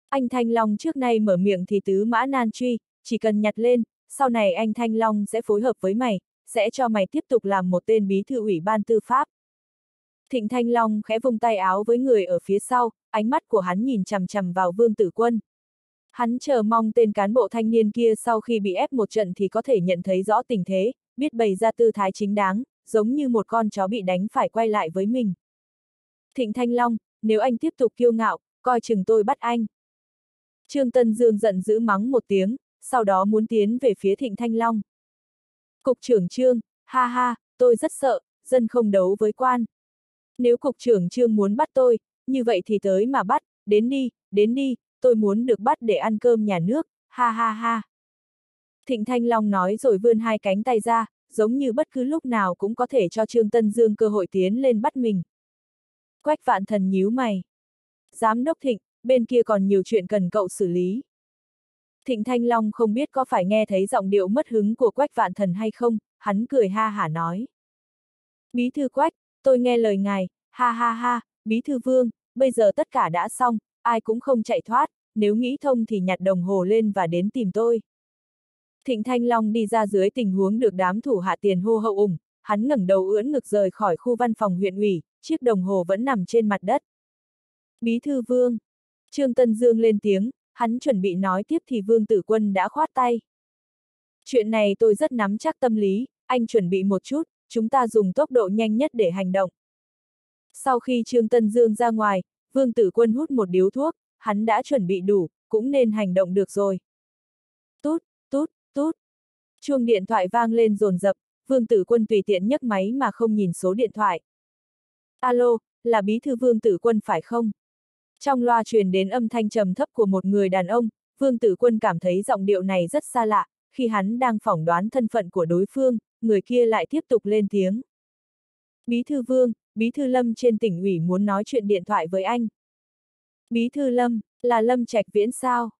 Anh Thanh Long trước nay mở miệng thì tứ mã nan truy, chỉ cần nhặt lên, sau này anh Thanh Long sẽ phối hợp với mày, sẽ cho mày tiếp tục làm một tên bí thư ủy ban tư pháp. Thịnh Thanh Long khẽ vung tay áo với người ở phía sau, ánh mắt của hắn nhìn chằm chằm vào Vương Tử Quân. Hắn chờ mong tên cán bộ thanh niên kia sau khi bị ép một trận thì có thể nhận thấy rõ tình thế, biết bày ra tư thái chính đáng, giống như một con chó bị đánh phải quay lại với mình. Thịnh Thanh Long, nếu anh tiếp tục kiêu ngạo, coi chừng tôi bắt anh. Trương Tân Dương giận dữ mắng một tiếng, sau đó muốn tiến về phía Thịnh Thanh Long. Cục trưởng Trương, ha ha, tôi rất sợ, dân không đấu với quan. Nếu cục trưởng Trương muốn bắt tôi, như vậy thì tới mà bắt, đến đi, đến đi, tôi muốn được bắt để ăn cơm nhà nước, ha ha ha. Thịnh Thanh Long nói rồi vươn hai cánh tay ra, giống như bất cứ lúc nào cũng có thể cho Trương Tân Dương cơ hội tiến lên bắt mình. Quách vạn thần nhíu mày. Giám đốc Thịnh, bên kia còn nhiều chuyện cần cậu xử lý. Thịnh Thanh Long không biết có phải nghe thấy giọng điệu mất hứng của Quách vạn thần hay không, hắn cười ha hả nói. Bí thư Quách, tôi nghe lời ngài, ha ha ha, bí thư vương, bây giờ tất cả đã xong, ai cũng không chạy thoát, nếu nghĩ thông thì nhặt đồng hồ lên và đến tìm tôi. Thịnh Thanh Long đi ra dưới tình huống được đám thủ hạ tiền hô hậu ủng, hắn ngẩng đầu ưỡn ngực rời khỏi khu văn phòng huyện ủy, chiếc đồng hồ vẫn nằm trên mặt đất. Bí thư vương. Trương Tân Dương lên tiếng, hắn chuẩn bị nói tiếp thì vương tử quân đã khoát tay. Chuyện này tôi rất nắm chắc tâm lý, anh chuẩn bị một chút, chúng ta dùng tốc độ nhanh nhất để hành động. Sau khi Trương Tân Dương ra ngoài, vương tử quân hút một điếu thuốc, hắn đã chuẩn bị đủ, cũng nên hành động được rồi. Tút, tút, Tút. Chuông điện thoại vang lên rồn rập, Vương Tử Quân tùy tiện nhấc máy mà không nhìn số điện thoại. Alo, là bí thư Vương Tử Quân phải không? Trong loa truyền đến âm thanh trầm thấp của một người đàn ông, Vương Tử Quân cảm thấy giọng điệu này rất xa lạ, khi hắn đang phỏng đoán thân phận của đối phương, người kia lại tiếp tục lên tiếng. Bí thư Vương, Bí thư Lâm trên tỉnh ủy muốn nói chuyện điện thoại với anh. Bí thư Lâm, là Lâm Trạch Viễn sao?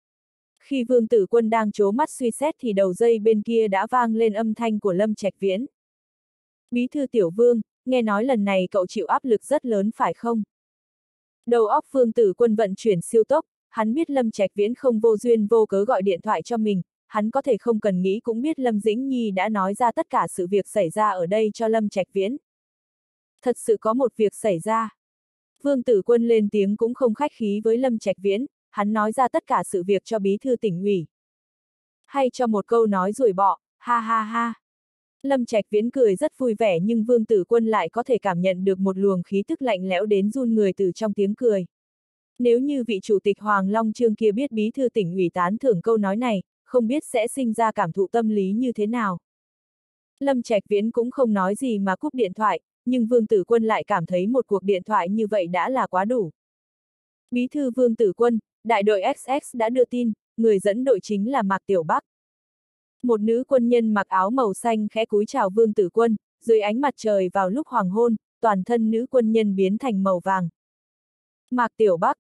Khi Vương Tử Quân đang chố mắt suy xét thì đầu dây bên kia đã vang lên âm thanh của Lâm Trạch Viễn. Bí thư Tiểu Vương, nghe nói lần này cậu chịu áp lực rất lớn phải không? Đầu óc Vương Tử Quân vận chuyển siêu tốc, hắn biết Lâm Trạch Viễn không vô duyên vô cớ gọi điện thoại cho mình, hắn có thể không cần nghĩ cũng biết Lâm Dĩnh Nhi đã nói ra tất cả sự việc xảy ra ở đây cho Lâm Trạch Viễn. Thật sự có một việc xảy ra. Vương Tử Quân lên tiếng cũng không khách khí với Lâm Trạch Viễn, hắn nói ra tất cả sự việc cho bí thư tỉnh ủy. Hay cho một câu nói rủi bọ, ha ha ha. Lâm Trạch Viễn cười rất vui vẻ nhưng Vương Tử Quân lại có thể cảm nhận được một luồng khí tức lạnh lẽo đến run người từ trong tiếng cười. Nếu như vị chủ tịch Hoàng Long Trương kia biết bí thư tỉnh ủy tán thưởng câu nói này, không biết sẽ sinh ra cảm thụ tâm lý như thế nào. Lâm Trạch Viễn cũng không nói gì mà cúp điện thoại, nhưng Vương Tử Quân lại cảm thấy một cuộc điện thoại như vậy đã là quá đủ. Bí thư Vương Tử Quân, đại đội XX đã đưa tin, người dẫn đội chính là Mạc Tiểu Bắc. Một nữ quân nhân mặc áo màu xanh khẽ cúi chào Vương Tử Quân, dưới ánh mặt trời vào lúc hoàng hôn, toàn thân nữ quân nhân biến thành màu vàng. Mạc Tiểu Bắc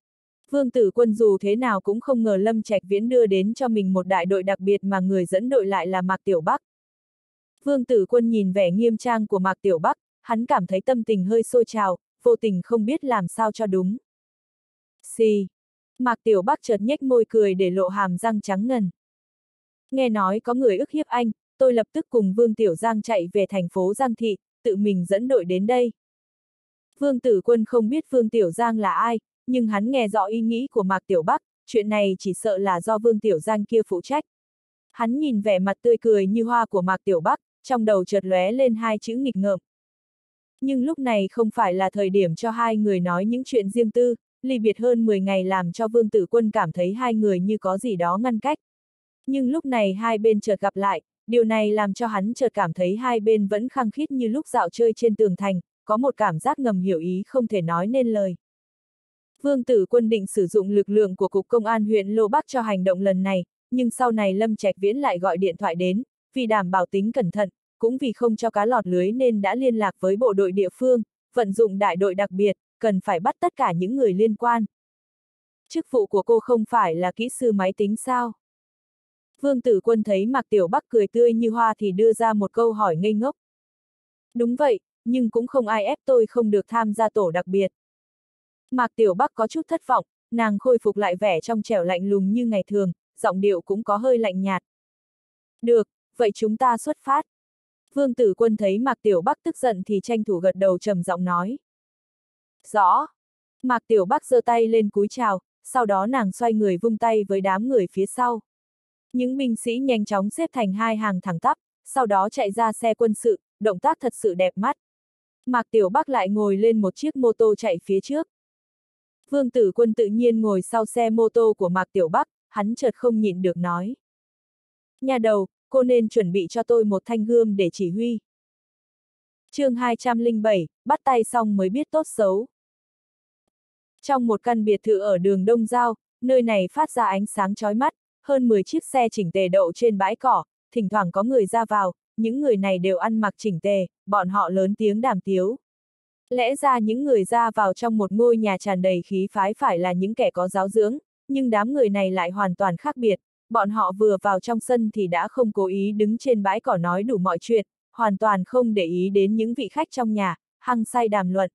Vương Tử Quân dù thế nào cũng không ngờ Lâm Trạch Viễn đưa đến cho mình một đại đội đặc biệt mà người dẫn đội lại là Mạc Tiểu Bắc. Vương Tử Quân nhìn vẻ nghiêm trang của Mạc Tiểu Bắc, hắn cảm thấy tâm tình hơi sôi trào, vô tình không biết làm sao cho đúng. Xì. Mạc Tiểu Bắc chợt nhếch môi cười để lộ hàm răng trắng ngần. Nghe nói có người ức hiếp anh, tôi lập tức cùng Vương Tiểu Giang chạy về thành phố Giang Thị, tự mình dẫn đội đến đây. Vương Tử Quân không biết Vương Tiểu Giang là ai, nhưng hắn nghe rõ ý nghĩ của Mạc Tiểu Bắc, chuyện này chỉ sợ là do Vương Tiểu Giang kia phụ trách. Hắn nhìn vẻ mặt tươi cười như hoa của Mạc Tiểu Bắc, trong đầu chợt lóe lên hai chữ nghịch ngợm. Nhưng lúc này không phải là thời điểm cho hai người nói những chuyện riêng tư, ly biệt hơn 10 ngày làm cho Vương Tử Quân cảm thấy hai người như có gì đó ngăn cách. Nhưng lúc này hai bên chợt gặp lại, điều này làm cho hắn chợt cảm thấy hai bên vẫn khăng khít như lúc dạo chơi trên tường thành, có một cảm giác ngầm hiểu ý không thể nói nên lời. Vương Tử Quân định sử dụng lực lượng của Cục Công an huyện Lô Bắc cho hành động lần này, nhưng sau này Lâm Trạch Viễn lại gọi điện thoại đến, vì đảm bảo tính cẩn thận, cũng vì không cho cá lọt lưới nên đã liên lạc với bộ đội địa phương, vận dụng đại đội đặc biệt, cần phải bắt tất cả những người liên quan. Chức vụ của cô không phải là kỹ sư máy tính sao? Vương Tử Quân thấy Mạc Tiểu Bắc cười tươi như hoa thì đưa ra một câu hỏi ngây ngốc. Đúng vậy, nhưng cũng không ai ép tôi không được tham gia tổ đặc biệt. Mạc Tiểu Bắc có chút thất vọng, nàng khôi phục lại vẻ trong trẻo lạnh lùng như ngày thường, giọng điệu cũng có hơi lạnh nhạt. Được, vậy chúng ta xuất phát. Vương Tử Quân thấy Mạc Tiểu Bắc tức giận thì tranh thủ gật đầu trầm giọng nói. Rõ. Mạc Tiểu Bắc giơ tay lên cúi chào, sau đó nàng xoay người vung tay với đám người phía sau. Những binh sĩ nhanh chóng xếp thành hai hàng thẳng tắp, sau đó chạy ra xe quân sự, động tác thật sự đẹp mắt. Mạc Tiểu Bắc lại ngồi lên một chiếc mô tô chạy phía trước. Vương Tử Quân tự nhiên ngồi sau xe mô tô của Mạc Tiểu Bắc, hắn chợt không nhịn được nói. Nhà đầu, cô nên chuẩn bị cho tôi một thanh gươm để chỉ huy. chương 207, bắt tay xong mới biết tốt xấu. Trong một căn biệt thự ở đường Đông Giao, nơi này phát ra ánh sáng chói mắt, hơn 10 chiếc xe chỉnh tề đậu trên bãi cỏ, thỉnh thoảng có người ra vào, những người này đều ăn mặc chỉnh tề, bọn họ lớn tiếng đàm tiếu. Lẽ ra những người ra vào trong một ngôi nhà tràn đầy khí phái phải là những kẻ có giáo dưỡng, nhưng đám người này lại hoàn toàn khác biệt, bọn họ vừa vào trong sân thì đã không cố ý đứng trên bãi cỏ nói đủ mọi chuyện, hoàn toàn không để ý đến những vị khách trong nhà, hăng say đàm luận.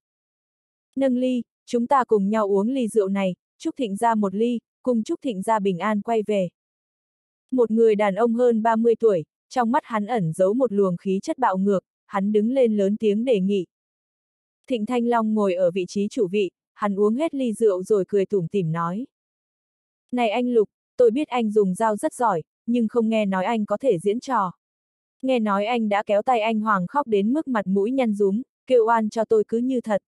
Nâng ly, chúng ta cùng nhau uống ly rượu này, Trúc Thịnh ra một ly, cùng Trúc Thịnh ra bình an quay về. Một người đàn ông hơn 30 tuổi, trong mắt hắn ẩn giấu một luồng khí chất bạo ngược, hắn đứng lên lớn tiếng đề nghị. Thịnh Thanh Long ngồi ở vị trí chủ vị, hắn uống hết ly rượu rồi cười tủm tỉm nói. Này anh Lục, tôi biết anh dùng dao rất giỏi, nhưng không nghe nói anh có thể diễn trò. Nghe nói anh đã kéo tay anh Hoàng khóc đến mức mặt mũi nhăn rúm, kêu oan cho tôi cứ như thật.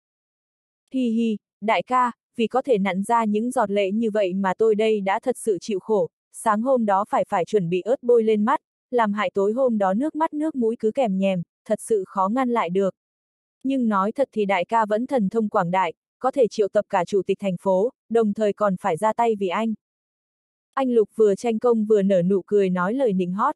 Hi hi, đại ca, vì có thể nặn ra những giọt lệ như vậy mà tôi đây đã thật sự chịu khổ, sáng hôm đó phải phải chuẩn bị ớt bôi lên mắt, làm hại tối hôm đó nước mắt nước mũi cứ kèm nhèm, thật sự khó ngăn lại được. Nhưng nói thật thì đại ca vẫn thần thông quảng đại, có thể triệu tập cả chủ tịch thành phố, đồng thời còn phải ra tay vì anh. Anh Lục vừa tranh công vừa nở nụ cười nói lời nịnh hót.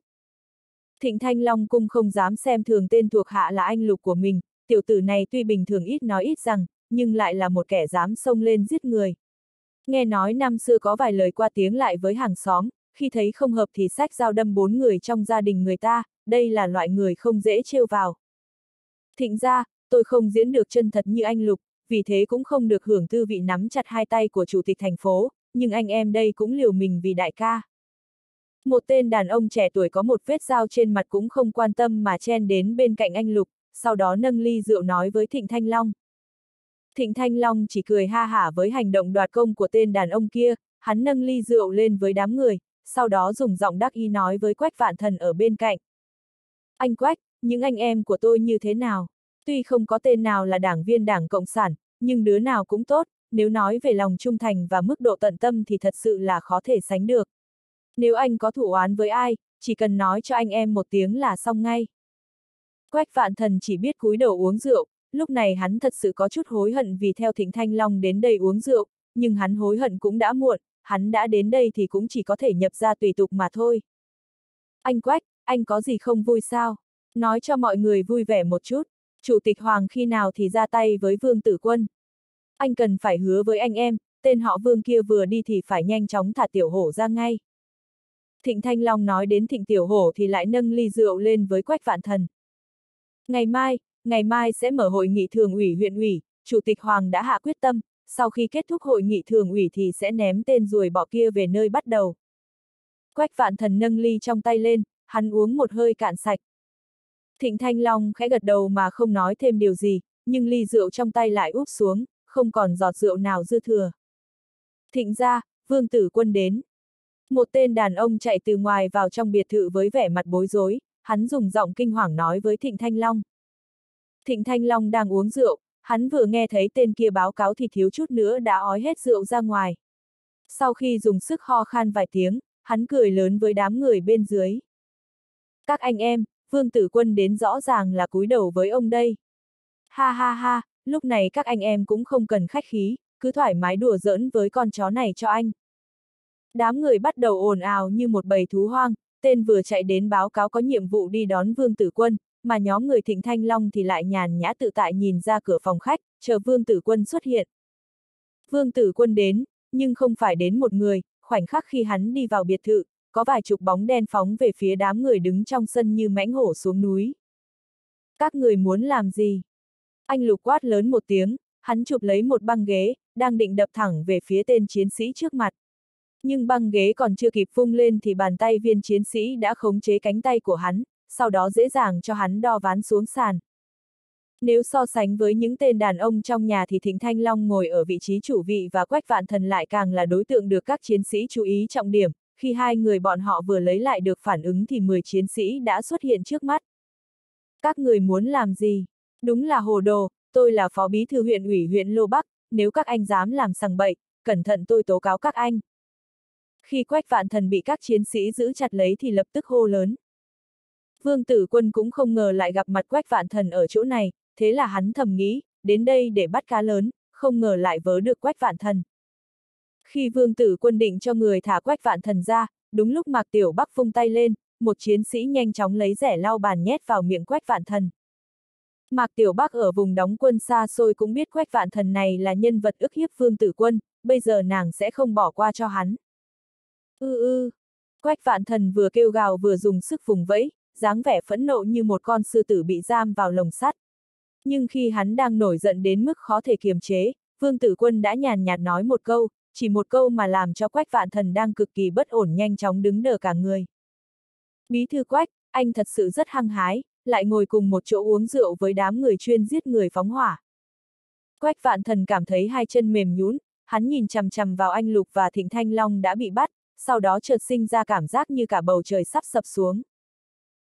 Thịnh Thanh Long cung không dám xem thường tên thuộc hạ là anh Lục của mình, tiểu tử này tuy bình thường ít nói ít rằng, nhưng lại là một kẻ dám xông lên giết người. Nghe nói năm xưa có vài lời qua tiếng lại với hàng xóm, khi thấy không hợp thì sách dao đâm bốn người trong gia đình người ta, đây là loại người không dễ trêu vào. Thịnh ra, tôi không diễn được chân thật như anh Lục, vì thế cũng không được hưởng tư vị nắm chặt hai tay của chủ tịch thành phố, nhưng anh em đây cũng liều mình vì đại ca. Một tên đàn ông trẻ tuổi có một vết dao trên mặt cũng không quan tâm mà chen đến bên cạnh anh Lục, sau đó nâng ly rượu nói với Thịnh Thanh Long. Thịnh Thanh Long chỉ cười ha hả với hành động đoạt công của tên đàn ông kia, hắn nâng ly rượu lên với đám người, sau đó dùng giọng đắc ý nói với Quách Vạn Thần ở bên cạnh. Anh Quách, những anh em của tôi như thế nào? Tuy không có tên nào là đảng viên đảng Cộng sản, nhưng đứa nào cũng tốt, nếu nói về lòng trung thành và mức độ tận tâm thì thật sự là khó thể sánh được. Nếu anh có thủ oán với ai, chỉ cần nói cho anh em một tiếng là xong ngay. Quách vạn thần chỉ biết cúi đầu uống rượu, lúc này hắn thật sự có chút hối hận vì theo Thịnh Thanh Long đến đây uống rượu, nhưng hắn hối hận cũng đã muộn, hắn đã đến đây thì cũng chỉ có thể nhập ra tùy tục mà thôi. Anh Quách, anh có gì không vui sao? Nói cho mọi người vui vẻ một chút, Chủ tịch Hoàng khi nào thì ra tay với Vương Tử Quân. Anh cần phải hứa với anh em, tên họ Vương kia vừa đi thì phải nhanh chóng thả tiểu hổ ra ngay. Thịnh Thanh Long nói đến Thịnh Tiểu Hổ thì lại nâng ly rượu lên với Quách Vạn Thần. Ngày mai, ngày mai sẽ mở hội nghị thường ủy huyện ủy, Chủ tịch Hoàng đã hạ quyết tâm, sau khi kết thúc hội nghị thường ủy thì sẽ ném tên ruồi bỏ kia về nơi bắt đầu. Quách Vạn Thần nâng ly trong tay lên, hắn uống một hơi cạn sạch. Thịnh Thanh Long khẽ gật đầu mà không nói thêm điều gì, nhưng ly rượu trong tay lại úp xuống, không còn giọt rượu nào dư thừa. Thịnh ra, vương tử quân đến. Một tên đàn ông chạy từ ngoài vào trong biệt thự với vẻ mặt bối rối, hắn dùng giọng kinh hoàng nói với Thịnh Thanh Long. Thịnh Thanh Long đang uống rượu, hắn vừa nghe thấy tên kia báo cáo thì thiếu chút nữa đã ói hết rượu ra ngoài. Sau khi dùng sức ho khan vài tiếng, hắn cười lớn với đám người bên dưới. Các anh em, Vương Tử Quân đến rõ ràng là cúi đầu với ông đây. Ha ha ha, lúc này các anh em cũng không cần khách khí, cứ thoải mái đùa giỡn với con chó này cho anh. Đám người bắt đầu ồn ào như một bầy thú hoang, tên vừa chạy đến báo cáo có nhiệm vụ đi đón Vương Tử Quân, mà nhóm người Thịnh Thanh Long thì lại nhàn nhã tự tại nhìn ra cửa phòng khách, chờ Vương Tử Quân xuất hiện. Vương Tử Quân đến, nhưng không phải đến một người, khoảnh khắc khi hắn đi vào biệt thự, có vài chục bóng đen phóng về phía đám người đứng trong sân như mãnh hổ xuống núi. Các người muốn làm gì? Anh lục quát lớn một tiếng, hắn chụp lấy một băng ghế, đang định đập thẳng về phía tên chiến sĩ trước mặt. Nhưng băng ghế còn chưa kịp vung lên thì bàn tay viên chiến sĩ đã khống chế cánh tay của hắn, sau đó dễ dàng cho hắn đo ván xuống sàn. Nếu so sánh với những tên đàn ông trong nhà thì Thịnh Thanh Long ngồi ở vị trí chủ vị và Quách Vạn Thần lại càng là đối tượng được các chiến sĩ chú ý trọng điểm, khi hai người bọn họ vừa lấy lại được phản ứng thì 10 chiến sĩ đã xuất hiện trước mắt. Các người muốn làm gì? Đúng là hồ đồ, tôi là phó bí thư huyện ủy huyện Lô Bắc, nếu các anh dám làm sằng bậy, cẩn thận tôi tố cáo các anh. Khi Quách Vạn Thần bị các chiến sĩ giữ chặt lấy thì lập tức hô lớn. Vương Tử Quân cũng không ngờ lại gặp mặt Quách Vạn Thần ở chỗ này, thế là hắn thầm nghĩ, đến đây để bắt cá lớn, không ngờ lại vớ được Quách Vạn Thần. Khi Vương Tử Quân định cho người thả Quách Vạn Thần ra, đúng lúc Mạc Tiểu Bắc phung tay lên, một chiến sĩ nhanh chóng lấy rẻ lau bàn nhét vào miệng Quách Vạn Thần. Mạc Tiểu Bắc ở vùng đóng quân xa xôi cũng biết Quách Vạn Thần này là nhân vật ức hiếp Vương Tử Quân, bây giờ nàng sẽ không bỏ qua cho hắn. Ư ư. Quách vạn thần vừa kêu gào vừa dùng sức vùng vẫy, dáng vẻ phẫn nộ như một con sư tử bị giam vào lồng sắt. Nhưng khi hắn đang nổi giận đến mức khó thể kiềm chế, Vương Tử Quân đã nhàn nhạt nói một câu, chỉ một câu mà làm cho Quách Vạn Thần đang cực kỳ bất ổn nhanh chóng đứng đờ cả người. Bí thư Quách, anh thật sự rất hăng hái, lại ngồi cùng một chỗ uống rượu với đám người chuyên giết người phóng hỏa. Quách Vạn Thần cảm thấy hai chân mềm nhũn, hắn nhìn chằm chằm vào anh Lục và Thịnh Thanh Long đã bị bắt, sau đó chợt sinh ra cảm giác như cả bầu trời sắp sập xuống.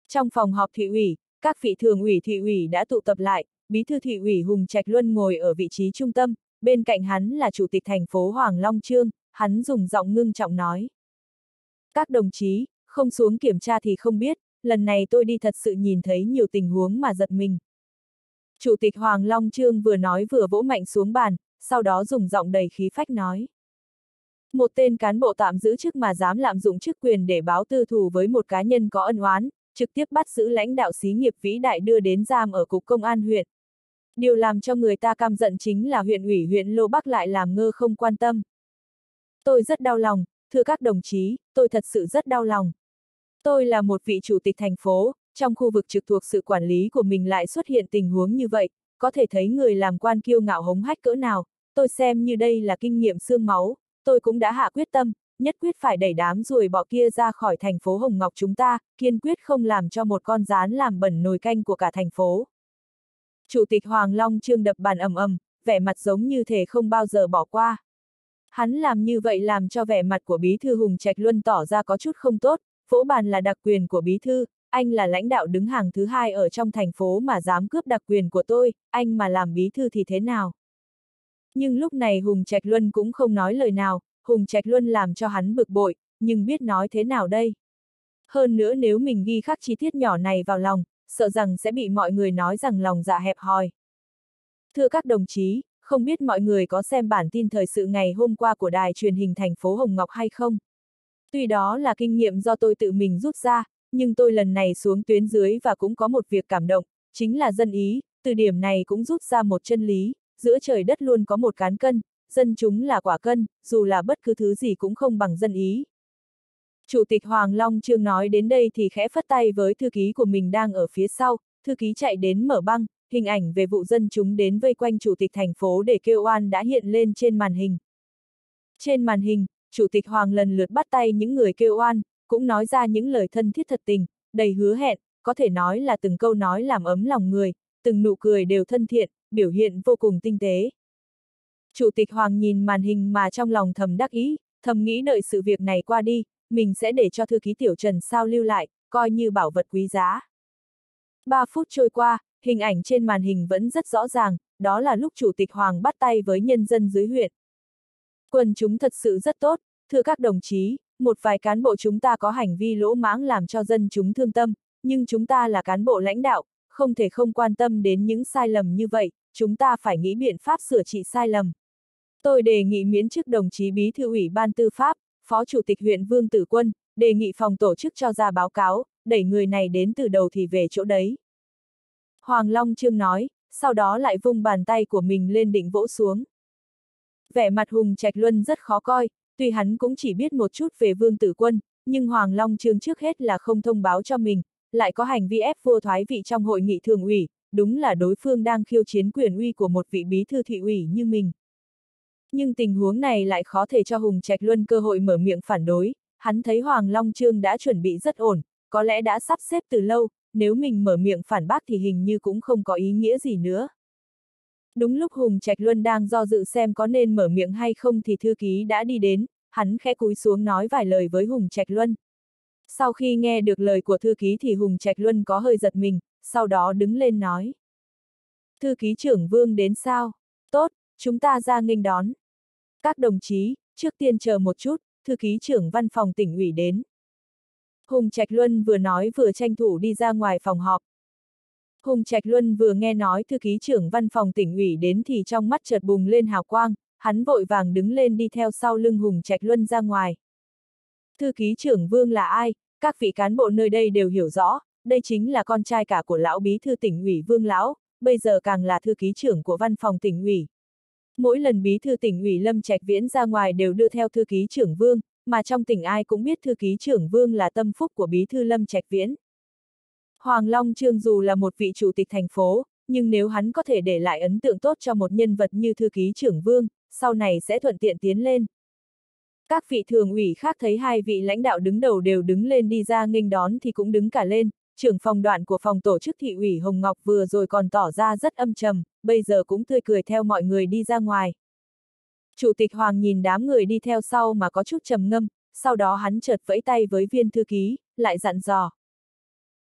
Trong phòng họp thị ủy, các vị thường ủy thị ủy đã tụ tập lại, bí thư thị ủy Hùng Trạch Luân ngồi ở vị trí trung tâm, bên cạnh hắn là chủ tịch thành phố Hoàng Long Trương, hắn dùng giọng ngưng trọng nói. Các đồng chí, không xuống kiểm tra thì không biết, lần này tôi đi thật sự nhìn thấy nhiều tình huống mà giật mình. Chủ tịch Hoàng Long Trương vừa nói vừa vỗ mạnh xuống bàn, sau đó dùng giọng đầy khí phách nói. Một tên cán bộ tạm giữ chức mà dám lạm dụng chức quyền để báo tư thù với một cá nhân có ân oán, trực tiếp bắt giữ lãnh đạo xí nghiệp vĩ đại đưa đến giam ở cục công an huyện. Điều làm cho người ta căm giận chính là huyện ủy huyện Lô Bắc lại làm ngơ không quan tâm. Tôi rất đau lòng, thưa các đồng chí, tôi thật sự rất đau lòng. Tôi là một vị chủ tịch thành phố, trong khu vực trực thuộc sự quản lý của mình lại xuất hiện tình huống như vậy, có thể thấy người làm quan kiêu ngạo hống hách cỡ nào, tôi xem như đây là kinh nghiệm xương máu, tôi cũng đã hạ quyết tâm, nhất quyết phải đẩy đám ruồi bọ kia ra khỏi thành phố Hồng Ngọc chúng ta, kiên quyết không làm cho một con rán làm bẩn nồi canh của cả thành phố. Chủ tịch Hoàng Long Trương đập bàn ầm ầm, vẻ mặt giống như thể không bao giờ bỏ qua. Hắn làm như vậy làm cho vẻ mặt của bí thư Hùng Trạch Luân tỏ ra có chút không tốt, vỗ bàn là đặc quyền của bí thư, anh là lãnh đạo đứng hàng thứ hai ở trong thành phố mà dám cướp đặc quyền của tôi, anh mà làm bí thư thì thế nào? Nhưng lúc này Hùng Trạch Luân cũng không nói lời nào, Hùng Trạch Luân làm cho hắn bực bội, nhưng biết nói thế nào đây? Hơn nữa nếu mình ghi khắc chi tiết nhỏ này vào lòng, sợ rằng sẽ bị mọi người nói rằng lòng dạ hẹp hòi. Thưa các đồng chí, không biết mọi người có xem bản tin thời sự ngày hôm qua của đài truyền hình thành phố Hồng Ngọc hay không? Tuy đó là kinh nghiệm do tôi tự mình rút ra, nhưng tôi lần này xuống tuyến dưới và cũng có một việc cảm động, chính là dân ý, từ điểm này cũng rút ra một chân lý, giữa trời đất luôn có một cán cân, dân chúng là quả cân, dù là bất cứ thứ gì cũng không bằng dân ý. Chủ tịch Hoàng Long Trương nói đến đây thì khẽ phất tay với thư ký của mình đang ở phía sau, thư ký chạy đến mở băng, hình ảnh về vụ dân chúng đến vây quanh chủ tịch thành phố để kêu oan đã hiện lên trên màn hình. Trên màn hình, chủ tịch Hoàng lần lượt bắt tay những người kêu oan, cũng nói ra những lời thân thiết thật tình, đầy hứa hẹn, có thể nói là từng câu nói làm ấm lòng người, từng nụ cười đều thân thiện, biểu hiện vô cùng tinh tế. Chủ tịch Hoàng nhìn màn hình mà trong lòng thầm đắc ý, thầm nghĩ đợi sự việc này qua đi, mình sẽ để cho thư ký tiểu Trần sao lưu lại, coi như bảo vật quý giá. Ba phút trôi qua, hình ảnh trên màn hình vẫn rất rõ ràng, đó là lúc Chủ tịch Hoàng bắt tay với nhân dân dưới huyện. Quần chúng thật sự rất tốt, thưa các đồng chí, một vài cán bộ chúng ta có hành vi lỗ mãng làm cho dân chúng thương tâm, nhưng chúng ta là cán bộ lãnh đạo, không thể không quan tâm đến những sai lầm như vậy, chúng ta phải nghĩ biện pháp sửa trị sai lầm. Tôi đề nghị miễn chức đồng chí bí thư ủy ban tư pháp, phó chủ tịch huyện Vương Tử Quân, đề nghị phòng tổ chức cho ra báo cáo, đẩy người này đến từ đầu thì về chỗ đấy. Hoàng Long Trương nói, sau đó lại vung bàn tay của mình lên định vỗ xuống. Vẻ mặt Hùng Trạch Luân rất khó coi, tuy hắn cũng chỉ biết một chút về Vương Tử Quân, nhưng Hoàng Long Trương trước hết là không thông báo cho mình, lại có hành vi ép vua thoái vị trong hội nghị thường ủy, đúng là đối phương đang khiêu chiến quyền uy của một vị bí thư thị ủy như mình. Nhưng tình huống này lại khó thể cho Hùng Trạch Luân cơ hội mở miệng phản đối, hắn thấy Hoàng Long Trương đã chuẩn bị rất ổn, có lẽ đã sắp xếp từ lâu, nếu mình mở miệng phản bác thì hình như cũng không có ý nghĩa gì nữa. Đúng lúc Hùng Trạch Luân đang do dự xem có nên mở miệng hay không thì thư ký đã đi đến, hắn khẽ cúi xuống nói vài lời với Hùng Trạch Luân. Sau khi nghe được lời của thư ký thì Hùng Trạch Luân có hơi giật mình, sau đó đứng lên nói. Thư ký trưởng Vương đến sao? Tốt, chúng ta ra nghênh đón. Các đồng chí, trước tiên chờ một chút, thư ký trưởng văn phòng tỉnh ủy đến. Hùng Trạch Luân vừa nói vừa tranh thủ đi ra ngoài phòng họp. Hùng Trạch Luân vừa nghe nói thư ký trưởng văn phòng tỉnh ủy đến thì trong mắt chợt bùng lên hào quang, hắn vội vàng đứng lên đi theo sau lưng Hùng Trạch Luân ra ngoài. Thư ký trưởng Vương là ai? Các vị cán bộ nơi đây đều hiểu rõ, đây chính là con trai cả của lão bí thư tỉnh ủy Vương lão, bây giờ càng là thư ký trưởng của văn phòng tỉnh ủy. Mỗi lần bí thư tỉnh ủy Lâm Trạch Viễn ra ngoài đều đưa theo thư ký trưởng Vương, mà trong tỉnh ai cũng biết thư ký trưởng Vương là tâm phúc của bí thư Lâm Trạch Viễn. Hoàng Long Trương dù là một vị chủ tịch thành phố, nhưng nếu hắn có thể để lại ấn tượng tốt cho một nhân vật như thư ký trưởng Vương, sau này sẽ thuận tiện tiến lên. Các vị thường ủy khác thấy hai vị lãnh đạo đứng đầu đều đứng lên đi ra nghênh đón thì cũng đứng cả lên, trưởng phòng đoạn của phòng tổ chức thị ủy Hồng Ngọc vừa rồi còn tỏ ra rất âm trầm, bây giờ cũng tươi cười theo mọi người đi ra ngoài. Chủ tịch Hoàng nhìn đám người đi theo sau mà có chút trầm ngâm, sau đó hắn chợt vẫy tay với viên thư ký, lại dặn dò.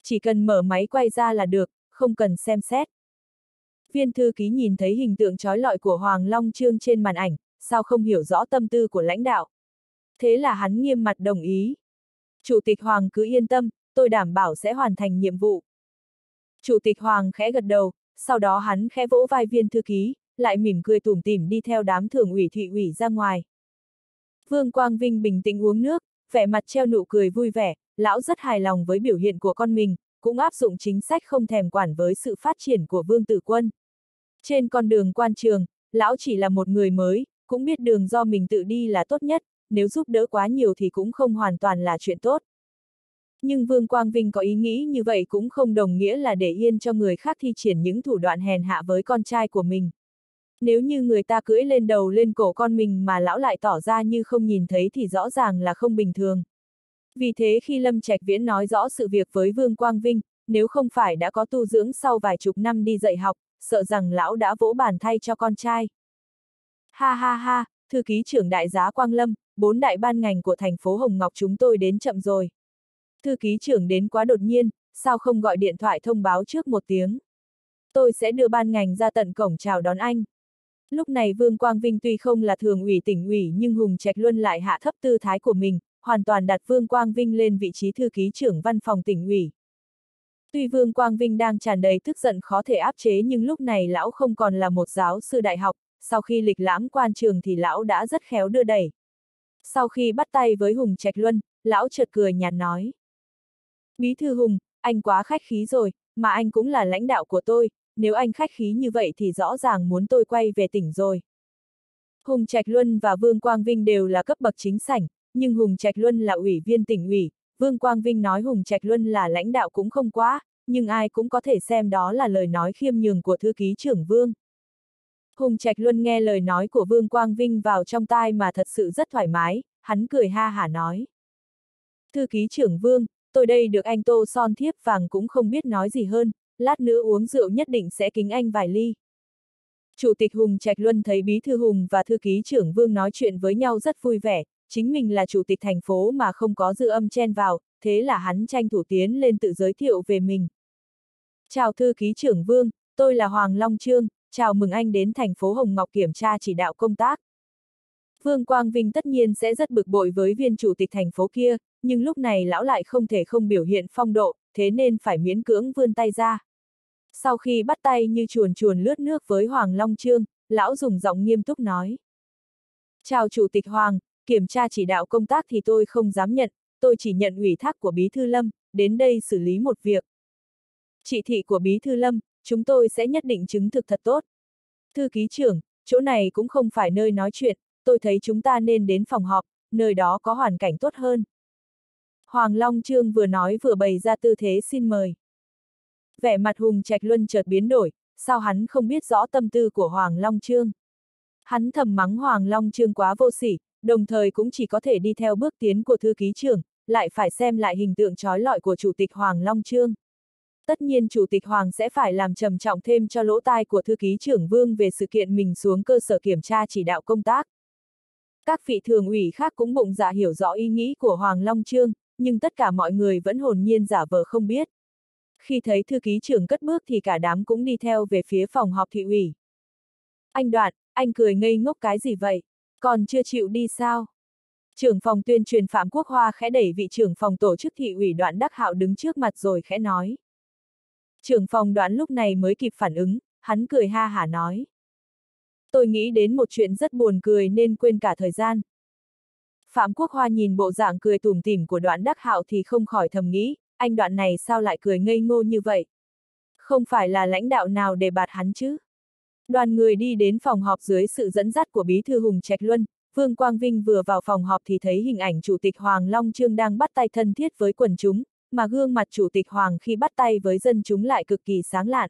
Chỉ cần mở máy quay ra là được, không cần xem xét. Viên thư ký nhìn thấy hình tượng trói lọi của Hoàng Long Trương trên màn ảnh, sao không hiểu rõ tâm tư của lãnh đạo. Thế là hắn nghiêm mặt đồng ý. Chủ tịch Hoàng cứ yên tâm, tôi đảm bảo sẽ hoàn thành nhiệm vụ. Chủ tịch Hoàng khẽ gật đầu, sau đó hắn khẽ vỗ vai viên thư ký, lại mỉm cười tủm tỉm đi theo đám thường ủy thị ủy ra ngoài. Vương Quang Vinh bình tĩnh uống nước, vẻ mặt treo nụ cười vui vẻ, lão rất hài lòng với biểu hiện của con mình, cũng áp dụng chính sách không thèm quản với sự phát triển của Vương Tử Quân. Trên con đường quan trường, lão chỉ là một người mới, cũng biết đường do mình tự đi là tốt nhất, nếu giúp đỡ quá nhiều thì cũng không hoàn toàn là chuyện tốt. Nhưng Vương Quang Vinh có ý nghĩ như vậy cũng không đồng nghĩa là để yên cho người khác thi triển những thủ đoạn hèn hạ với con trai của mình. Nếu như người ta cưỡi lên đầu lên cổ con mình mà lão lại tỏ ra như không nhìn thấy thì rõ ràng là không bình thường. Vì thế khi Lâm Trạch Viễn nói rõ sự việc với Vương Quang Vinh, nếu không phải đã có tu dưỡng sau vài chục năm đi dạy học, sợ rằng lão đã vỗ bàn thay cho con trai. Ha ha ha, thư ký trưởng đại giá Quang Lâm, bốn đại ban ngành của thành phố Hồng Ngọc chúng tôi đến chậm rồi. Thư ký trưởng đến quá đột nhiên, sao không gọi điện thoại thông báo trước một tiếng. Tôi sẽ đưa ban ngành ra tận cổng chào đón anh. Lúc này Vương Quang Vinh tuy không là thường ủy tỉnh ủy nhưng Hùng Trạch Luân lại hạ thấp tư thái của mình, hoàn toàn đặt Vương Quang Vinh lên vị trí thư ký trưởng văn phòng tỉnh ủy. Tuy Vương Quang Vinh đang tràn đầy tức giận khó thể áp chế nhưng lúc này lão không còn là một giáo sư đại học, sau khi lịch lãm quan trường thì lão đã rất khéo đưa đẩy. Sau khi bắt tay với Hùng Trạch Luân, lão chợt cười nhạt nói. Bí thư Hùng, anh quá khách khí rồi, mà anh cũng là lãnh đạo của tôi, nếu anh khách khí như vậy thì rõ ràng muốn tôi quay về tỉnh rồi. Hùng Trạch Luân và Vương Quang Vinh đều là cấp bậc chính sảnh, nhưng Hùng Trạch Luân là ủy viên tỉnh ủy, Vương Quang Vinh nói Hùng Trạch Luân là lãnh đạo cũng không quá, nhưng ai cũng có thể xem đó là lời nói khiêm nhường của thư ký trưởng Vương. Hùng Trạch Luân nghe lời nói của Vương Quang Vinh vào trong tai mà thật sự rất thoải mái, hắn cười ha hả nói. Thư ký trưởng Vương, tôi đây được anh tô son thiếp vàng cũng không biết nói gì hơn, lát nữa uống rượu nhất định sẽ kính anh vài ly. Chủ tịch Hùng Trạch Luân thấy Bí Thư Hùng và Thư ký trưởng Vương nói chuyện với nhau rất vui vẻ, chính mình là chủ tịch thành phố mà không có dư âm chen vào, thế là hắn tranh thủ tiến lên tự giới thiệu về mình. Chào Thư ký trưởng Vương, tôi là Hoàng Long Trương, chào mừng anh đến thành phố Hồng Ngọc kiểm tra chỉ đạo công tác. Vương Quang Vinh tất nhiên sẽ rất bực bội với viên chủ tịch thành phố kia, nhưng lúc này lão lại không thể không biểu hiện phong độ, thế nên phải miễn cưỡng vươn tay ra. Sau khi bắt tay như chuồn chuồn lướt nước với Hoàng Long Trương, lão dùng giọng nghiêm túc nói. Chào Chủ tịch Hoàng, kiểm tra chỉ đạo công tác thì tôi không dám nhận, tôi chỉ nhận ủy thác của Bí Thư Lâm, đến đây xử lý một việc. Chỉ thị của Bí Thư Lâm, chúng tôi sẽ nhất định chứng thực thật tốt. Thư ký trưởng, chỗ này cũng không phải nơi nói chuyện, tôi thấy chúng ta nên đến phòng họp, nơi đó có hoàn cảnh tốt hơn. Hoàng Long Trương vừa nói vừa bày ra tư thế xin mời. Vẻ mặt Hùng Trạch Luân chợt biến đổi, sao hắn không biết rõ tâm tư của Hoàng Long Trương. Hắn thầm mắng Hoàng Long Trương quá vô sỉ, đồng thời cũng chỉ có thể đi theo bước tiến của thư ký trưởng, lại phải xem lại hình tượng trói lọi của Chủ tịch Hoàng Long Trương. Tất nhiên Chủ tịch Hoàng sẽ phải làm trầm trọng thêm cho lỗ tai của thư ký trưởng Vương về sự kiện mình xuống cơ sở kiểm tra chỉ đạo công tác. Các vị thường ủy khác cũng bụng dạ hiểu rõ ý nghĩ của Hoàng Long Trương, nhưng tất cả mọi người vẫn hồn nhiên giả vờ không biết. Khi thấy thư ký trưởng cất bước thì cả đám cũng đi theo về phía phòng họp thị ủy. Anh Đoạn, anh cười ngây ngốc cái gì vậy? Còn chưa chịu đi sao? Trưởng phòng tuyên truyền Phạm Quốc Hoa khẽ đẩy vị trưởng phòng tổ chức thị ủy đoạn Đắc Hạo đứng trước mặt rồi khẽ nói. Trưởng phòng đoạn lúc này mới kịp phản ứng, hắn cười ha hả nói. Tôi nghĩ đến một chuyện rất buồn cười nên quên cả thời gian. Phạm Quốc Hoa nhìn bộ dạng cười tủm tỉm của đoạn Đắc Hạo thì không khỏi thầm nghĩ, anh đoạn này sao lại cười ngây ngô như vậy? Không phải là lãnh đạo nào để bạt hắn chứ? Đoàn người đi đến phòng họp dưới sự dẫn dắt của Bí thư Hùng Trạch Luân, Vương Quang Vinh vừa vào phòng họp thì thấy hình ảnh Chủ tịch Hoàng Long Trương đang bắt tay thân thiết với quần chúng, mà gương mặt Chủ tịch Hoàng khi bắt tay với dân chúng lại cực kỳ sáng lạn.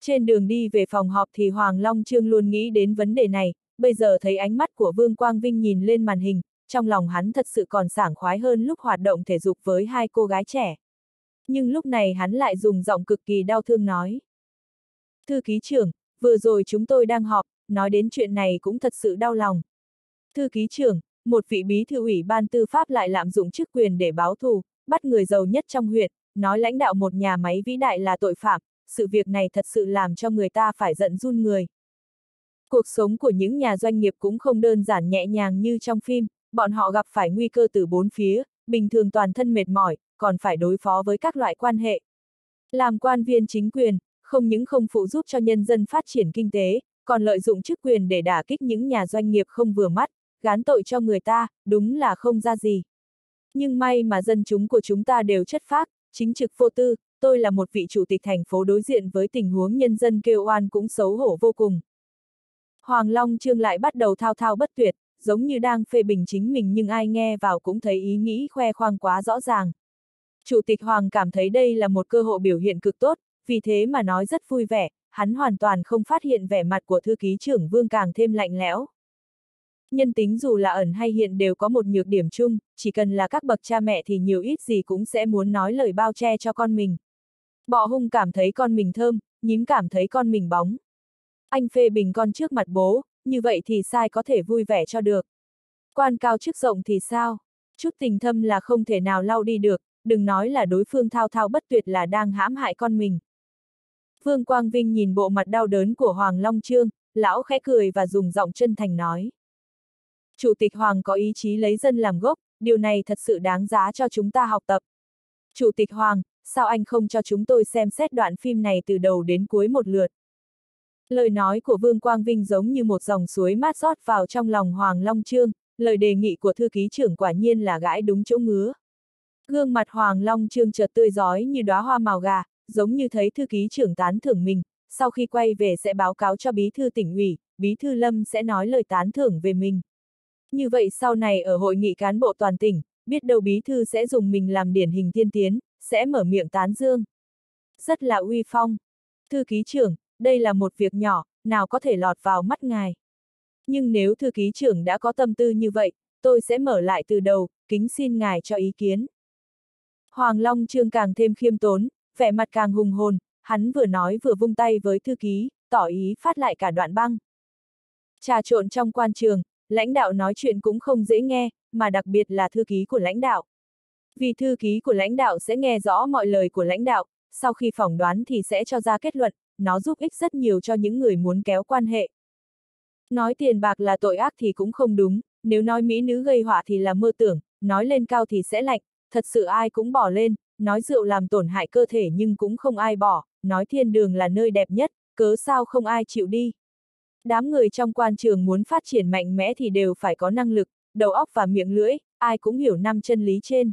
Trên đường đi về phòng họp thì Hoàng Long Trương luôn nghĩ đến vấn đề này, bây giờ thấy ánh mắt của Vương Quang Vinh nhìn lên màn hình, trong lòng hắn thật sự còn sảng khoái hơn lúc hoạt động thể dục với hai cô gái trẻ. Nhưng lúc này hắn lại dùng giọng cực kỳ đau thương nói. Thư ký trưởng, vừa rồi chúng tôi đang họp, nói đến chuyện này cũng thật sự đau lòng. Thư ký trưởng, một vị bí thư ủy ban tư pháp lại lạm dụng chức quyền để báo thù, bắt người giàu nhất trong huyện, nói lãnh đạo một nhà máy vĩ đại là tội phạm, sự việc này thật sự làm cho người ta phải giận run người. Cuộc sống của những nhà doanh nghiệp cũng không đơn giản nhẹ nhàng như trong phim, bọn họ gặp phải nguy cơ từ bốn phía, bình thường toàn thân mệt mỏi, còn phải đối phó với các loại quan hệ. Làm quan viên chính quyền, không những không phụ giúp cho nhân dân phát triển kinh tế, còn lợi dụng chức quyền để đả kích những nhà doanh nghiệp không vừa mắt, gán tội cho người ta, đúng là không ra gì. Nhưng may mà dân chúng của chúng ta đều chất phác, chính trực vô tư, tôi là một vị chủ tịch thành phố đối diện với tình huống nhân dân kêu oan cũng xấu hổ vô cùng. Hoàng Long Trương lại bắt đầu thao thao bất tuyệt, giống như đang phê bình chính mình nhưng ai nghe vào cũng thấy ý nghĩ khoe khoang quá rõ ràng. Chủ tịch Hoàng cảm thấy đây là một cơ hội biểu hiện cực tốt, vì thế mà nói rất vui vẻ, hắn hoàn toàn không phát hiện vẻ mặt của thư ký trưởng Vương càng thêm lạnh lẽo. Nhân tính dù là ẩn hay hiện đều có một nhược điểm chung, chỉ cần là các bậc cha mẹ thì nhiều ít gì cũng sẽ muốn nói lời bao che cho con mình. Bọ hung cảm thấy con mình thơm, nhím cảm thấy con mình bóng. Anh phê bình con trước mặt bố, như vậy thì sai có thể vui vẻ cho được. Quan cao chức rộng thì sao? Chút tình thâm là không thể nào lau đi được, đừng nói là đối phương thao thao bất tuyệt là đang hãm hại con mình. Vương Quang Vinh nhìn bộ mặt đau đớn của Hoàng Long Trương, lão khẽ cười và dùng giọng chân thành nói. Chủ tịch Hoàng có ý chí lấy dân làm gốc, điều này thật sự đáng giá cho chúng ta học tập. Chủ tịch Hoàng, sao anh không cho chúng tôi xem xét đoạn phim này từ đầu đến cuối một lượt? Lời nói của Vương Quang Vinh giống như một dòng suối mát rót vào trong lòng Hoàng Long Trương, lời đề nghị của thư ký trưởng quả nhiên là gãi đúng chỗ ngứa. Gương mặt Hoàng Long Trương chợt tươi giói như đóa hoa màu gà, giống như thấy thư ký trưởng tán thưởng mình, sau khi quay về sẽ báo cáo cho bí thư tỉnh ủy, bí thư Lâm sẽ nói lời tán thưởng về mình. Như vậy sau này ở hội nghị cán bộ toàn tỉnh, biết đâu bí thư sẽ dùng mình làm điển hình tiên tiến, sẽ mở miệng tán dương. Rất là uy phong. Thư ký trưởng, đây là một việc nhỏ, nào có thể lọt vào mắt ngài. Nhưng nếu thư ký trưởng đã có tâm tư như vậy, tôi sẽ mở lại từ đầu, kính xin ngài cho ý kiến. Hoàng Long Trương càng thêm khiêm tốn, vẻ mặt càng hùng hồn, hắn vừa nói vừa vung tay với thư ký, tỏ ý phát lại cả đoạn băng. Trà trộn trong quan trường, lãnh đạo nói chuyện cũng không dễ nghe, mà đặc biệt là thư ký của lãnh đạo. Vì thư ký của lãnh đạo sẽ nghe rõ mọi lời của lãnh đạo, sau khi phỏng đoán thì sẽ cho ra kết luận, nó giúp ích rất nhiều cho những người muốn kéo quan hệ. Nói tiền bạc là tội ác thì cũng không đúng, nếu nói mỹ nữ gây họa thì là mơ tưởng, nói lên cao thì sẽ lạnh, thật sự ai cũng bỏ lên, nói rượu làm tổn hại cơ thể nhưng cũng không ai bỏ, nói thiên đường là nơi đẹp nhất, cớ sao không ai chịu đi. Đám người trong quan trường muốn phát triển mạnh mẽ thì đều phải có năng lực, đầu óc và miệng lưỡi, ai cũng hiểu năm chân lý trên.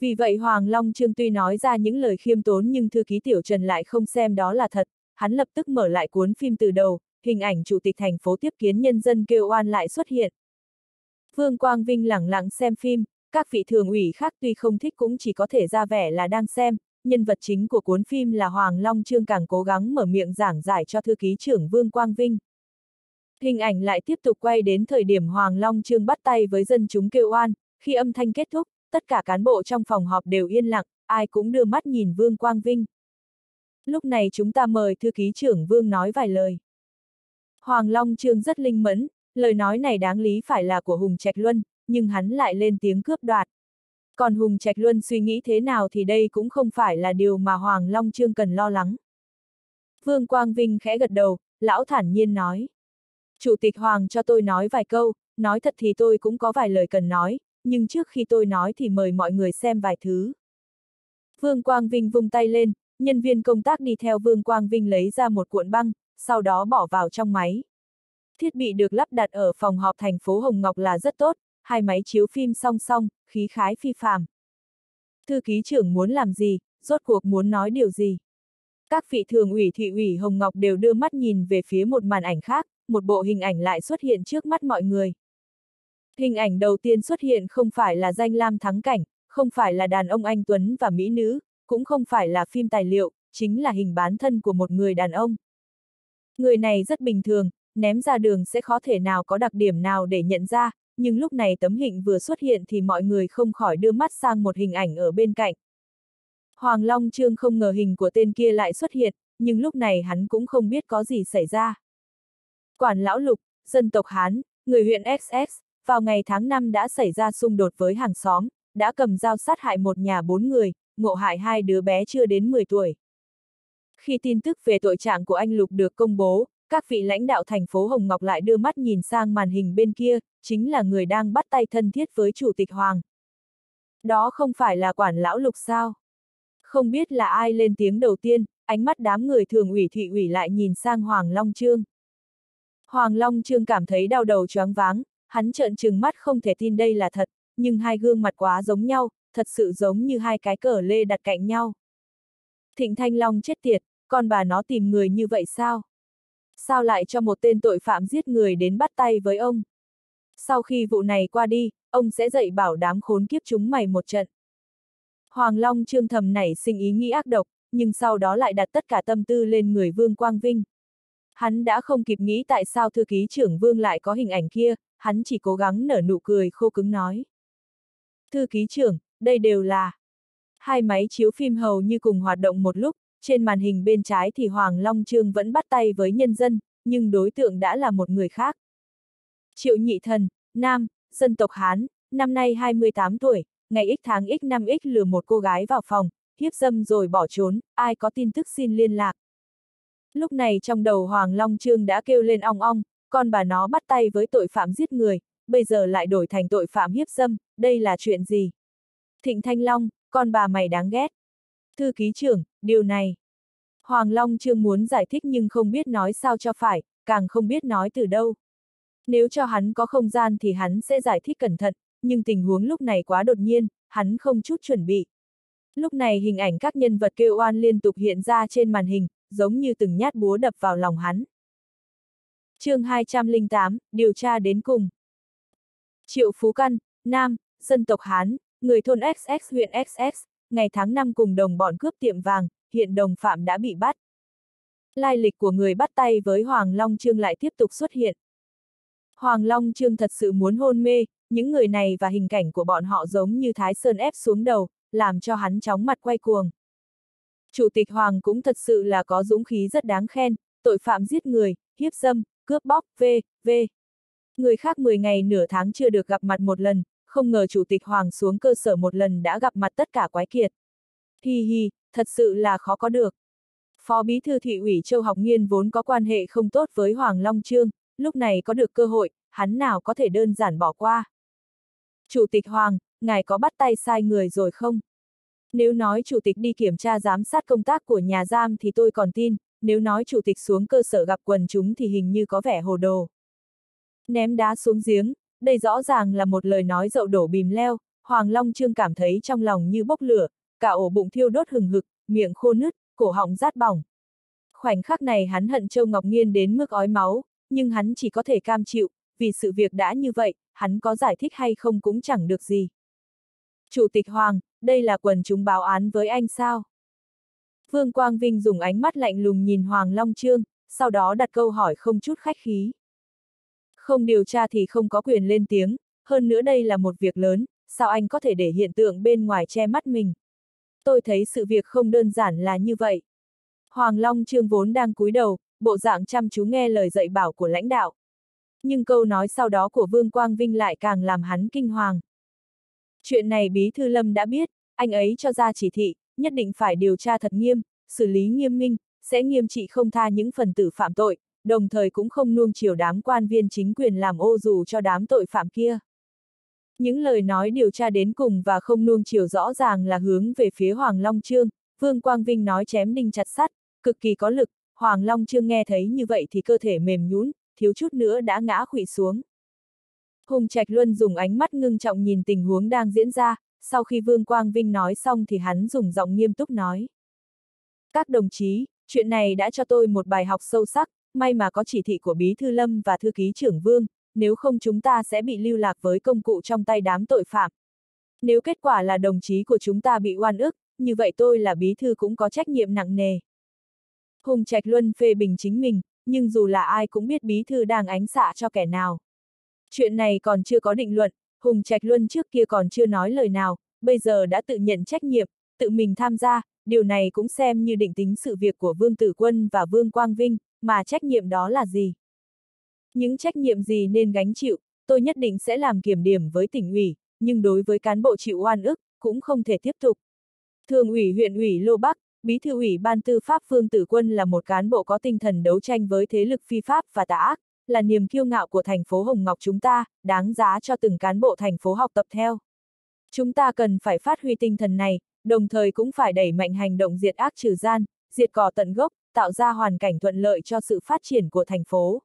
Vì vậy Hoàng Long Trương tuy nói ra những lời khiêm tốn nhưng thư ký Tiểu Trần lại không xem đó là thật, hắn lập tức mở lại cuốn phim từ đầu, hình ảnh chủ tịch thành phố tiếp kiến nhân dân kêu oan lại xuất hiện. Vương Quang Vinh lẳng lặng xem phim, các vị thường ủy khác tuy không thích cũng chỉ có thể ra vẻ là đang xem, nhân vật chính của cuốn phim là Hoàng Long Trương càng cố gắng mở miệng giảng giải cho thư ký trưởng Vương Quang Vinh. Hình ảnh lại tiếp tục quay đến thời điểm Hoàng Long Trương bắt tay với dân chúng kêu oan, khi âm thanh kết thúc, tất cả cán bộ trong phòng họp đều yên lặng, ai cũng đưa mắt nhìn Vương Quang Vinh. Lúc này chúng ta mời thư ký trưởng Vương nói vài lời. Hoàng Long Trương rất linh mẫn, lời nói này đáng lý phải là của Hùng Trạch Luân, nhưng hắn lại lên tiếng cướp đoạt. Còn Hùng Trạch Luân suy nghĩ thế nào thì đây cũng không phải là điều mà Hoàng Long Trương cần lo lắng. Vương Quang Vinh khẽ gật đầu, lão thản nhiên nói. Chủ tịch Hoàng cho tôi nói vài câu, nói thật thì tôi cũng có vài lời cần nói, nhưng trước khi tôi nói thì mời mọi người xem vài thứ. Vương Quang Vinh vung tay lên, nhân viên công tác đi theo Vương Quang Vinh lấy ra một cuộn băng, sau đó bỏ vào trong máy. Thiết bị được lắp đặt ở phòng họp thành phố Hồng Ngọc là rất tốt, hai máy chiếu phim song song, khí khái phi phàm. Thư ký trưởng muốn làm gì, rốt cuộc muốn nói điều gì? Các vị thường ủy thị ủy Hồng Ngọc đều đưa mắt nhìn về phía một màn ảnh khác, một bộ hình ảnh lại xuất hiện trước mắt mọi người. Hình ảnh đầu tiên xuất hiện không phải là danh lam thắng cảnh, không phải là đàn ông anh Tuấn và Mỹ nữ, cũng không phải là phim tài liệu, chính là hình bán thân của một người đàn ông. Người này rất bình thường, ném ra đường sẽ khó thể nào có đặc điểm nào để nhận ra, nhưng lúc này tấm hình vừa xuất hiện thì mọi người không khỏi đưa mắt sang một hình ảnh ở bên cạnh. Hoàng Long Trương không ngờ hình của tên kia lại xuất hiện, nhưng lúc này hắn cũng không biết có gì xảy ra. Quản lão Lục, dân tộc Hán, người huyện XX, vào ngày tháng 5 đã xảy ra xung đột với hàng xóm, đã cầm dao sát hại một nhà bốn người, ngộ hại hai đứa bé chưa đến 10 tuổi. Khi tin tức về tội trạng của anh Lục được công bố, các vị lãnh đạo thành phố Hồng Ngọc lại đưa mắt nhìn sang màn hình bên kia, chính là người đang bắt tay thân thiết với Chủ tịch Hoàng. Đó không phải là quản lão Lục sao? Không biết là ai lên tiếng đầu tiên, ánh mắt đám người thường ủy thị ủy lại nhìn sang Hoàng Long Trương. Hoàng Long Trương cảm thấy đau đầu choáng váng, hắn trợn trừng mắt không thể tin đây là thật, nhưng hai gương mặt quá giống nhau, thật sự giống như hai cái cờ lê đặt cạnh nhau. Thịnh Thanh Long chết tiệt, con bà nó tìm người như vậy sao? Sao lại cho một tên tội phạm giết người đến bắt tay với ông? Sau khi vụ này qua đi, ông sẽ dạy bảo đám khốn kiếp chúng mày một trận. Hoàng Long trương thầm nảy sinh ý nghĩ ác độc, nhưng sau đó lại đặt tất cả tâm tư lên người Vương Quang Vinh. Hắn đã không kịp nghĩ tại sao thư ký trưởng Vương lại có hình ảnh kia, hắn chỉ cố gắng nở nụ cười khô cứng nói. Thư ký trưởng, đây đều là... Hai máy chiếu phim hầu như cùng hoạt động một lúc, trên màn hình bên trái thì Hoàng Long Trương vẫn bắt tay với nhân dân, nhưng đối tượng đã là một người khác. Triệu nhị thần, nam, dân tộc Hán, năm nay 28 tuổi, ngày x tháng x năm x lừa một cô gái vào phòng, hiếp dâm rồi bỏ trốn, ai có tin tức xin liên lạc. Lúc này trong đầu Hoàng Long Trương đã kêu lên ong ong, con bà nó bắt tay với tội phạm giết người, bây giờ lại đổi thành tội phạm hiếp dâm, đây là chuyện gì? Thịnh Thanh Long, con bà mày đáng ghét. Thư ký trưởng, điều này. Hoàng Long Trương muốn giải thích nhưng không biết nói sao cho phải, càng không biết nói từ đâu. Nếu cho hắn có không gian thì hắn sẽ giải thích cẩn thận, nhưng tình huống lúc này quá đột nhiên, hắn không chút chuẩn bị. Lúc này hình ảnh các nhân vật kêu oan liên tục hiện ra trên màn hình, giống như từng nhát búa đập vào lòng hắn chương 208, điều tra đến cùng. Triệu Phú Căn, Nam, dân tộc Hán, người thôn XX huyện XX, ngày tháng năm cùng đồng bọn cướp tiệm vàng, hiện đồng phạm đã bị bắt. Lai lịch của người bắt tay với Hoàng Long Trương lại tiếp tục xuất hiện. Hoàng Long Trương thật sự muốn hôn mê, những người này và hình cảnh của bọn họ giống như Thái Sơn ép xuống đầu, làm cho hắn chóng mặt quay cuồng. Chủ tịch Hoàng cũng thật sự là có dũng khí rất đáng khen, tội phạm giết người, hiếp dâm, cướp bóc, v, v. Người khác 10 ngày nửa tháng chưa được gặp mặt một lần, không ngờ Chủ tịch Hoàng xuống cơ sở một lần đã gặp mặt tất cả quái kiệt. Hi hi, thật sự là khó có được. Phó Bí thư thị ủy Châu Học Nghiên vốn có quan hệ không tốt với Hoàng Long Trương, lúc này có được cơ hội, hắn nào có thể đơn giản bỏ qua. Chủ tịch Hoàng, ngài có bắt tay sai người rồi không? Nếu nói chủ tịch đi kiểm tra giám sát công tác của nhà giam thì tôi còn tin, nếu nói chủ tịch xuống cơ sở gặp quần chúng thì hình như có vẻ hồ đồ. Ném đá xuống giếng, đây rõ ràng là một lời nói dậu đổ bìm leo, Hoàng Long Trương cảm thấy trong lòng như bốc lửa, cả ổ bụng thiêu đốt hừng hực, miệng khô nứt, cổ họng rát bỏng. Khoảnh khắc này hắn hận Châu Ngọc Nghiên đến mức ói máu, nhưng hắn chỉ có thể cam chịu, vì sự việc đã như vậy, hắn có giải thích hay không cũng chẳng được gì. Chủ tịch Hoàng, đây là quần chúng báo án với anh sao? Vương Quang Vinh dùng ánh mắt lạnh lùng nhìn Hoàng Long Trương, sau đó đặt câu hỏi không chút khách khí. Không điều tra thì không có quyền lên tiếng, hơn nữa đây là một việc lớn, sao anh có thể để hiện tượng bên ngoài che mắt mình? Tôi thấy sự việc không đơn giản là như vậy. Hoàng Long Trương vốn đang cúi đầu, bộ dạng chăm chú nghe lời dạy bảo của lãnh đạo. Nhưng câu nói sau đó của Vương Quang Vinh lại càng làm hắn kinh hoàng. Chuyện này Bí Thư Lâm đã biết, anh ấy cho ra chỉ thị, nhất định phải điều tra thật nghiêm, xử lý nghiêm minh, sẽ nghiêm trị không tha những phần tử phạm tội, đồng thời cũng không nuông chiều đám quan viên chính quyền làm ô dù cho đám tội phạm kia. Những lời nói điều tra đến cùng và không nuông chiều rõ ràng là hướng về phía Hoàng Long Trương, Vương Quang Vinh nói chém đinh chặt sắt, cực kỳ có lực, Hoàng Long Trương nghe thấy như vậy thì cơ thể mềm nhún thiếu chút nữa đã ngã khủy xuống. Hùng Trạch Luân dùng ánh mắt ngưng trọng nhìn tình huống đang diễn ra, sau khi Vương Quang Vinh nói xong thì hắn dùng giọng nghiêm túc nói. Các đồng chí, chuyện này đã cho tôi một bài học sâu sắc, may mà có chỉ thị của Bí Thư Lâm và Thư ký trưởng Vương, nếu không chúng ta sẽ bị lưu lạc với công cụ trong tay đám tội phạm. Nếu kết quả là đồng chí của chúng ta bị oan ức, như vậy tôi là Bí Thư cũng có trách nhiệm nặng nề. Hùng Trạch Luân phê bình chính mình, nhưng dù là ai cũng biết Bí Thư đang ánh xạ cho kẻ nào. Chuyện này còn chưa có định luận, Hùng Trạch Luân trước kia còn chưa nói lời nào, bây giờ đã tự nhận trách nhiệm, tự mình tham gia, điều này cũng xem như định tính sự việc của Vương Tử Quân và Vương Quang Vinh, mà trách nhiệm đó là gì? Những trách nhiệm gì nên gánh chịu, tôi nhất định sẽ làm kiểm điểm với tỉnh ủy, nhưng đối với cán bộ chịu oan ức, cũng không thể tiếp tục. Thường ủy huyện ủy Lô Bắc, Bí thư ủy ban tư pháp Phương Tử Quân là một cán bộ có tinh thần đấu tranh với thế lực phi pháp và tà ác, là niềm kiêu ngạo của thành phố Hồng Ngọc chúng ta, đáng giá cho từng cán bộ thành phố học tập theo. Chúng ta cần phải phát huy tinh thần này, đồng thời cũng phải đẩy mạnh hành động diệt ác trừ gian, diệt cỏ tận gốc, tạo ra hoàn cảnh thuận lợi cho sự phát triển của thành phố.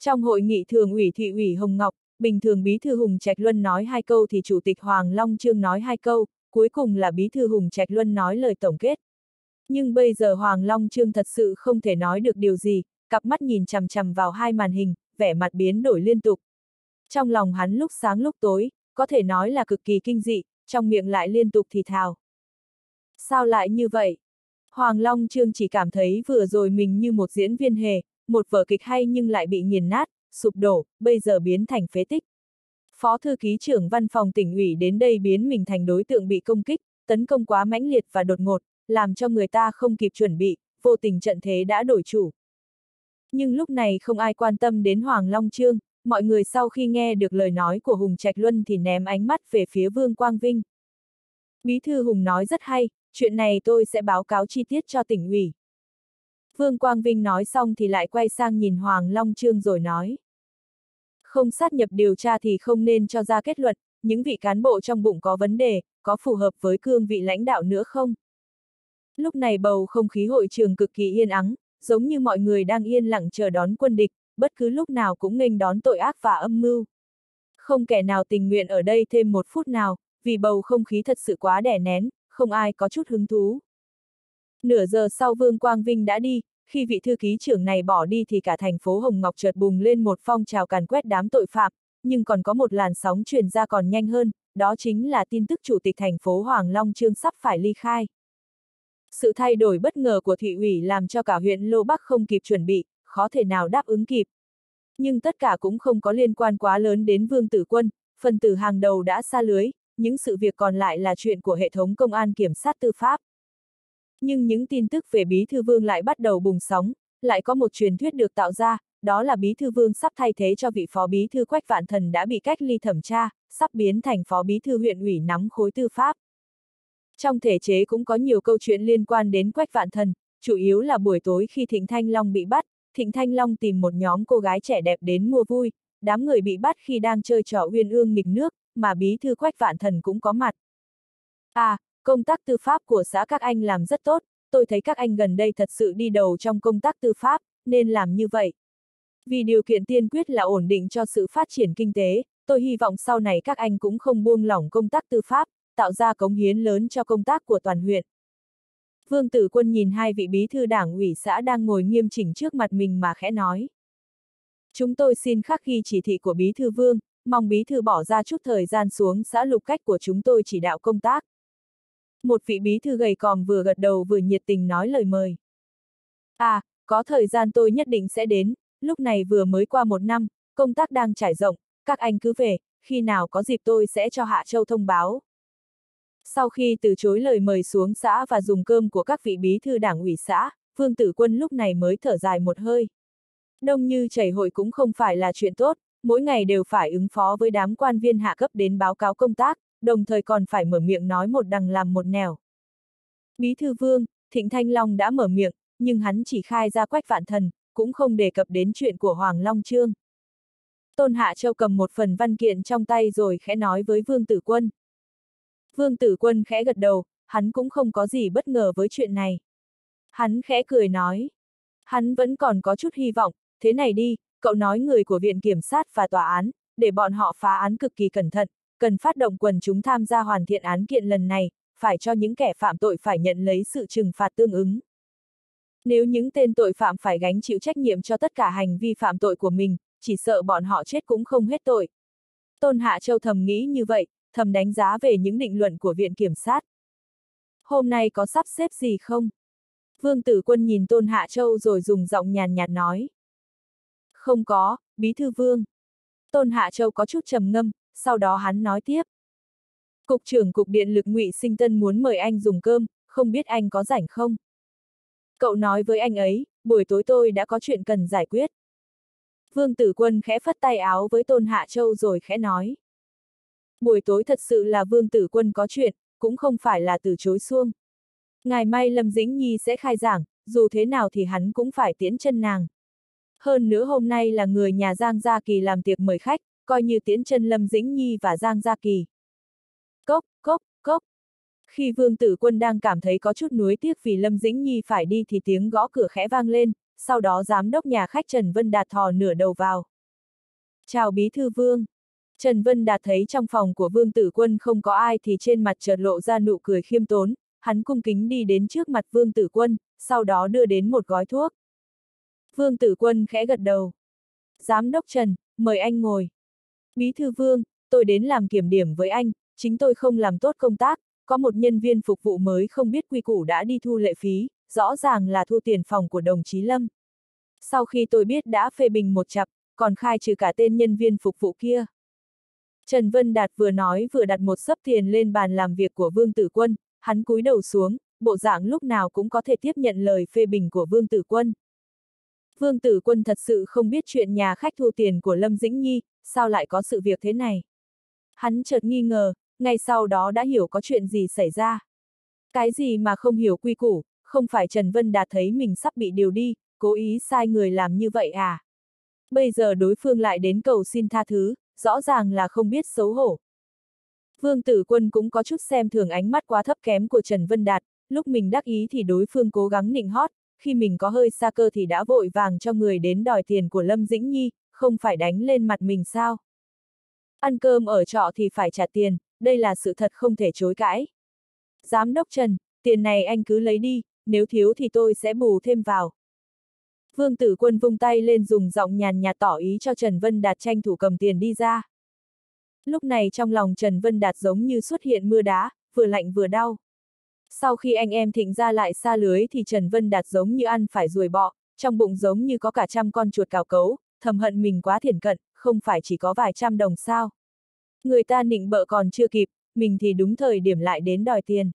Trong hội nghị thường ủy thị ủy Hồng Ngọc, bình thường Bí thư Hùng Trạch Luân nói hai câu thì Chủ tịch Hoàng Long Trương nói hai câu, cuối cùng là Bí thư Hùng Trạch Luân nói lời tổng kết. Nhưng bây giờ Hoàng Long Trương thật sự không thể nói được điều gì, cặp mắt nhìn chằm chằm vào hai màn hình, vẻ mặt biến đổi liên tục. Trong lòng hắn lúc sáng lúc tối, có thể nói là cực kỳ kinh dị, trong miệng lại liên tục thì thào. Sao lại như vậy? Hoàng Long Trương chỉ cảm thấy vừa rồi mình như một diễn viên hề, một vở kịch hay nhưng lại bị nghiền nát, sụp đổ, bây giờ biến thành phế tích. Phó thư ký trưởng văn phòng tỉnh ủy đến đây biến mình thành đối tượng bị công kích, tấn công quá mãnh liệt và đột ngột, làm cho người ta không kịp chuẩn bị, vô tình trận thế đã đổi chủ. Nhưng lúc này không ai quan tâm đến Hoàng Long Trương, mọi người sau khi nghe được lời nói của Hùng Trạch Luân thì ném ánh mắt về phía Vương Quang Vinh. Bí thư Hùng nói rất hay, chuyện này tôi sẽ báo cáo chi tiết cho tỉnh ủy. Vương Quang Vinh nói xong thì lại quay sang nhìn Hoàng Long Trương rồi nói. Không sát nhập điều tra thì không nên cho ra kết luận, những vị cán bộ trong bụng có vấn đề, có phù hợp với cương vị lãnh đạo nữa không? Lúc này bầu không khí hội trường cực kỳ yên ắng, giống như mọi người đang yên lặng chờ đón quân địch, bất cứ lúc nào cũng nghênh đón tội ác và âm mưu. Không kẻ nào tình nguyện ở đây thêm một phút nào, vì bầu không khí thật sự quá đẻ nén, không ai có chút hứng thú. Nửa giờ sau Vương Quang Vinh đã đi, khi vị thư ký trưởng này bỏ đi thì cả thành phố Hồng Ngọc chợt bùng lên một phong trào càn quét đám tội phạm, nhưng còn có một làn sóng truyền ra còn nhanh hơn, đó chính là tin tức chủ tịch thành phố Hoàng Long Trương sắp phải ly khai. Sự thay đổi bất ngờ của thị ủy làm cho cả huyện Lô Bắc không kịp chuẩn bị, khó thể nào đáp ứng kịp. Nhưng tất cả cũng không có liên quan quá lớn đến Vương Tử Quân, phần tử hàng đầu đã xa lưới, những sự việc còn lại là chuyện của hệ thống công an kiểm sát tư pháp. Nhưng những tin tức về Bí Thư Vương lại bắt đầu bùng sóng, lại có một truyền thuyết được tạo ra, đó là Bí Thư Vương sắp thay thế cho vị Phó Bí Thư Quách Vạn Thần đã bị cách ly thẩm tra, sắp biến thành Phó Bí Thư huyện ủy nắm khối tư pháp. Trong thể chế cũng có nhiều câu chuyện liên quan đến Quách Vạn Thần, chủ yếu là buổi tối khi Thịnh Thanh Long bị bắt, Thịnh Thanh Long tìm một nhóm cô gái trẻ đẹp đến mua vui, đám người bị bắt khi đang chơi trò uyên ương nghịch nước, mà bí thư Quách Vạn Thần cũng có mặt. À, công tác tư pháp của xã các anh làm rất tốt, tôi thấy các anh gần đây thật sự đi đầu trong công tác tư pháp, nên làm như vậy. Vì điều kiện tiên quyết là ổn định cho sự phát triển kinh tế, tôi hy vọng sau này các anh cũng không buông lỏng công tác tư pháp, tạo ra cống hiến lớn cho công tác của toàn huyện. Vương Tử Quân nhìn hai vị bí thư đảng ủy xã đang ngồi nghiêm chỉnh trước mặt mình mà khẽ nói. Chúng tôi xin khắc ghi chỉ thị của bí thư Vương, mong bí thư bỏ ra chút thời gian xuống xã lục cách của chúng tôi chỉ đạo công tác. Một vị bí thư gầy còm vừa gật đầu vừa nhiệt tình nói lời mời. À, có thời gian tôi nhất định sẽ đến, lúc này vừa mới qua một năm, công tác đang trải rộng, các anh cứ về, khi nào có dịp tôi sẽ cho Hạ Châu thông báo. Sau khi từ chối lời mời xuống xã và dùng cơm của các vị bí thư đảng ủy xã, Vương Tử Quân lúc này mới thở dài một hơi. Đông như chảy hội cũng không phải là chuyện tốt, mỗi ngày đều phải ứng phó với đám quan viên hạ cấp đến báo cáo công tác, đồng thời còn phải mở miệng nói một đằng làm một nẻo. Bí thư Vương, Thịnh Thanh Long đã mở miệng, nhưng hắn chỉ khai ra quách vạn thần, cũng không đề cập đến chuyện của Hoàng Long Trương. Tôn Hạ Châu cầm một phần văn kiện trong tay rồi khẽ nói với Vương Tử Quân. Vương Tử Quân khẽ gật đầu, hắn cũng không có gì bất ngờ với chuyện này. Hắn khẽ cười nói. Hắn vẫn còn có chút hy vọng, thế này đi, cậu nói người của Viện Kiểm sát và Tòa án, để bọn họ phá án cực kỳ cẩn thận, cần phát động quần chúng tham gia hoàn thiện án kiện lần này, phải cho những kẻ phạm tội phải nhận lấy sự trừng phạt tương ứng. Nếu những tên tội phạm phải gánh chịu trách nhiệm cho tất cả hành vi phạm tội của mình, chỉ sợ bọn họ chết cũng không hết tội. Tôn Hạ Châu thầm nghĩ như vậy, thầm đánh giá về những định luận của Viện Kiểm sát. Hôm nay có sắp xếp gì không? Vương Tử Quân nhìn Tôn Hạ Châu rồi dùng giọng nhàn nhạt nói. Không có, Bí Thư Vương. Tôn Hạ Châu có chút trầm ngâm, sau đó hắn nói tiếp. Cục trưởng Cục Điện lực Ngụy Sinh Tân muốn mời anh dùng cơm, không biết anh có rảnh không? Cậu nói với anh ấy, buổi tối tôi đã có chuyện cần giải quyết. Vương Tử Quân khẽ phất tay áo với Tôn Hạ Châu rồi khẽ nói. Buổi tối thật sự là Vương Tử Quân có chuyện, cũng không phải là từ chối xuông. Ngày mai Lâm Dĩnh Nhi sẽ khai giảng, dù thế nào thì hắn cũng phải tiễn chân nàng. Hơn nữa hôm nay là người nhà Giang Gia Kỳ làm tiệc mời khách, coi như tiễn chân Lâm Dĩnh Nhi và Giang Gia Kỳ. Cốc, cốc, cốc. Khi Vương Tử Quân đang cảm thấy có chút nuối tiếc vì Lâm Dĩnh Nhi phải đi thì tiếng gõ cửa khẽ vang lên, sau đó giám đốc nhà khách Trần Vân Đạt thò nửa đầu vào. Chào Bí Thư Vương. Trần Vân Đạt thấy trong phòng của Vương Tử Quân không có ai thì trên mặt chợt lộ ra nụ cười khiêm tốn, hắn cung kính đi đến trước mặt Vương Tử Quân, sau đó đưa đến một gói thuốc. Vương Tử Quân khẽ gật đầu. Giám đốc Trần, mời anh ngồi. Bí thư Vương, tôi đến làm kiểm điểm với anh, chính tôi không làm tốt công tác, có một nhân viên phục vụ mới không biết quy củ đã đi thu lệ phí, rõ ràng là thu tiền phòng của đồng chí Lâm. Sau khi tôi biết đã phê bình một chặp, còn khai trừ cả tên nhân viên phục vụ kia. Trần Vân Đạt vừa nói vừa đặt một sấp tiền lên bàn làm việc của Vương Tử Quân, hắn cúi đầu xuống, bộ dạng lúc nào cũng có thể tiếp nhận lời phê bình của Vương Tử Quân. Vương Tử Quân thật sự không biết chuyện nhà khách thu tiền của Lâm Dĩnh Nhi, sao lại có sự việc thế này. Hắn chợt nghi ngờ, ngay sau đó đã hiểu có chuyện gì xảy ra. Cái gì mà không hiểu quy củ, không phải Trần Vân Đạt thấy mình sắp bị điều đi, cố ý sai người làm như vậy à? Bây giờ đối phương lại đến cầu xin tha thứ, rõ ràng là không biết xấu hổ. Vương Tử Quân cũng có chút xem thường ánh mắt quá thấp kém của Trần Vân Đạt, lúc mình đắc ý thì đối phương cố gắng nịnh hót, khi mình có hơi xa cơ thì đã vội vàng cho người đến đòi tiền của Lâm Dĩnh Nhi, không phải đánh lên mặt mình sao? Ăn cơm ở trọ thì phải trả tiền, đây là sự thật không thể chối cãi. Giám đốc Trần, tiền này anh cứ lấy đi, nếu thiếu thì tôi sẽ bù thêm vào. Vương Tử Quân vung tay lên dùng giọng nhàn nhạt tỏ ý cho Trần Vân Đạt tranh thủ cầm tiền đi ra. Lúc này trong lòng Trần Vân Đạt giống như xuất hiện mưa đá, vừa lạnh vừa đau. Sau khi anh em thịnh ra lại xa lưới thì Trần Vân Đạt giống như ăn phải ruồi bọ, trong bụng giống như có cả trăm con chuột cào cấu, thầm hận mình quá thiển cận, không phải chỉ có vài trăm đồng sao. Người ta nịnh bợ còn chưa kịp, mình thì đúng thời điểm lại đến đòi tiền.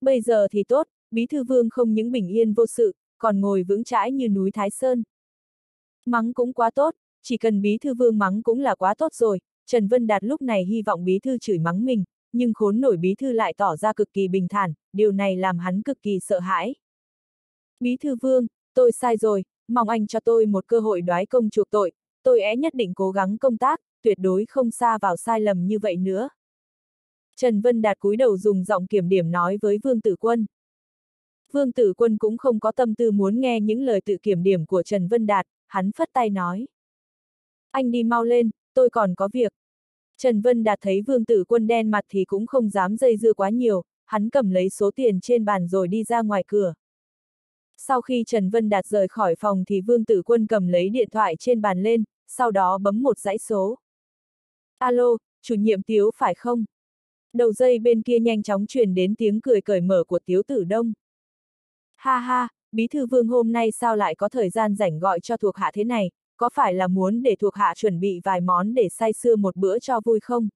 Bây giờ thì tốt, Bí Thư Vương không những bình yên vô sự, còn ngồi vững chãi như núi Thái Sơn. Mắng cũng quá tốt, chỉ cần Bí Thư Vương mắng cũng là quá tốt rồi, Trần Vân Đạt lúc này hy vọng Bí Thư chửi mắng mình, nhưng khốn nổi Bí Thư lại tỏ ra cực kỳ bình thản, điều này làm hắn cực kỳ sợ hãi. Bí Thư Vương, tôi sai rồi, mong anh cho tôi một cơ hội đoái công chuộc tội, tôi é nhất định cố gắng công tác, tuyệt đối không xa vào sai lầm như vậy nữa. Trần Vân Đạt cúi đầu dùng giọng kiểm điểm nói với Vương Tử Quân. Vương Tử Quân cũng không có tâm tư muốn nghe những lời tự kiểm điểm của Trần Vân Đạt, hắn phất tay nói. Anh đi mau lên, tôi còn có việc. Trần Vân Đạt thấy Vương Tử Quân đen mặt thì cũng không dám dây dưa quá nhiều, hắn cầm lấy số tiền trên bàn rồi đi ra ngoài cửa. Sau khi Trần Vân Đạt rời khỏi phòng thì Vương Tử Quân cầm lấy điện thoại trên bàn lên, sau đó bấm một dãy số. Alo, chủ nhiệm Tiếu phải không? Đầu dây bên kia nhanh chóng truyền đến tiếng cười cởi mở của Tiếu Tử Đông. Ha ha, Bí Thư Vương hôm nay sao lại có thời gian rảnh gọi cho thuộc hạ thế này, có phải là muốn để thuộc hạ chuẩn bị vài món để say sưa một bữa cho vui không?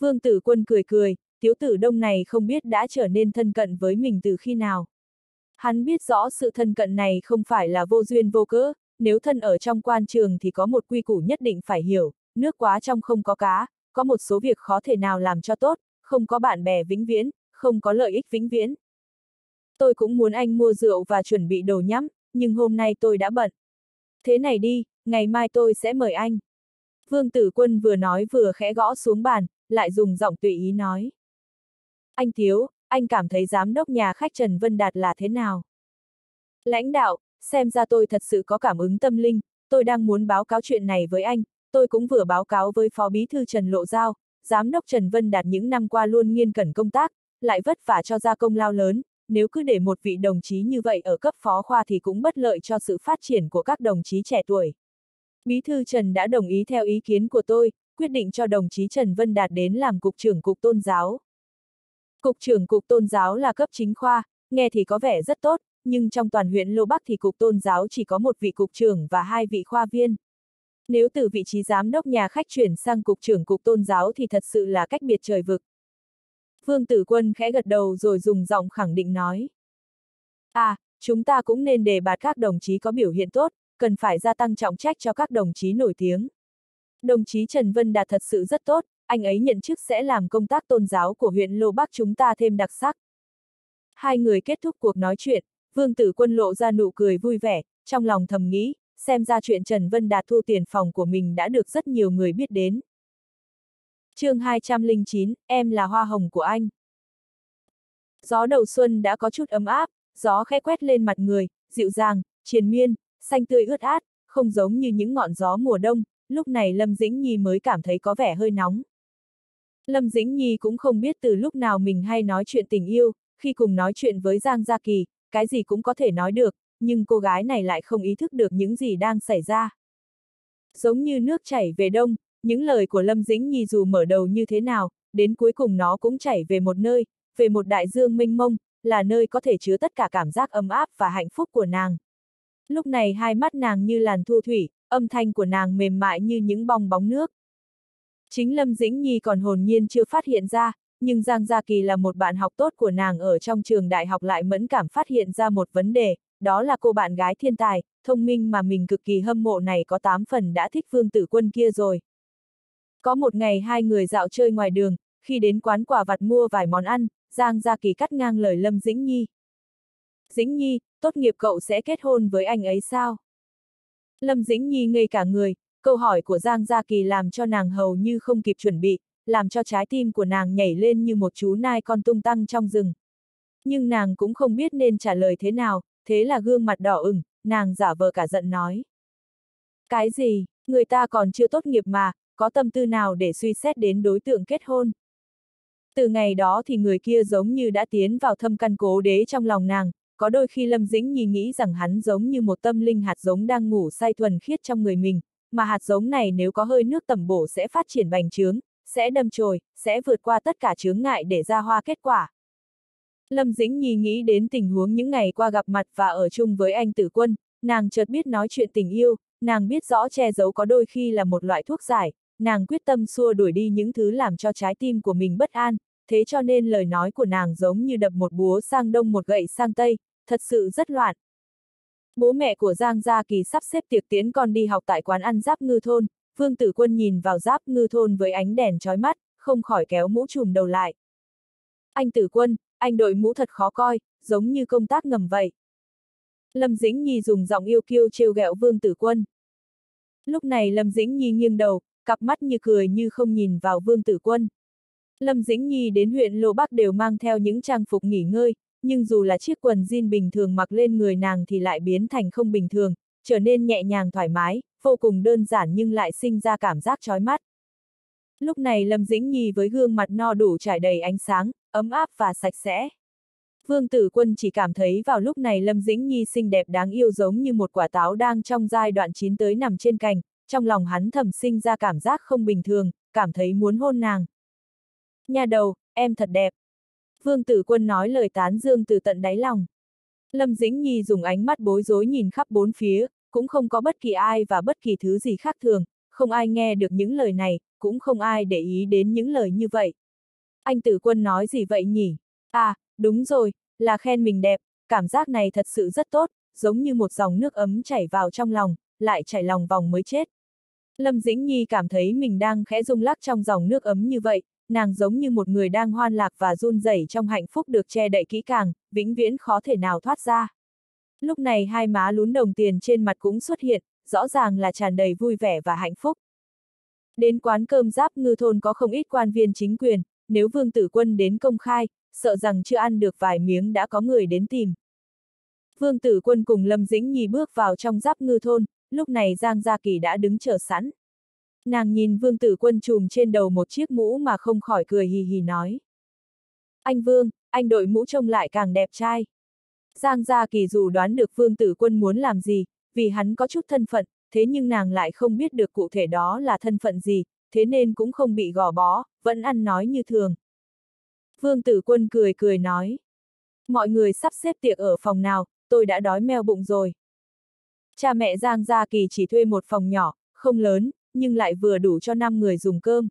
Vương Tử Quân cười cười, Tiếu Tử Đông này không biết đã trở nên thân cận với mình từ khi nào. Hắn biết rõ sự thân cận này không phải là vô duyên vô cớ, nếu thân ở trong quan trường thì có một quy củ nhất định phải hiểu, nước quá trong không có cá, có một số việc khó thể nào làm cho tốt, không có bạn bè vĩnh viễn, không có lợi ích vĩnh viễn. Tôi cũng muốn anh mua rượu và chuẩn bị đồ nhắm, nhưng hôm nay tôi đã bận. Thế này đi, ngày mai tôi sẽ mời anh. Vương Tử Quân vừa nói vừa khẽ gõ xuống bàn, lại dùng giọng tùy ý nói. Anh Thiếu, anh cảm thấy giám đốc nhà khách Trần Vân Đạt là thế nào? Lãnh đạo, xem ra tôi thật sự có cảm ứng tâm linh, tôi đang muốn báo cáo chuyện này với anh, tôi cũng vừa báo cáo với Phó Bí Thư Trần Lộ Giao, Giám đốc Trần Vân Đạt những năm qua luôn nghiên cẩn công tác, lại vất vả cho ra công lao lớn, nếu cứ để một vị đồng chí như vậy ở cấp phó khoa thì cũng bất lợi cho sự phát triển của các đồng chí trẻ tuổi. Bí thư Trần đã đồng ý theo ý kiến của tôi, quyết định cho đồng chí Trần Vân Đạt đến làm cục trưởng cục tôn giáo. Cục trưởng cục tôn giáo là cấp chính khoa, nghe thì có vẻ rất tốt, nhưng trong toàn huyện Lô Bắc thì cục tôn giáo chỉ có một vị cục trưởng và hai vị khoa viên. Nếu từ vị trí giám đốc nhà khách chuyển sang cục trưởng cục tôn giáo thì thật sự là cách biệt trời vực. Vương Tử Quân khẽ gật đầu rồi dùng giọng khẳng định nói. À, chúng ta cũng nên đề bạt các đồng chí có biểu hiện tốt, cần phải gia tăng trọng trách cho các đồng chí nổi tiếng. Đồng chí Trần Vân Đạt thật sự rất tốt, anh ấy nhận chức sẽ làm công tác tôn giáo của huyện Lô Bắc chúng ta thêm đặc sắc. Hai người kết thúc cuộc nói chuyện, Vương Tử Quân lộ ra nụ cười vui vẻ, trong lòng thầm nghĩ, xem ra chuyện Trần Vân Đạt thu tiền phòng của mình đã được rất nhiều người biết đến chương 209, em là hoa hồng của anh. Gió đầu xuân đã có chút ấm áp, gió khẽ quét lên mặt người, dịu dàng, triền miên, xanh tươi ướt át, không giống như những ngọn gió mùa đông, lúc này Lâm Dĩnh Nhi mới cảm thấy có vẻ hơi nóng. Lâm Dĩnh Nhi cũng không biết từ lúc nào mình hay nói chuyện tình yêu, khi cùng nói chuyện với Giang Gia Kỳ, cái gì cũng có thể nói được, nhưng cô gái này lại không ý thức được những gì đang xảy ra. Giống như nước chảy về đông, những lời của Lâm Dĩnh Nhi dù mở đầu như thế nào, đến cuối cùng nó cũng chảy về một nơi, về một đại dương mênh mông, là nơi có thể chứa tất cả cảm giác ấm áp và hạnh phúc của nàng. Lúc này hai mắt nàng như làn thu thủy, âm thanh của nàng mềm mại như những bong bóng nước. Chính Lâm Dĩnh Nhi còn hồn nhiên chưa phát hiện ra, nhưng Giang Gia Kỳ là một bạn học tốt của nàng ở trong trường đại học lại mẫn cảm phát hiện ra một vấn đề, đó là cô bạn gái thiên tài, thông minh mà mình cực kỳ hâm mộ này có tám phần đã thích vương tử quân kia rồi. Có một ngày hai người dạo chơi ngoài đường, khi đến quán quả vặt mua vài món ăn, Giang Gia Kỳ cắt ngang lời Lâm Dĩnh Nhi. Dĩnh Nhi, tốt nghiệp cậu sẽ kết hôn với anh ấy sao? Lâm Dĩnh Nhi ngây cả người, câu hỏi của Giang Gia Kỳ làm cho nàng hầu như không kịp chuẩn bị, làm cho trái tim của nàng nhảy lên như một chú nai con tung tăng trong rừng. Nhưng nàng cũng không biết nên trả lời thế nào, thế là gương mặt đỏ ửng, nàng giả vờ cả giận nói. Cái gì, người ta còn chưa tốt nghiệp mà, có tâm tư nào để suy xét đến đối tượng kết hôn? Từ ngày đó thì người kia giống như đã tiến vào thâm căn cố đế trong lòng nàng, có đôi khi Lâm Dĩnh Nhi nghĩ rằng hắn giống như một tâm linh hạt giống đang ngủ say thuần khiết trong người mình, mà hạt giống này nếu có hơi nước tẩm bổ sẽ phát triển bành trướng, sẽ đâm chồi, sẽ vượt qua tất cả chướng ngại để ra hoa kết quả. Lâm Dĩnh Nhi nghĩ đến tình huống những ngày qua gặp mặt và ở chung với anh tử quân, nàng chợt biết nói chuyện tình yêu, nàng biết rõ che giấu có đôi khi là một loại thuốc giải, nàng quyết tâm xua đuổi đi những thứ làm cho trái tim của mình bất an, thế cho nên lời nói của nàng giống như đập một búa sang đông một gậy sang tây, thật sự rất loạn. Bố mẹ của Giang Gia Kỳ sắp xếp tiệc tiến con đi học tại quán ăn giáp ngư thôn, Vương Tử Quân nhìn vào giáp ngư thôn với ánh đèn chói mắt, không khỏi kéo mũ trùm đầu lại. Anh Tử Quân, anh đội mũ thật khó coi, giống như công tác ngầm vậy. Lâm Dĩnh Nhi dùng giọng yêu kiêu trêu ghẹo Vương Tử Quân. Lúc này Lâm Dĩnh Nhi nghiêng đầu, cặp mắt như cười như không nhìn vào Vương Tử Quân. Lâm Dĩnh Nhi đến huyện Lô Bắc đều mang theo những trang phục nghỉ ngơi, nhưng dù là chiếc quần jean bình thường mặc lên người nàng thì lại biến thành không bình thường, trở nên nhẹ nhàng thoải mái, vô cùng đơn giản nhưng lại sinh ra cảm giác chói mắt. Lúc này Lâm Dĩnh Nhi với gương mặt no đủ trải đầy ánh sáng, ấm áp và sạch sẽ. Vương Tử Quân chỉ cảm thấy vào lúc này Lâm Dĩnh Nhi xinh đẹp đáng yêu giống như một quả táo đang trong giai đoạn chín tới nằm trên cành, trong lòng hắn thầm sinh ra cảm giác không bình thường, cảm thấy muốn hôn nàng. Nhà đầu, em thật đẹp. Vương Tử Quân nói lời tán dương từ tận đáy lòng. Lâm Dĩnh Nhi dùng ánh mắt bối rối nhìn khắp bốn phía, cũng không có bất kỳ ai và bất kỳ thứ gì khác thường, không ai nghe được những lời này, cũng không ai để ý đến những lời như vậy. Anh Tử Quân nói gì vậy nhỉ? À, đúng rồi, là khen mình đẹp, cảm giác này thật sự rất tốt, giống như một dòng nước ấm chảy vào trong lòng, lại chảy lòng vòng mới chết. Lâm Dĩnh Nhi cảm thấy mình đang khẽ rung lắc trong dòng nước ấm như vậy, nàng giống như một người đang hoan lạc và run rẩy trong hạnh phúc được che đậy kỹ càng, vĩnh viễn khó thể nào thoát ra. Lúc này hai má lún đồng tiền trên mặt cũng xuất hiện, rõ ràng là tràn đầy vui vẻ và hạnh phúc. Đến quán cơm giáp ngư thôn có không ít quan viên chính quyền, nếu vương tử quân đến công khai, sợ rằng chưa ăn được vài miếng đã có người đến tìm. Vương tử quân cùng Lâm Dĩnh Nhi bước vào trong giáp ngư thôn, lúc này Giang Gia Kỳ đã đứng chờ sẵn. Nàng nhìn vương tử quân trùm trên đầu một chiếc mũ mà không khỏi cười hì hì nói. Anh Vương, anh đội mũ trông lại càng đẹp trai. Giang Gia Kỳ dù đoán được vương tử quân muốn làm gì, vì hắn có chút thân phận, thế nhưng nàng lại không biết được cụ thể đó là thân phận gì, thế nên cũng không bị gò bó, vẫn ăn nói như thường. Vương tử quân cười cười nói. Mọi người sắp xếp tiệc ở phòng nào, tôi đã đói meo bụng rồi. Cha mẹ Giang Gia Kỳ chỉ thuê một phòng nhỏ, không lớn, nhưng lại vừa đủ cho 5 người dùng cơm.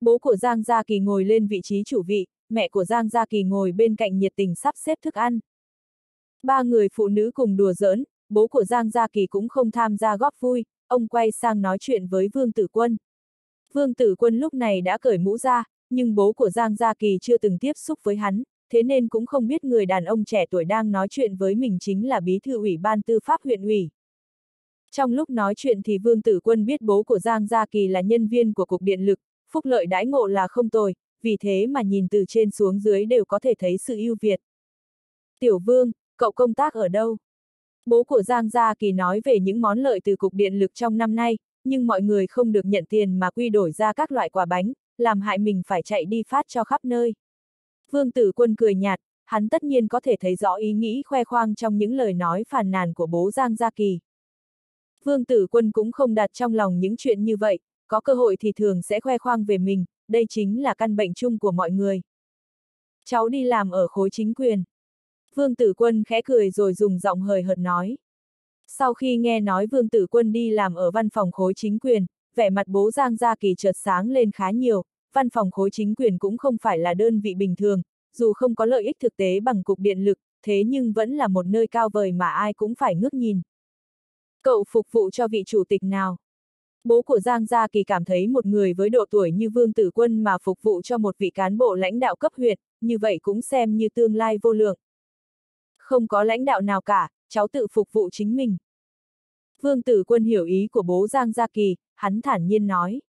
Bố của Giang Gia Kỳ ngồi lên vị trí chủ vị, mẹ của Giang Gia Kỳ ngồi bên cạnh nhiệt tình sắp xếp thức ăn. Ba người phụ nữ cùng đùa giỡn, bố của Giang Gia Kỳ cũng không tham gia góp vui, ông quay sang nói chuyện với Vương Tử Quân. Vương Tử Quân lúc này đã cởi mũ ra, nhưng bố của Giang Gia Kỳ chưa từng tiếp xúc với hắn, thế nên cũng không biết người đàn ông trẻ tuổi đang nói chuyện với mình chính là bí thư ủy ban tư pháp huyện ủy. Trong lúc nói chuyện thì Vương Tử Quân biết bố của Giang Gia Kỳ là nhân viên của Cục Điện lực, phúc lợi đãi ngộ là không tồi, vì thế mà nhìn từ trên xuống dưới đều có thể thấy sự ưu việt. Tiểu Vương, cậu công tác ở đâu? Bố của Giang Gia Kỳ nói về những món lợi từ Cục Điện lực trong năm nay, nhưng mọi người không được nhận tiền mà quy đổi ra các loại quả bánh, làm hại mình phải chạy đi phát cho khắp nơi. Vương Tử Quân cười nhạt, hắn tất nhiên có thể thấy rõ ý nghĩ khoe khoang trong những lời nói phàn nàn của bố Giang Gia Kỳ. Vương Tử Quân cũng không đặt trong lòng những chuyện như vậy, có cơ hội thì thường sẽ khoe khoang về mình, đây chính là căn bệnh chung của mọi người. Cháu đi làm ở khối chính quyền. Vương Tử Quân khẽ cười rồi dùng giọng hời hợt nói. Sau khi nghe nói Vương Tử Quân đi làm ở văn phòng khối chính quyền, vẻ mặt bố Giang Gia Kỳ chợt sáng lên khá nhiều, văn phòng khối chính quyền cũng không phải là đơn vị bình thường, dù không có lợi ích thực tế bằng cục điện lực, thế nhưng vẫn là một nơi cao vời mà ai cũng phải ngước nhìn. Cậu phục vụ cho vị chủ tịch nào? Bố của Giang Gia Kỳ cảm thấy một người với độ tuổi như Vương Tử Quân mà phục vụ cho một vị cán bộ lãnh đạo cấp huyện, như vậy cũng xem như tương lai vô lượng. Không có lãnh đạo nào cả, cháu tự phục vụ chính mình. Vương Tử Quân hiểu ý của bố Giang Gia Kỳ, hắn thản nhiên nói.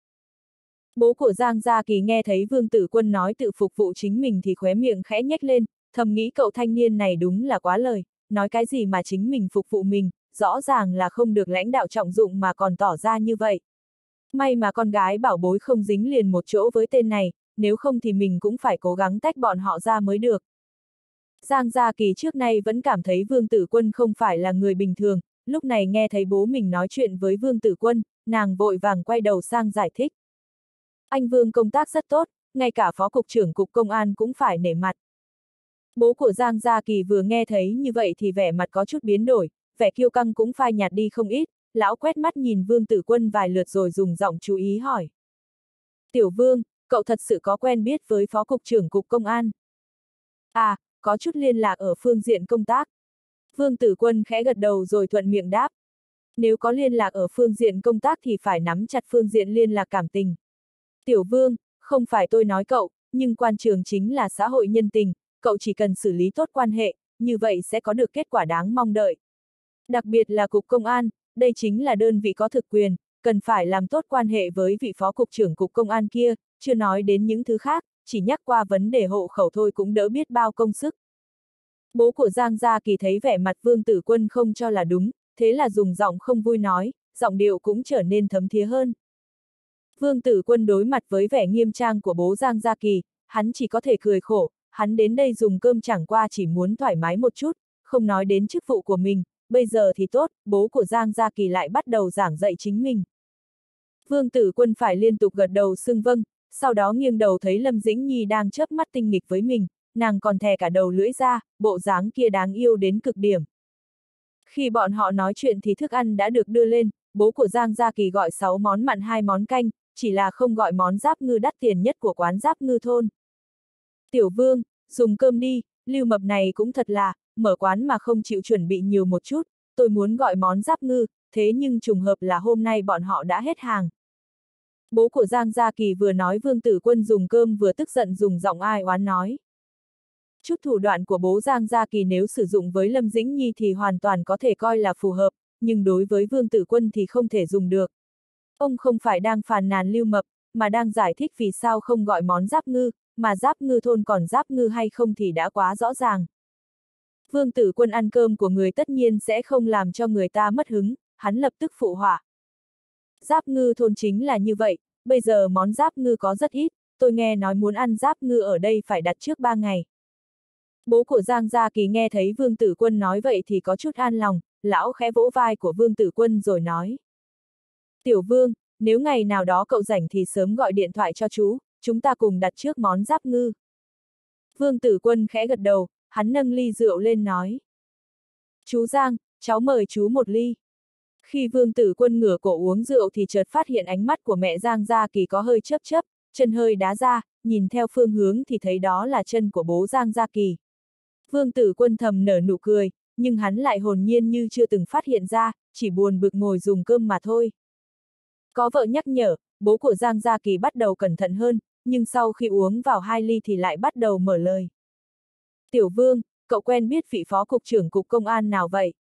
Bố của Giang Gia Kỳ nghe thấy Vương Tử Quân nói tự phục vụ chính mình thì khóe miệng khẽ nhếch lên, thầm nghĩ cậu thanh niên này đúng là quá lời, nói cái gì mà chính mình phục vụ mình, rõ ràng là không được lãnh đạo trọng dụng mà còn tỏ ra như vậy. May mà con gái bảo bối không dính liền một chỗ với tên này, nếu không thì mình cũng phải cố gắng tách bọn họ ra mới được. Giang Gia Kỳ trước nay vẫn cảm thấy Vương Tử Quân không phải là người bình thường, lúc này nghe thấy bố mình nói chuyện với Vương Tử Quân, nàng vội vàng quay đầu sang giải thích. Anh Vương công tác rất tốt, ngay cả Phó Cục trưởng Cục Công an cũng phải nể mặt. Bố của Giang Gia Kỳ vừa nghe thấy như vậy thì vẻ mặt có chút biến đổi, vẻ kiêu căng cũng phai nhạt đi không ít, lão quét mắt nhìn Vương Tử Quân vài lượt rồi dùng giọng chú ý hỏi. Tiểu Vương, cậu thật sự có quen biết với Phó Cục trưởng Cục Công an? À, có chút liên lạc ở phương diện công tác. Vương Tử Quân khẽ gật đầu rồi thuận miệng đáp. Nếu có liên lạc ở phương diện công tác thì phải nắm chặt phương diện liên lạc cảm tình. Tiểu Vương, không phải tôi nói cậu, nhưng quan trường chính là xã hội nhân tình, cậu chỉ cần xử lý tốt quan hệ, như vậy sẽ có được kết quả đáng mong đợi. Đặc biệt là Cục Công an, đây chính là đơn vị có thực quyền, cần phải làm tốt quan hệ với vị phó cục trưởng Cục Công an kia, chưa nói đến những thứ khác, chỉ nhắc qua vấn đề hộ khẩu thôi cũng đỡ biết bao công sức. Bố của Giang Gia Kỳ thấy vẻ mặt Vương Tử Quân không cho là đúng, thế là dùng giọng không vui nói, giọng điệu cũng trở nên thấm thía hơn. Vương Tử Quân đối mặt với vẻ nghiêm trang của bố Giang Gia Kỳ, hắn chỉ có thể cười khổ, hắn đến đây dùng cơm chẳng qua chỉ muốn thoải mái một chút, không nói đến chức vụ của mình, bây giờ thì tốt, bố của Giang Gia Kỳ lại bắt đầu giảng dạy chính mình. Vương Tử Quân phải liên tục gật đầu xưng vâng, sau đó nghiêng đầu thấy Lâm Dĩnh Nhi đang chớp mắt tinh nghịch với mình, nàng còn thè cả đầu lưỡi ra, bộ dáng kia đáng yêu đến cực điểm. Khi bọn họ nói chuyện thì thức ăn đã được đưa lên, bố của Giang Gia Kỳ gọi 6 món mặn hai món canh, chỉ là không gọi món giáp ngư đắt tiền nhất của quán giáp ngư thôn. Tiểu Vương, dùng cơm đi, lưu mập này cũng thật là, mở quán mà không chịu chuẩn bị nhiều một chút, tôi muốn gọi món giáp ngư, thế nhưng trùng hợp là hôm nay bọn họ đã hết hàng. Bố của Giang Gia Kỳ vừa nói Vương Tử Quân dùng cơm vừa tức giận dùng giọng ai oán nói. Chút thủ đoạn của bố Giang Gia Kỳ nếu sử dụng với Lâm Dĩnh Nhi thì hoàn toàn có thể coi là phù hợp, nhưng đối với Vương Tử Quân thì không thể dùng được. Ông không phải đang phàn nàn lưu mập, mà đang giải thích vì sao không gọi món giáp ngư, mà giáp ngư thôn còn giáp ngư hay không thì đã quá rõ ràng. Vương tử quân ăn cơm của người tất nhiên sẽ không làm cho người ta mất hứng, hắn lập tức phụ họa. Giáp ngư thôn chính là như vậy, bây giờ món giáp ngư có rất ít, tôi nghe nói muốn ăn giáp ngư ở đây phải đặt trước ba ngày. Bố của Giang Gia Kỳ nghe thấy Vương Tử Quân nói vậy thì có chút an lòng, lão khẽ vỗ vai của Vương Tử Quân rồi nói. Tiểu Vương, nếu ngày nào đó cậu rảnh thì sớm gọi điện thoại cho chú, chúng ta cùng đặt trước món giáp ngư. Vương Tử Quân khẽ gật đầu, hắn nâng ly rượu lên nói. Chú Giang, cháu mời chú một ly. Khi Vương Tử Quân ngửa cổ uống rượu thì chợt phát hiện ánh mắt của mẹ Giang Gia Kỳ có hơi chớp chớp, chân hơi đá ra, nhìn theo phương hướng thì thấy đó là chân của bố Giang Gia Kỳ. Vương Tử Quân thầm nở nụ cười, nhưng hắn lại hồn nhiên như chưa từng phát hiện ra, chỉ buồn bực ngồi dùng cơm mà thôi. Có vợ nhắc nhở, bố của Giang Gia Kỳ bắt đầu cẩn thận hơn, nhưng sau khi uống vào hai ly thì lại bắt đầu mở lời. Tiểu Vương, cậu quen biết vị phó cục trưởng cục công an nào vậy?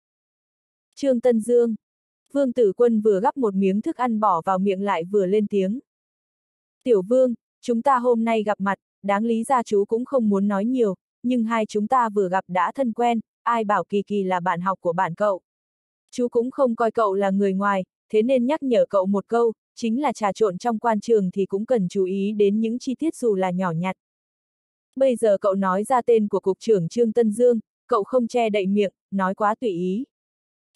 Trương Tân Dương. Vương Tử Quân vừa gắp một miếng thức ăn bỏ vào miệng lại vừa lên tiếng. Tiểu Vương, chúng ta hôm nay gặp mặt, đáng lý ra chú cũng không muốn nói nhiều, nhưng hai chúng ta vừa gặp đã thân quen, ai bảo Kỳ Kỳ là bạn học của bạn cậu. Chú cũng không coi cậu là người ngoài, thế nên nhắc nhở cậu một câu, chính là trà trộn trong quan trường thì cũng cần chú ý đến những chi tiết dù là nhỏ nhặt. Bây giờ cậu nói ra tên của Cục trưởng Trương Tân Dương, cậu không che đậy miệng, nói quá tùy ý.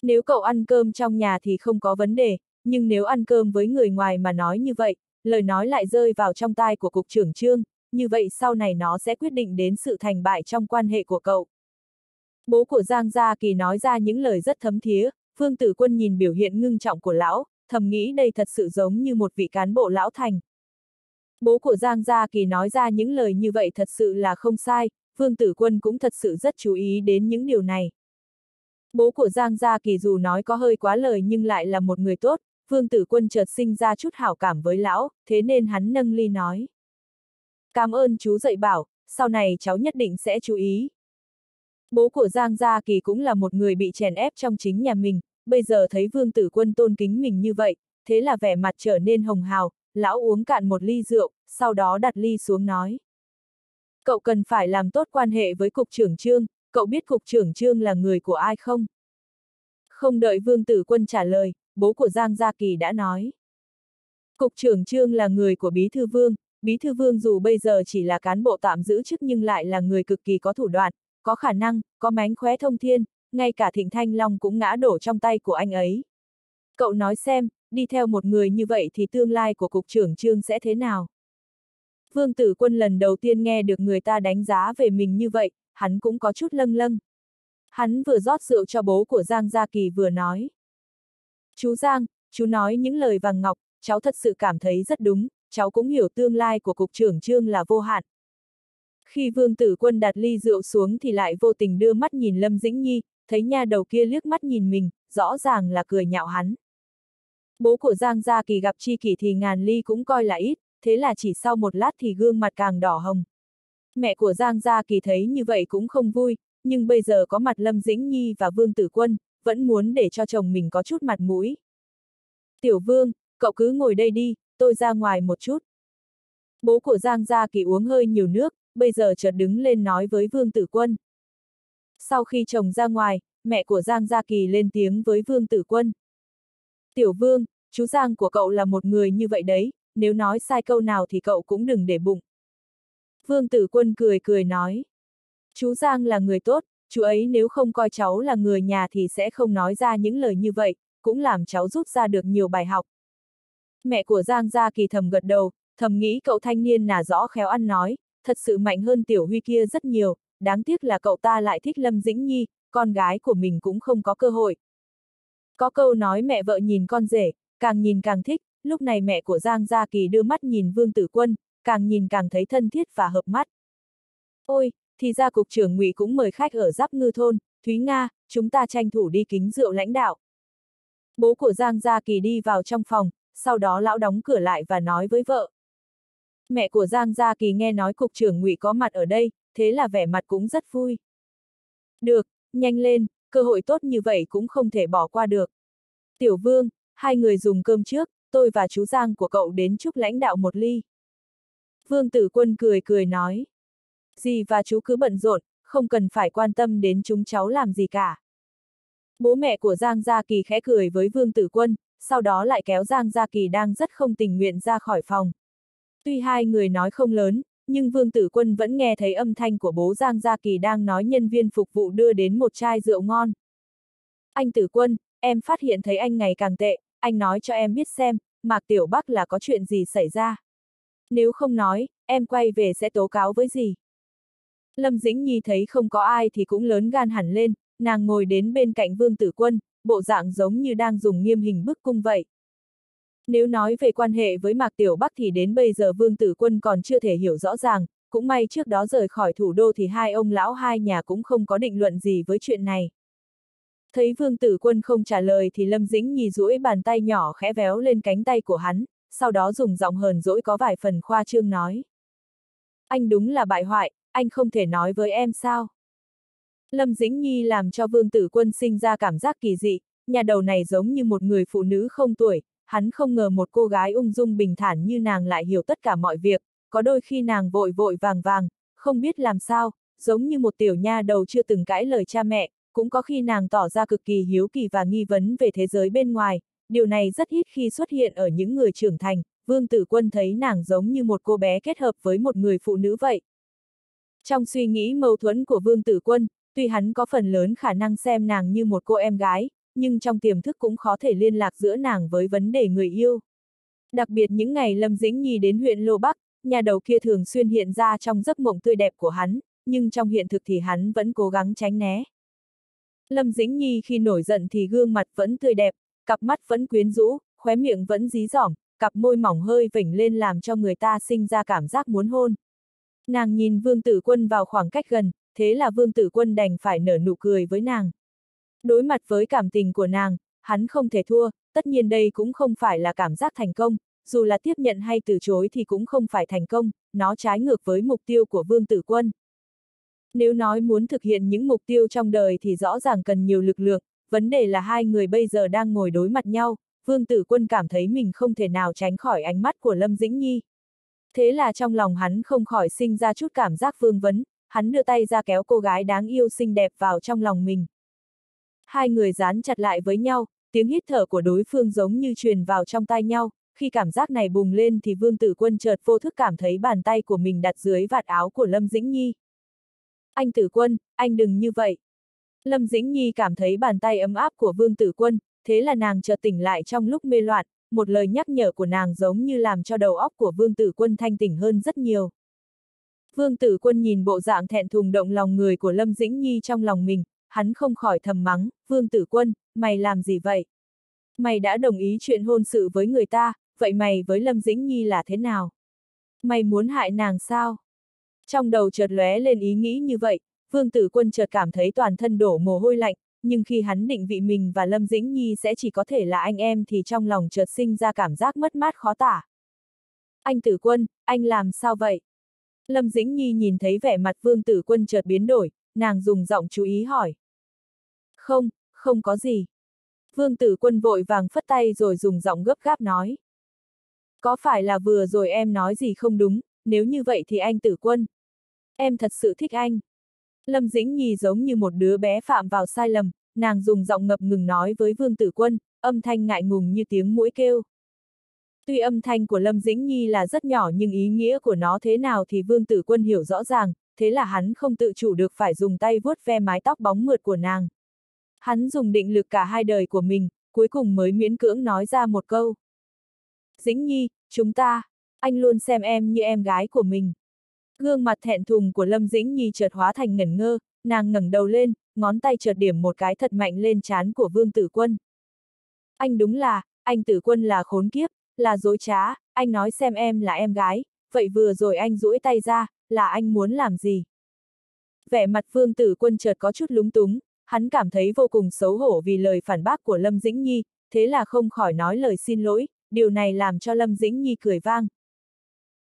Nếu cậu ăn cơm trong nhà thì không có vấn đề, nhưng nếu ăn cơm với người ngoài mà nói như vậy, lời nói lại rơi vào trong tai của Cục trưởng Trương, như vậy sau này nó sẽ quyết định đến sự thành bại trong quan hệ của cậu. Bố của Giang Gia Kỳ nói ra những lời rất thấm thía, Phương Tử Quân nhìn biểu hiện ngưng trọng của lão, thầm nghĩ đây thật sự giống như một vị cán bộ lão thành. Bố của Giang Gia Kỳ nói ra những lời như vậy thật sự là không sai, Vương Tử Quân cũng thật sự rất chú ý đến những điều này. Bố của Giang Gia Kỳ dù nói có hơi quá lời nhưng lại là một người tốt, Vương Tử Quân chợt sinh ra chút hảo cảm với lão, thế nên hắn nâng ly nói. Cảm ơn chú dạy bảo, sau này cháu nhất định sẽ chú ý. Bố của Giang Gia Kỳ cũng là một người bị chèn ép trong chính nhà mình, bây giờ thấy Vương Tử Quân tôn kính mình như vậy, thế là vẻ mặt trở nên hồng hào, lão uống cạn một ly rượu, sau đó đặt ly xuống nói. Cậu cần phải làm tốt quan hệ với cục trưởng trương, cậu biết cục trưởng trương là người của ai không? Không đợi Vương Tử Quân trả lời, bố của Giang Gia Kỳ đã nói. Cục trưởng trương là người của Bí Thư Vương, Bí Thư Vương dù bây giờ chỉ là cán bộ tạm giữ chức nhưng lại là người cực kỳ có thủ đoạn, có khả năng, có mánh khóe thông thiên, ngay cả Thịnh Thanh Long cũng ngã đổ trong tay của anh ấy. Cậu nói xem, đi theo một người như vậy thì tương lai của cục trưởng trương sẽ thế nào? Vương Tử Quân lần đầu tiên nghe được người ta đánh giá về mình như vậy, hắn cũng có chút lâng lâng. Hắn vừa rót rượu cho bố của Giang Gia Kỳ vừa nói. Chú Giang, chú nói những lời vàng ngọc, cháu thật sự cảm thấy rất đúng, cháu cũng hiểu tương lai của cục trưởng trương là vô hạn. Khi Vương Tử Quân đặt ly rượu xuống thì lại vô tình đưa mắt nhìn Lâm Dĩnh Nhi, thấy nha đầu kia liếc mắt nhìn mình, rõ ràng là cười nhạo hắn. Bố của Giang Gia Kỳ gặp chi Kỳ thì ngàn ly cũng coi là ít, thế là chỉ sau một lát thì gương mặt càng đỏ hồng. Mẹ của Giang Gia Kỳ thấy như vậy cũng không vui, nhưng bây giờ có mặt Lâm Dĩnh Nhi và Vương Tử Quân, vẫn muốn để cho chồng mình có chút mặt mũi. Tiểu Vương, cậu cứ ngồi đây đi, tôi ra ngoài một chút. Bố của Giang Gia Kỳ uống hơi nhiều nước, bây giờ chợt đứng lên nói với Vương Tử Quân. Sau khi chồng ra ngoài, mẹ của Giang Gia Kỳ lên tiếng với Vương Tử Quân. Tiểu Vương, chú Giang của cậu là một người như vậy đấy, nếu nói sai câu nào thì cậu cũng đừng để bụng. Vương Tử Quân cười cười nói. Chú Giang là người tốt, chú ấy nếu không coi cháu là người nhà thì sẽ không nói ra những lời như vậy, cũng làm cháu rút ra được nhiều bài học. Mẹ của Giang Gia Kỳ thầm gật đầu, thầm nghĩ cậu thanh niên nà rõ khéo ăn nói, thật sự mạnh hơn Tiểu Huy kia rất nhiều, đáng tiếc là cậu ta lại thích Lâm Dĩnh Nhi, con gái của mình cũng không có cơ hội. Có câu nói mẹ vợ nhìn con rể, càng nhìn càng thích, lúc này mẹ của Giang Gia Kỳ đưa mắt nhìn Vương Tử Quân, càng nhìn càng thấy thân thiết và hợp mắt. Ôi, thì ra cục trưởng ngụy cũng mời khách ở giáp ngư thôn, Thúy Nga, chúng ta tranh thủ đi kính rượu lãnh đạo. Bố của Giang Gia Kỳ đi vào trong phòng, sau đó lão đóng cửa lại và nói với vợ. Mẹ của Giang Gia Kỳ nghe nói cục trưởng ngụy có mặt ở đây, thế là vẻ mặt cũng rất vui. Được, nhanh lên, cơ hội tốt như vậy cũng không thể bỏ qua được. Tiểu Vương, hai người dùng cơm trước, tôi và chú Giang của cậu đến chúc lãnh đạo một ly. Vương Tử Quân cười cười nói. Dì và chú cứ bận rộn, không cần phải quan tâm đến chúng cháu làm gì cả. Bố mẹ của Giang Gia Kỳ khẽ cười với Vương Tử Quân, sau đó lại kéo Giang Gia Kỳ đang rất không tình nguyện ra khỏi phòng. Tuy hai người nói không lớn, nhưng Vương Tử Quân vẫn nghe thấy âm thanh của bố Giang Gia Kỳ đang nói nhân viên phục vụ đưa đến một chai rượu ngon. Anh Tử Quân, em phát hiện thấy anh ngày càng tệ, anh nói cho em biết xem, Mạc Tiểu Bắc là có chuyện gì xảy ra. Nếu không nói, em quay về sẽ tố cáo với gì. Lâm Dĩnh Nhi thấy không có ai thì cũng lớn gan hẳn lên, nàng ngồi đến bên cạnh Vương Tử Quân, bộ dạng giống như đang dùng nghiêm hình bức cung vậy. Nếu nói về quan hệ với Mạc Tiểu Bắc thì đến bây giờ Vương Tử Quân còn chưa thể hiểu rõ ràng, cũng may trước đó rời khỏi thủ đô thì hai ông lão hai nhà cũng không có định luận gì với chuyện này. Thấy Vương Tử Quân không trả lời thì Lâm Dĩnh Nhi duỗi bàn tay nhỏ khẽ véo lên cánh tay của hắn, sau đó dùng giọng hờn dỗi có vài phần khoa trương nói. Anh đúng là bại hoại, anh không thể nói với em sao? Lâm Dĩnh Nhi làm cho Vương Tử Quân sinh ra cảm giác kỳ dị, nhà đầu này giống như một người phụ nữ không tuổi, hắn không ngờ một cô gái ung dung bình thản như nàng lại hiểu tất cả mọi việc, có đôi khi nàng vội vội vàng vàng, không biết làm sao, giống như một tiểu nha đầu chưa từng cãi lời cha mẹ, cũng có khi nàng tỏ ra cực kỳ hiếu kỳ và nghi vấn về thế giới bên ngoài, điều này rất ít khi xuất hiện ở những người trưởng thành, Vương Tử Quân thấy nàng giống như một cô bé kết hợp với một người phụ nữ vậy. Trong suy nghĩ mâu thuẫn của Vương Tử Quân, tuy hắn có phần lớn khả năng xem nàng như một cô em gái, nhưng trong tiềm thức cũng khó thể liên lạc giữa nàng với vấn đề người yêu. Đặc biệt những ngày Lâm Dĩnh Nhi đến huyện Lô Bắc, nhà đầu kia thường xuyên hiện ra trong giấc mộng tươi đẹp của hắn, nhưng trong hiện thực thì hắn vẫn cố gắng tránh né. Lâm Dĩnh Nhi khi nổi giận thì gương mặt vẫn tươi đẹp, cặp mắt vẫn quyến rũ, khóe miệng vẫn dí dỏm, cặp môi mỏng hơi vểnh lên làm cho người ta sinh ra cảm giác muốn hôn. Nàng nhìn vương tử quân vào khoảng cách gần, thế là vương tử quân đành phải nở nụ cười với nàng. Đối mặt với cảm tình của nàng, hắn không thể thua, tất nhiên đây cũng không phải là cảm giác thành công, dù là tiếp nhận hay từ chối thì cũng không phải thành công, nó trái ngược với mục tiêu của vương tử quân. Nếu nói muốn thực hiện những mục tiêu trong đời thì rõ ràng cần nhiều lực lượng, vấn đề là hai người bây giờ đang ngồi đối mặt nhau, vương tử quân cảm thấy mình không thể nào tránh khỏi ánh mắt của Lâm Dĩnh Nhi. Thế là trong lòng hắn không khỏi sinh ra chút cảm giác vương vấn, hắn đưa tay ra kéo cô gái đáng yêu xinh đẹp vào trong lòng mình. Hai người dán chặt lại với nhau, tiếng hít thở của đối phương giống như truyền vào trong tai nhau, khi cảm giác này bùng lên thì vương tử quân chợt vô thức cảm thấy bàn tay của mình đặt dưới vạt áo của Lâm Dĩnh Nhi. Anh tử quân, anh đừng như vậy. Lâm Dĩnh Nhi cảm thấy bàn tay ấm áp của vương tử quân, thế là nàng chợt tỉnh lại trong lúc mê loạn, một lời nhắc nhở của nàng giống như làm cho đầu óc của vương tử quân thanh tỉnh hơn rất nhiều. Vương tử quân nhìn bộ dạng thẹn thùng động lòng người của Lâm Dĩnh Nhi trong lòng mình, hắn không khỏi thầm mắng, vương tử quân, mày làm gì vậy? Mày đã đồng ý chuyện hôn sự với người ta, vậy mày với Lâm Dĩnh Nhi là thế nào? Mày muốn hại nàng sao? Trong đầu chợt lóe lên ý nghĩ như vậy, vương tử quân chợt cảm thấy toàn thân đổ mồ hôi lạnh, nhưng khi hắn định vị mình và Lâm Dĩnh Nhi sẽ chỉ có thể là anh em thì trong lòng chợt sinh ra cảm giác mất mát khó tả. Anh tử quân, anh làm sao vậy? Lâm Dĩnh Nhi nhìn thấy vẻ mặt vương tử quân chợt biến đổi, nàng dùng giọng chú ý hỏi. Không, không có gì. Vương tử quân vội vàng phất tay rồi dùng giọng gấp gáp nói. Có phải là vừa rồi em nói gì không đúng, nếu như vậy thì anh tử quân. Em thật sự thích anh. Lâm Dĩnh Nhi giống như một đứa bé phạm vào sai lầm, nàng dùng giọng ngập ngừng nói với Vương Tử Quân, âm thanh ngại ngùng như tiếng mũi kêu. Tuy âm thanh của Lâm Dĩnh Nhi là rất nhỏ nhưng ý nghĩa của nó thế nào thì Vương Tử Quân hiểu rõ ràng, thế là hắn không tự chủ được phải dùng tay vuốt ve mái tóc bóng mượt của nàng. Hắn dùng định lực cả hai đời của mình, cuối cùng mới miễn cưỡng nói ra một câu. Dĩnh Nhi, chúng ta, anh luôn xem em như em gái của mình. Gương mặt thẹn thùng của Lâm Dĩnh Nhi chợt hóa thành ngẩn ngơ, nàng ngẩng đầu lên, ngón tay chợt điểm một cái thật mạnh lên trán của Vương Tử Quân. Anh đúng là, anh Tử Quân là khốn kiếp, là dối trá, anh nói xem em là em gái, vậy vừa rồi anh duỗi tay ra, là anh muốn làm gì? Vẻ mặt Vương Tử Quân chợt có chút lúng túng, hắn cảm thấy vô cùng xấu hổ vì lời phản bác của Lâm Dĩnh Nhi, thế là không khỏi nói lời xin lỗi, điều này làm cho Lâm Dĩnh Nhi cười vang.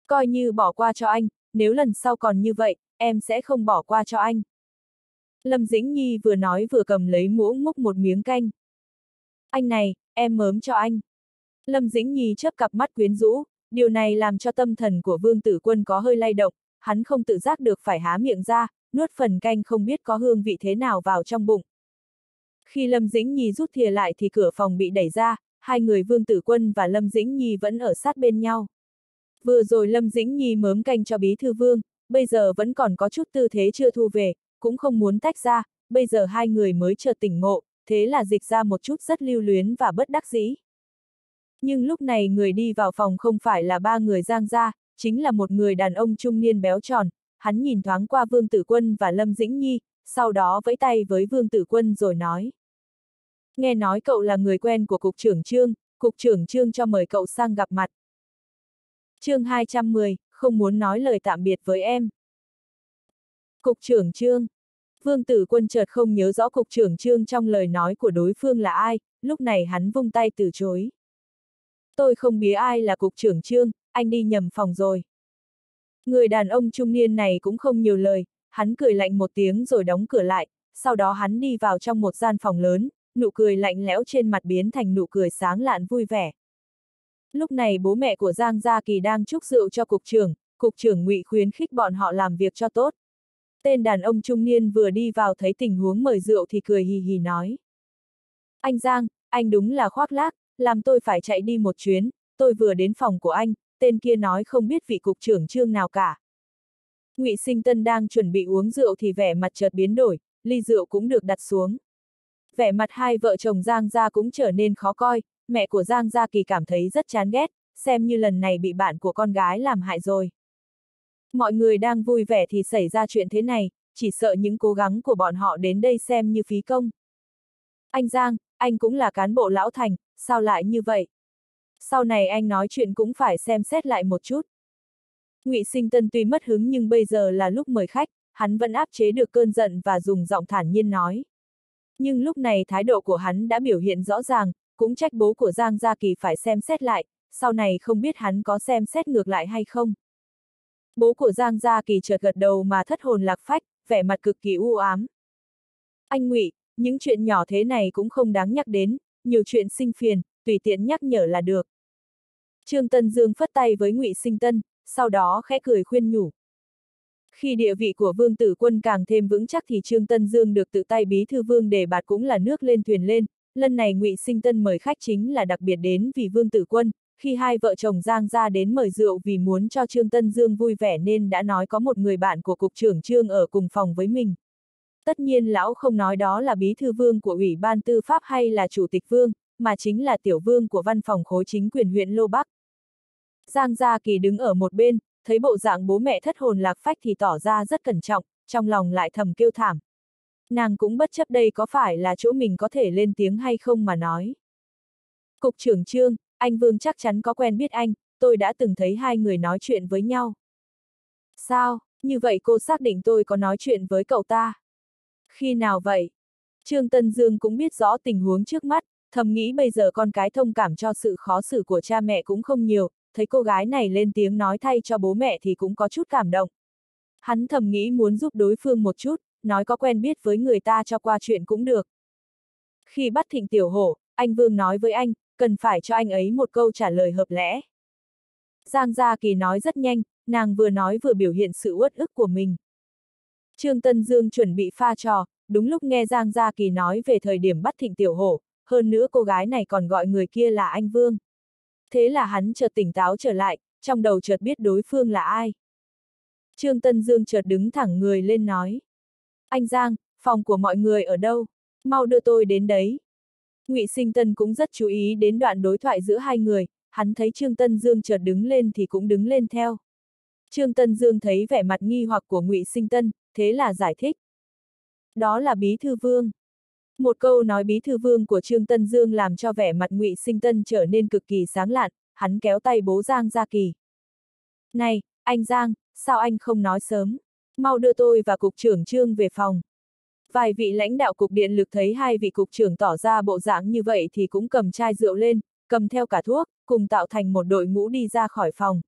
Coi như bỏ qua cho anh, nếu lần sau còn như vậy, em sẽ không bỏ qua cho anh. Lâm Dĩnh Nhi vừa nói vừa cầm lấy muỗng múc một miếng canh. Anh này, em mớm cho anh. Lâm Dĩnh Nhi chớp cặp mắt quyến rũ, điều này làm cho tâm thần của Vương Tử Quân có hơi lay động, hắn không tự giác được phải há miệng ra, nuốt phần canh không biết có hương vị thế nào vào trong bụng. Khi Lâm Dĩnh Nhi rút thìa lại thì cửa phòng bị đẩy ra, hai người Vương Tử Quân và Lâm Dĩnh Nhi vẫn ở sát bên nhau. Vừa rồi Lâm Dĩnh Nhi mớm canh cho bí thư vương, bây giờ vẫn còn có chút tư thế chưa thu về, cũng không muốn tách ra, bây giờ hai người mới chợt tỉnh ngộ, thế là dịch ra một chút rất lưu luyến và bất đắc dĩ. Nhưng lúc này người đi vào phòng không phải là ba người giang gia, chính là một người đàn ông trung niên béo tròn, hắn nhìn thoáng qua Vương Tử Quân và Lâm Dĩnh Nhi, sau đó vẫy tay với Vương Tử Quân rồi nói. Nghe nói cậu là người quen của Cục trưởng Trương, Cục trưởng Trương cho mời cậu sang gặp mặt chương 210, không muốn nói lời tạm biệt với em. Cục trưởng Trương Vương tử quân chợt không nhớ rõ cục trưởng Trương trong lời nói của đối phương là ai, lúc này hắn vung tay từ chối. Tôi không biết ai là cục trưởng Trương, anh đi nhầm phòng rồi. Người đàn ông trung niên này cũng không nhiều lời, hắn cười lạnh một tiếng rồi đóng cửa lại, sau đó hắn đi vào trong một gian phòng lớn, nụ cười lạnh lẽo trên mặt biến thành nụ cười sáng lạn vui vẻ. Lúc này bố mẹ của Giang Gia Kỳ đang chúc rượu cho cục trưởng, cục trưởng ngụy khuyến khích bọn họ làm việc cho tốt. Tên đàn ông trung niên vừa đi vào thấy tình huống mời rượu thì cười hì hì nói. Anh Giang, anh đúng là khoác lác, làm tôi phải chạy đi một chuyến, tôi vừa đến phòng của anh, tên kia nói không biết vị cục trưởng trương nào cả. Ngụy Sinh Tân đang chuẩn bị uống rượu thì vẻ mặt chợt biến đổi, ly rượu cũng được đặt xuống. Vẻ mặt hai vợ chồng Giang gia cũng trở nên khó coi, mẹ của Giang Gia Kỳ cảm thấy rất chán ghét, xem như lần này bị bạn của con gái làm hại rồi. Mọi người đang vui vẻ thì xảy ra chuyện thế này, chỉ sợ những cố gắng của bọn họ đến đây xem như phí công. Anh Giang, anh cũng là cán bộ lão thành, sao lại như vậy? Sau này anh nói chuyện cũng phải xem xét lại một chút. Ngụy Sinh Tân tuy mất hứng nhưng bây giờ là lúc mời khách, hắn vẫn áp chế được cơn giận và dùng giọng thản nhiên nói. Nhưng lúc này thái độ của hắn đã biểu hiện rõ ràng, cũng trách bố của Giang Gia Kỳ phải xem xét lại, sau này không biết hắn có xem xét ngược lại hay không. Bố của Giang Gia Kỳ chợt gật đầu mà thất hồn lạc phách, vẻ mặt cực kỳ u ám. Anh Ngụy, những chuyện nhỏ thế này cũng không đáng nhắc đến, nhiều chuyện sinh phiền, tùy tiện nhắc nhở là được. Trương Tân Dương phất tay với Ngụy Sinh Tân, sau đó khẽ cười khuyên nhủ. Khi địa vị của vương tử quân càng thêm vững chắc thì Trương Tân Dương được tự tay bí thư vương để bạt cũng là nước lên thuyền lên, lần này Ngụy Sinh Tân mời khách chính là đặc biệt đến vì vương tử quân, khi hai vợ chồng Giang ra đến mời rượu vì muốn cho Trương Tân Dương vui vẻ nên đã nói có một người bạn của cục trưởng Trương ở cùng phòng với mình. Tất nhiên lão không nói đó là bí thư vương của Ủy ban Tư pháp hay là chủ tịch vương, mà chính là tiểu vương của văn phòng khối chính quyền huyện Lô Bắc. Giang Gia Kỳ đứng ở một bên, thấy bộ dạng bố mẹ thất hồn lạc phách thì tỏ ra rất cẩn trọng, trong lòng lại thầm kêu thảm. Nàng cũng bất chấp đây có phải là chỗ mình có thể lên tiếng hay không mà nói. Cục trưởng Trương, anh Vương chắc chắn có quen biết anh, tôi đã từng thấy hai người nói chuyện với nhau. Sao, như vậy cô xác định tôi có nói chuyện với cậu ta? Khi nào vậy? Trương Tân Dương cũng biết rõ tình huống trước mắt, thầm nghĩ bây giờ con cái thông cảm cho sự khó xử của cha mẹ cũng không nhiều, thấy cô gái này lên tiếng nói thay cho bố mẹ thì cũng có chút cảm động. Hắn thầm nghĩ muốn giúp đối phương một chút, nói có quen biết với người ta cho qua chuyện cũng được. Khi bắt thịnh tiểu hổ, anh Vương nói với anh, cần phải cho anh ấy một câu trả lời hợp lẽ. Giang Gia Kỳ nói rất nhanh, nàng vừa nói vừa biểu hiện sự uất ức của mình. Trương Tân Dương chuẩn bị pha trò, đúng lúc nghe Giang Gia Kỳ nói về thời điểm bắt thịnh tiểu hổ, hơn nữa cô gái này còn gọi người kia là anh Vương. Thế là hắn chợt tỉnh táo trở lại, trong đầu chợt biết đối phương là ai. Trương Tân Dương chợt đứng thẳng người lên nói. Anh Giang, phòng của mọi người ở đâu? Mau đưa tôi đến đấy. Ngụy Sinh Tân cũng rất chú ý đến đoạn đối thoại giữa hai người, hắn thấy Trương Tân Dương chợt đứng lên thì cũng đứng lên theo. Trương Tân Dương thấy vẻ mặt nghi hoặc của Ngụy Sinh Tân, thế là giải thích. Đó là Bí Thư Vương. Một câu nói Bí Thư Vương của Trương Tân Dương làm cho vẻ mặt Ngụy Sinh Tân trở nên cực kỳ sáng lạn, hắn kéo tay bố Giang ra kỳ. Này, anh Giang, sao anh không nói sớm? Mau đưa tôi và cục trưởng Trương về phòng. Vài vị lãnh đạo cục điện lực thấy hai vị cục trưởng tỏ ra bộ dạng như vậy thì cũng cầm chai rượu lên, cầm theo cả thuốc, cùng tạo thành một đội ngũ đi ra khỏi phòng.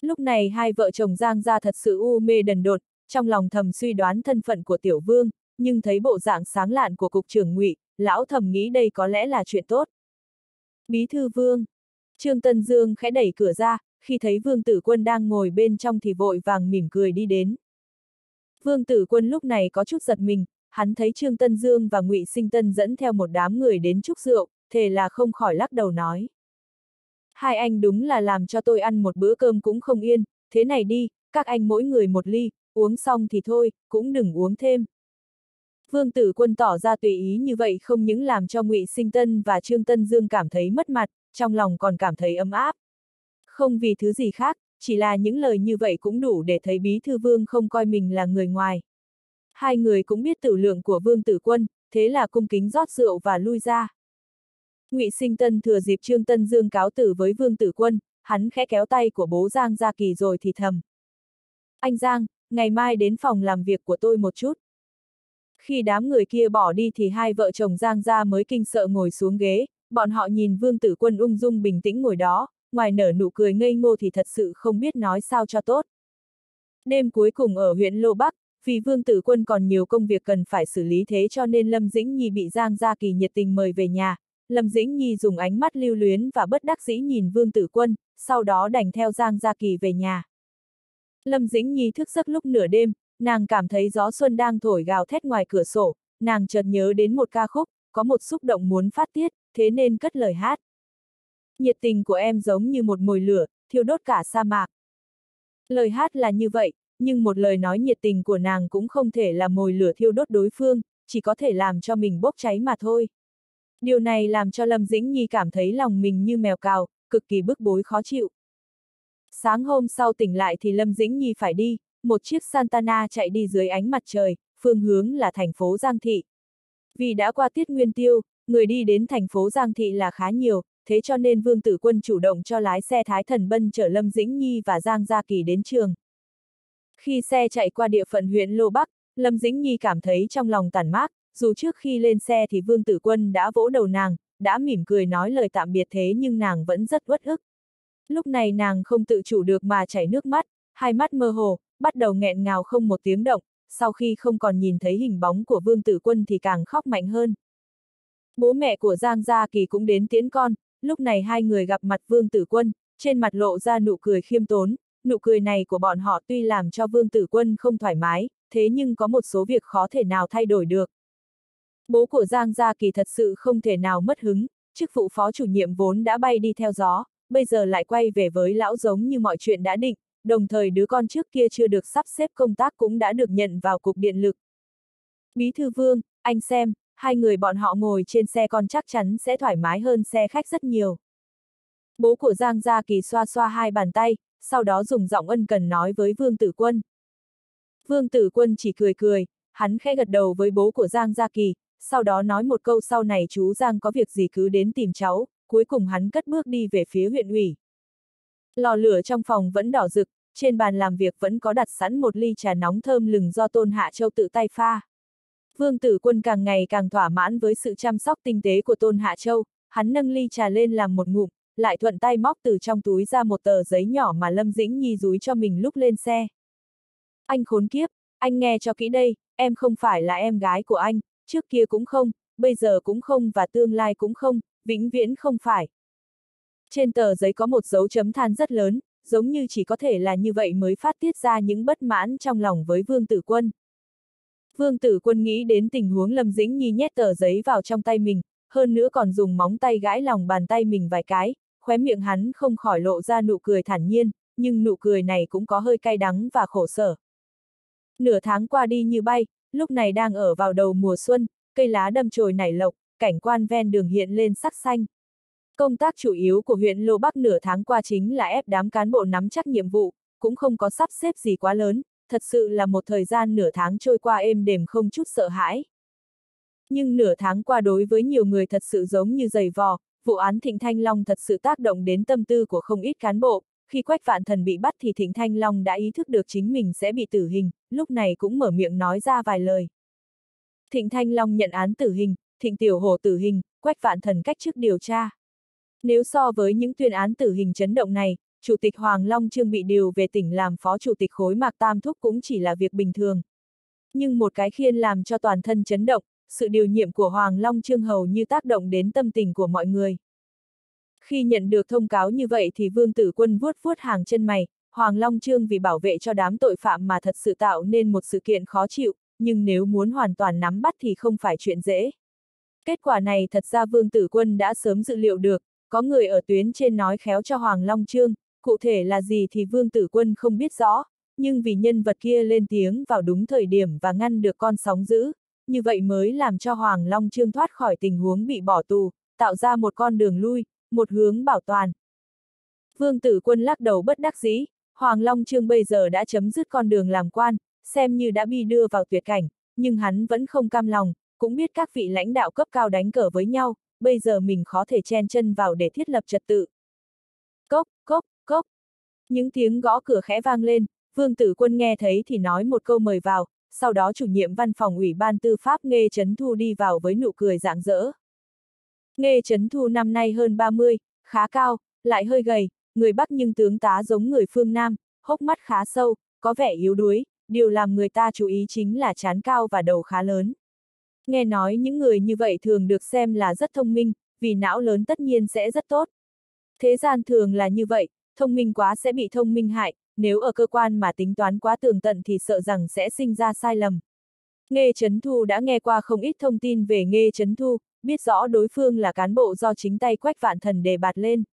Lúc này hai vợ chồng Giang gia thật sự u mê đần đột, trong lòng thầm suy đoán thân phận của tiểu vương, nhưng thấy bộ dạng sáng lạn của cục trưởng ngụy, lão thầm nghĩ đây có lẽ là chuyện tốt. Bí thư vương. Trương Tân Dương khẽ đẩy cửa ra, khi thấy vương tử quân đang ngồi bên trong thì vội vàng mỉm cười đi đến. Vương tử quân lúc này có chút giật mình, hắn thấy Trương Tân Dương và ngụy Sinh Tân dẫn theo một đám người đến chúc rượu, thề là không khỏi lắc đầu nói. Hai anh đúng là làm cho tôi ăn một bữa cơm cũng không yên, thế này đi, các anh mỗi người một ly, uống xong thì thôi, cũng đừng uống thêm. Vương Tử Quân tỏ ra tùy ý như vậy không những làm cho Ngụy Sinh Tân và Trương Tân Dương cảm thấy mất mặt, trong lòng còn cảm thấy ấm áp. Không vì thứ gì khác, chỉ là những lời như vậy cũng đủ để thấy Bí Thư Vương không coi mình là người ngoài. Hai người cũng biết tử lượng của Vương Tử Quân, thế là cung kính rót rượu và lui ra. Ngụy Sinh Tân thừa dịp Trương Tân Dương cáo tử với Vương Tử Quân, hắn khẽ kéo tay của bố Giang Gia Kỳ rồi thì thầm. Anh Giang, ngày mai đến phòng làm việc của tôi một chút. Khi đám người kia bỏ đi thì hai vợ chồng Giang Gia mới kinh sợ ngồi xuống ghế, bọn họ nhìn Vương Tử Quân ung dung bình tĩnh ngồi đó, ngoài nở nụ cười ngây ngô thì thật sự không biết nói sao cho tốt. Đêm cuối cùng ở huyện Lô Bắc, vì Vương Tử Quân còn nhiều công việc cần phải xử lý thế cho nên Lâm Dĩnh Nhi bị Giang Gia Kỳ nhiệt tình mời về nhà. Lâm Dĩnh Nhi dùng ánh mắt lưu luyến và bất đắc dĩ nhìn Vương Tử Quân, sau đó đành theo Giang Gia Kỳ về nhà. Lâm Dĩnh Nhi thức giấc lúc nửa đêm, nàng cảm thấy gió xuân đang thổi gào thét ngoài cửa sổ, nàng chợt nhớ đến một ca khúc, có một xúc động muốn phát tiết, thế nên cất lời hát. Nhiệt tình của em giống như một mồi lửa, thiêu đốt cả sa mạc. Lời hát là như vậy, nhưng một lời nói nhiệt tình của nàng cũng không thể là mồi lửa thiêu đốt đối phương, chỉ có thể làm cho mình bốc cháy mà thôi. Điều này làm cho Lâm Dĩnh Nhi cảm thấy lòng mình như mèo cào, cực kỳ bức bối khó chịu. Sáng hôm sau tỉnh lại thì Lâm Dĩnh Nhi phải đi, một chiếc Santana chạy đi dưới ánh mặt trời, phương hướng là thành phố Giang Thị. Vì đã qua tiết nguyên tiêu, người đi đến thành phố Giang Thị là khá nhiều, thế cho nên Vương Tử Quân chủ động cho lái xe Thái Thần Bân chở Lâm Dĩnh Nhi và Giang Gia Kỳ đến trường. Khi xe chạy qua địa phận huyện Lô Bắc, Lâm Dĩnh Nhi cảm thấy trong lòng tàn mát, dù trước khi lên xe thì Vương Tử Quân đã vỗ đầu nàng, đã mỉm cười nói lời tạm biệt thế nhưng nàng vẫn rất uất ức. Lúc này nàng không tự chủ được mà chảy nước mắt, hai mắt mơ hồ, bắt đầu nghẹn ngào không một tiếng động, sau khi không còn nhìn thấy hình bóng của Vương Tử Quân thì càng khóc mạnh hơn. Bố mẹ của Giang Gia Kỳ cũng đến tiễn con, lúc này hai người gặp mặt Vương Tử Quân, trên mặt lộ ra nụ cười khiêm tốn, nụ cười này của bọn họ tuy làm cho Vương Tử Quân không thoải mái, thế nhưng có một số việc khó thể nào thay đổi được. Bố của Giang Gia Kỳ thật sự không thể nào mất hứng, chức vụ phó chủ nhiệm vốn đã bay đi theo gió, bây giờ lại quay về với lão giống như mọi chuyện đã định, đồng thời đứa con trước kia chưa được sắp xếp công tác cũng đã được nhận vào cục điện lực. Bí thư vương, anh xem, hai người bọn họ ngồi trên xe con chắc chắn sẽ thoải mái hơn xe khách rất nhiều. Bố của Giang Gia Kỳ xoa xoa hai bàn tay, sau đó dùng giọng ân cần nói với Vương Tử Quân. Vương Tử Quân chỉ cười cười, hắn khẽ gật đầu với bố của Giang Gia Kỳ, sau đó nói một câu sau này chú Giang có việc gì cứ đến tìm cháu, cuối cùng hắn cất bước đi về phía huyện ủy. Lò lửa trong phòng vẫn đỏ rực, trên bàn làm việc vẫn có đặt sẵn một ly trà nóng thơm lừng do Tôn Hạ Châu tự tay pha. Vương Tử Quân càng ngày càng thỏa mãn với sự chăm sóc tinh tế của Tôn Hạ Châu, hắn nâng ly trà lên làm một ngụm, lại thuận tay móc từ trong túi ra một tờ giấy nhỏ mà Lâm Dĩnh Nhi dúi cho mình lúc lên xe. Anh khốn kiếp, anh nghe cho kỹ đây, em không phải là em gái của anh, trước kia cũng không, bây giờ cũng không và tương lai cũng không, vĩnh viễn không phải. Trên tờ giấy có một dấu chấm than rất lớn, giống như chỉ có thể là như vậy mới phát tiết ra những bất mãn trong lòng với Vương Tử Quân. Vương Tử Quân nghĩ đến tình huống Lâm Dĩnh Nhi nhét tờ giấy vào trong tay mình, hơn nữa còn dùng móng tay gãi lòng bàn tay mình vài cái, khóe miệng hắn không khỏi lộ ra nụ cười thản nhiên, nhưng nụ cười này cũng có hơi cay đắng và khổ sở. Nửa tháng qua đi như bay, lúc này đang ở vào đầu mùa xuân, cây lá đâm chồi nảy lộc, cảnh quan ven đường hiện lên sắc xanh. Công tác chủ yếu của huyện Lô Bắc nửa tháng qua chính là ép đám cán bộ nắm chắc nhiệm vụ, cũng không có sắp xếp gì quá lớn, thật sự là một thời gian nửa tháng trôi qua êm đềm không chút sợ hãi. Nhưng nửa tháng qua đối với nhiều người thật sự giống như giày vò, vụ án Thịnh Thanh Long thật sự tác động đến tâm tư của không ít cán bộ, khi Quách Vạn Thần bị bắt thì Thịnh Thanh Long đã ý thức được chính mình sẽ bị tử hình, lúc này cũng mở miệng nói ra vài lời. Thịnh Thanh Long nhận án tử hình, Thịnh Tiểu Hổ tử hình, Quách Vạn Thần cách chức điều tra. Nếu so với những tuyên án tử hình chấn động này, Chủ tịch Hoàng Long Trương bị điều về tỉnh làm phó chủ tịch khối Mạc Tam Thúc cũng chỉ là việc bình thường. Nhưng một cái khiên làm cho toàn thân chấn động, sự điều nhiệm của Hoàng Long Trương hầu như tác động đến tâm tình của mọi người. Khi nhận được thông cáo như vậy thì Vương Tử Quân vuốt vuốt hàng chân mày, Hoàng Long Trương vì bảo vệ cho đám tội phạm mà thật sự tạo nên một sự kiện khó chịu, nhưng nếu muốn hoàn toàn nắm bắt thì không phải chuyện dễ. Kết quả này thật ra Vương Tử Quân đã sớm dự liệu được, có người ở tuyến trên nói khéo cho Hoàng Long Trương, cụ thể là gì thì Vương Tử Quân không biết rõ, nhưng vì nhân vật kia lên tiếng vào đúng thời điểm và ngăn được con sóng dữ, như vậy mới làm cho Hoàng Long Trương thoát khỏi tình huống bị bỏ tù, tạo ra một con đường lui, một hướng bảo toàn. Vương Tử Quân lắc đầu bất đắc dĩ, Hoàng Long Trương bây giờ đã chấm dứt con đường làm quan, xem như đã bị đưa vào tuyệt cảnh, nhưng hắn vẫn không cam lòng, cũng biết các vị lãnh đạo cấp cao đánh cờ với nhau, bây giờ mình khó thể chen chân vào để thiết lập trật tự. Cốc, cốc, cốc. Những tiếng gõ cửa khẽ vang lên, Vương Tử Quân nghe thấy thì nói một câu mời vào, sau đó chủ nhiệm văn phòng ủy ban tư pháp Nghê Trấn Thu đi vào với nụ cười rạng rỡ. Nghê Trấn Thu năm nay hơn 30, khá cao, lại hơi gầy, người Bắc nhưng tướng tá giống người phương Nam, hốc mắt khá sâu, có vẻ yếu đuối, điều làm người ta chú ý chính là chán cao và đầu khá lớn. Nghe nói những người như vậy thường được xem là rất thông minh, vì não lớn tất nhiên sẽ rất tốt. Thế gian thường là như vậy, thông minh quá sẽ bị thông minh hại, nếu ở cơ quan mà tính toán quá tường tận thì sợ rằng sẽ sinh ra sai lầm. Nghe Trấn Thu đã nghe qua không ít thông tin về Nghe Trấn Thu, biết rõ đối phương là cán bộ do chính tay quách vạn thần đề bạt lên.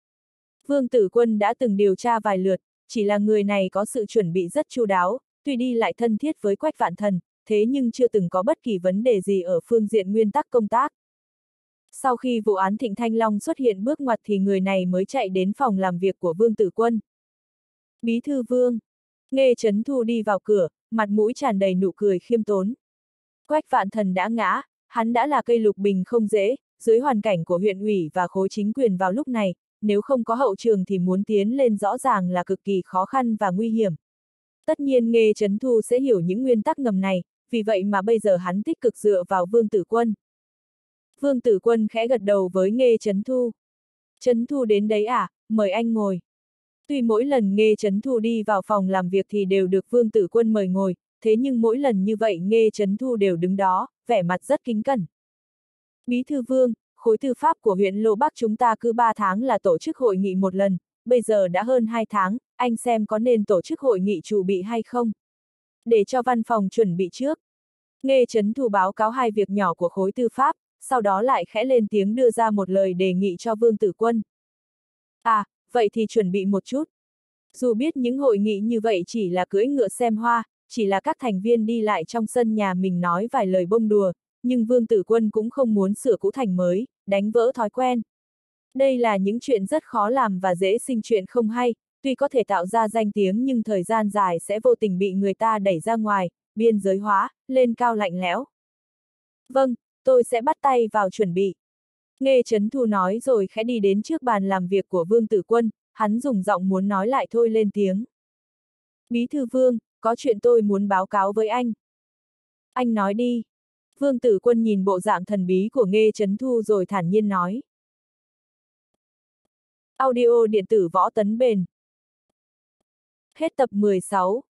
Vương Tử Quân đã từng điều tra vài lượt, chỉ là người này có sự chuẩn bị rất chu đáo, tuy đi lại thân thiết với quách vạn thần, thế nhưng chưa từng có bất kỳ vấn đề gì ở phương diện nguyên tắc công tác. Sau khi vụ án Thịnh Thanh Long xuất hiện bước ngoặt thì người này mới chạy đến phòng làm việc của Vương Tử Quân. Bí thư Vương. Nghe Trấn Thu đi vào cửa, mặt mũi tràn đầy nụ cười khiêm tốn. Quách vạn thần đã ngã, hắn đã là cây lục bình không dễ, dưới hoàn cảnh của huyện ủy và khối chính quyền vào lúc này, nếu không có hậu trường thì muốn tiến lên rõ ràng là cực kỳ khó khăn và nguy hiểm. Tất nhiên nghe Trấn Thu sẽ hiểu những nguyên tắc ngầm này, vì vậy mà bây giờ hắn tích cực dựa vào Vương Tử Quân. Vương Tử Quân khẽ gật đầu với Nghê Trấn Thu. Trấn Thu đến đấy à, mời anh ngồi. Tuy mỗi lần Nghê Trấn Thu đi vào phòng làm việc thì đều được Vương Tử Quân mời ngồi, thế nhưng mỗi lần như vậy Nghê Trấn Thu đều đứng đó, vẻ mặt rất kính cẩn. Bí thư Vương, khối tư pháp của huyện Lô Bắc chúng ta cứ 3 tháng là tổ chức hội nghị một lần, bây giờ đã hơn 2 tháng, anh xem có nên tổ chức hội nghị chủ bị hay không? Để cho văn phòng chuẩn bị trước. Nghe Trấn Thu báo cáo hai việc nhỏ của khối tư pháp, sau đó lại khẽ lên tiếng đưa ra một lời đề nghị cho Vương Tử Quân. À, vậy thì chuẩn bị một chút. Dù biết những hội nghị như vậy chỉ là cưỡi ngựa xem hoa, chỉ là các thành viên đi lại trong sân nhà mình nói vài lời bông đùa, nhưng Vương Tử Quân cũng không muốn sửa cũ thành mới, đánh vỡ thói quen. Đây là những chuyện rất khó làm và dễ sinh chuyện không hay, tuy có thể tạo ra danh tiếng nhưng thời gian dài sẽ vô tình bị người ta đẩy ra ngoài, biên giới hóa, lên cao lạnh lẽo. Vâng, tôi sẽ bắt tay vào chuẩn bị. Nghe Trấn Thu nói rồi khẽ đi đến trước bàn làm việc của Vương Tử Quân, hắn dùng giọng muốn nói lại thôi lên tiếng. Bí thư Vương, có chuyện tôi muốn báo cáo với anh. Anh nói đi. Vương Tử Quân nhìn bộ dạng thần bí của Nghe Trấn Thu rồi thản nhiên nói. Audio điện tử võ tấn bền. Hết tập 16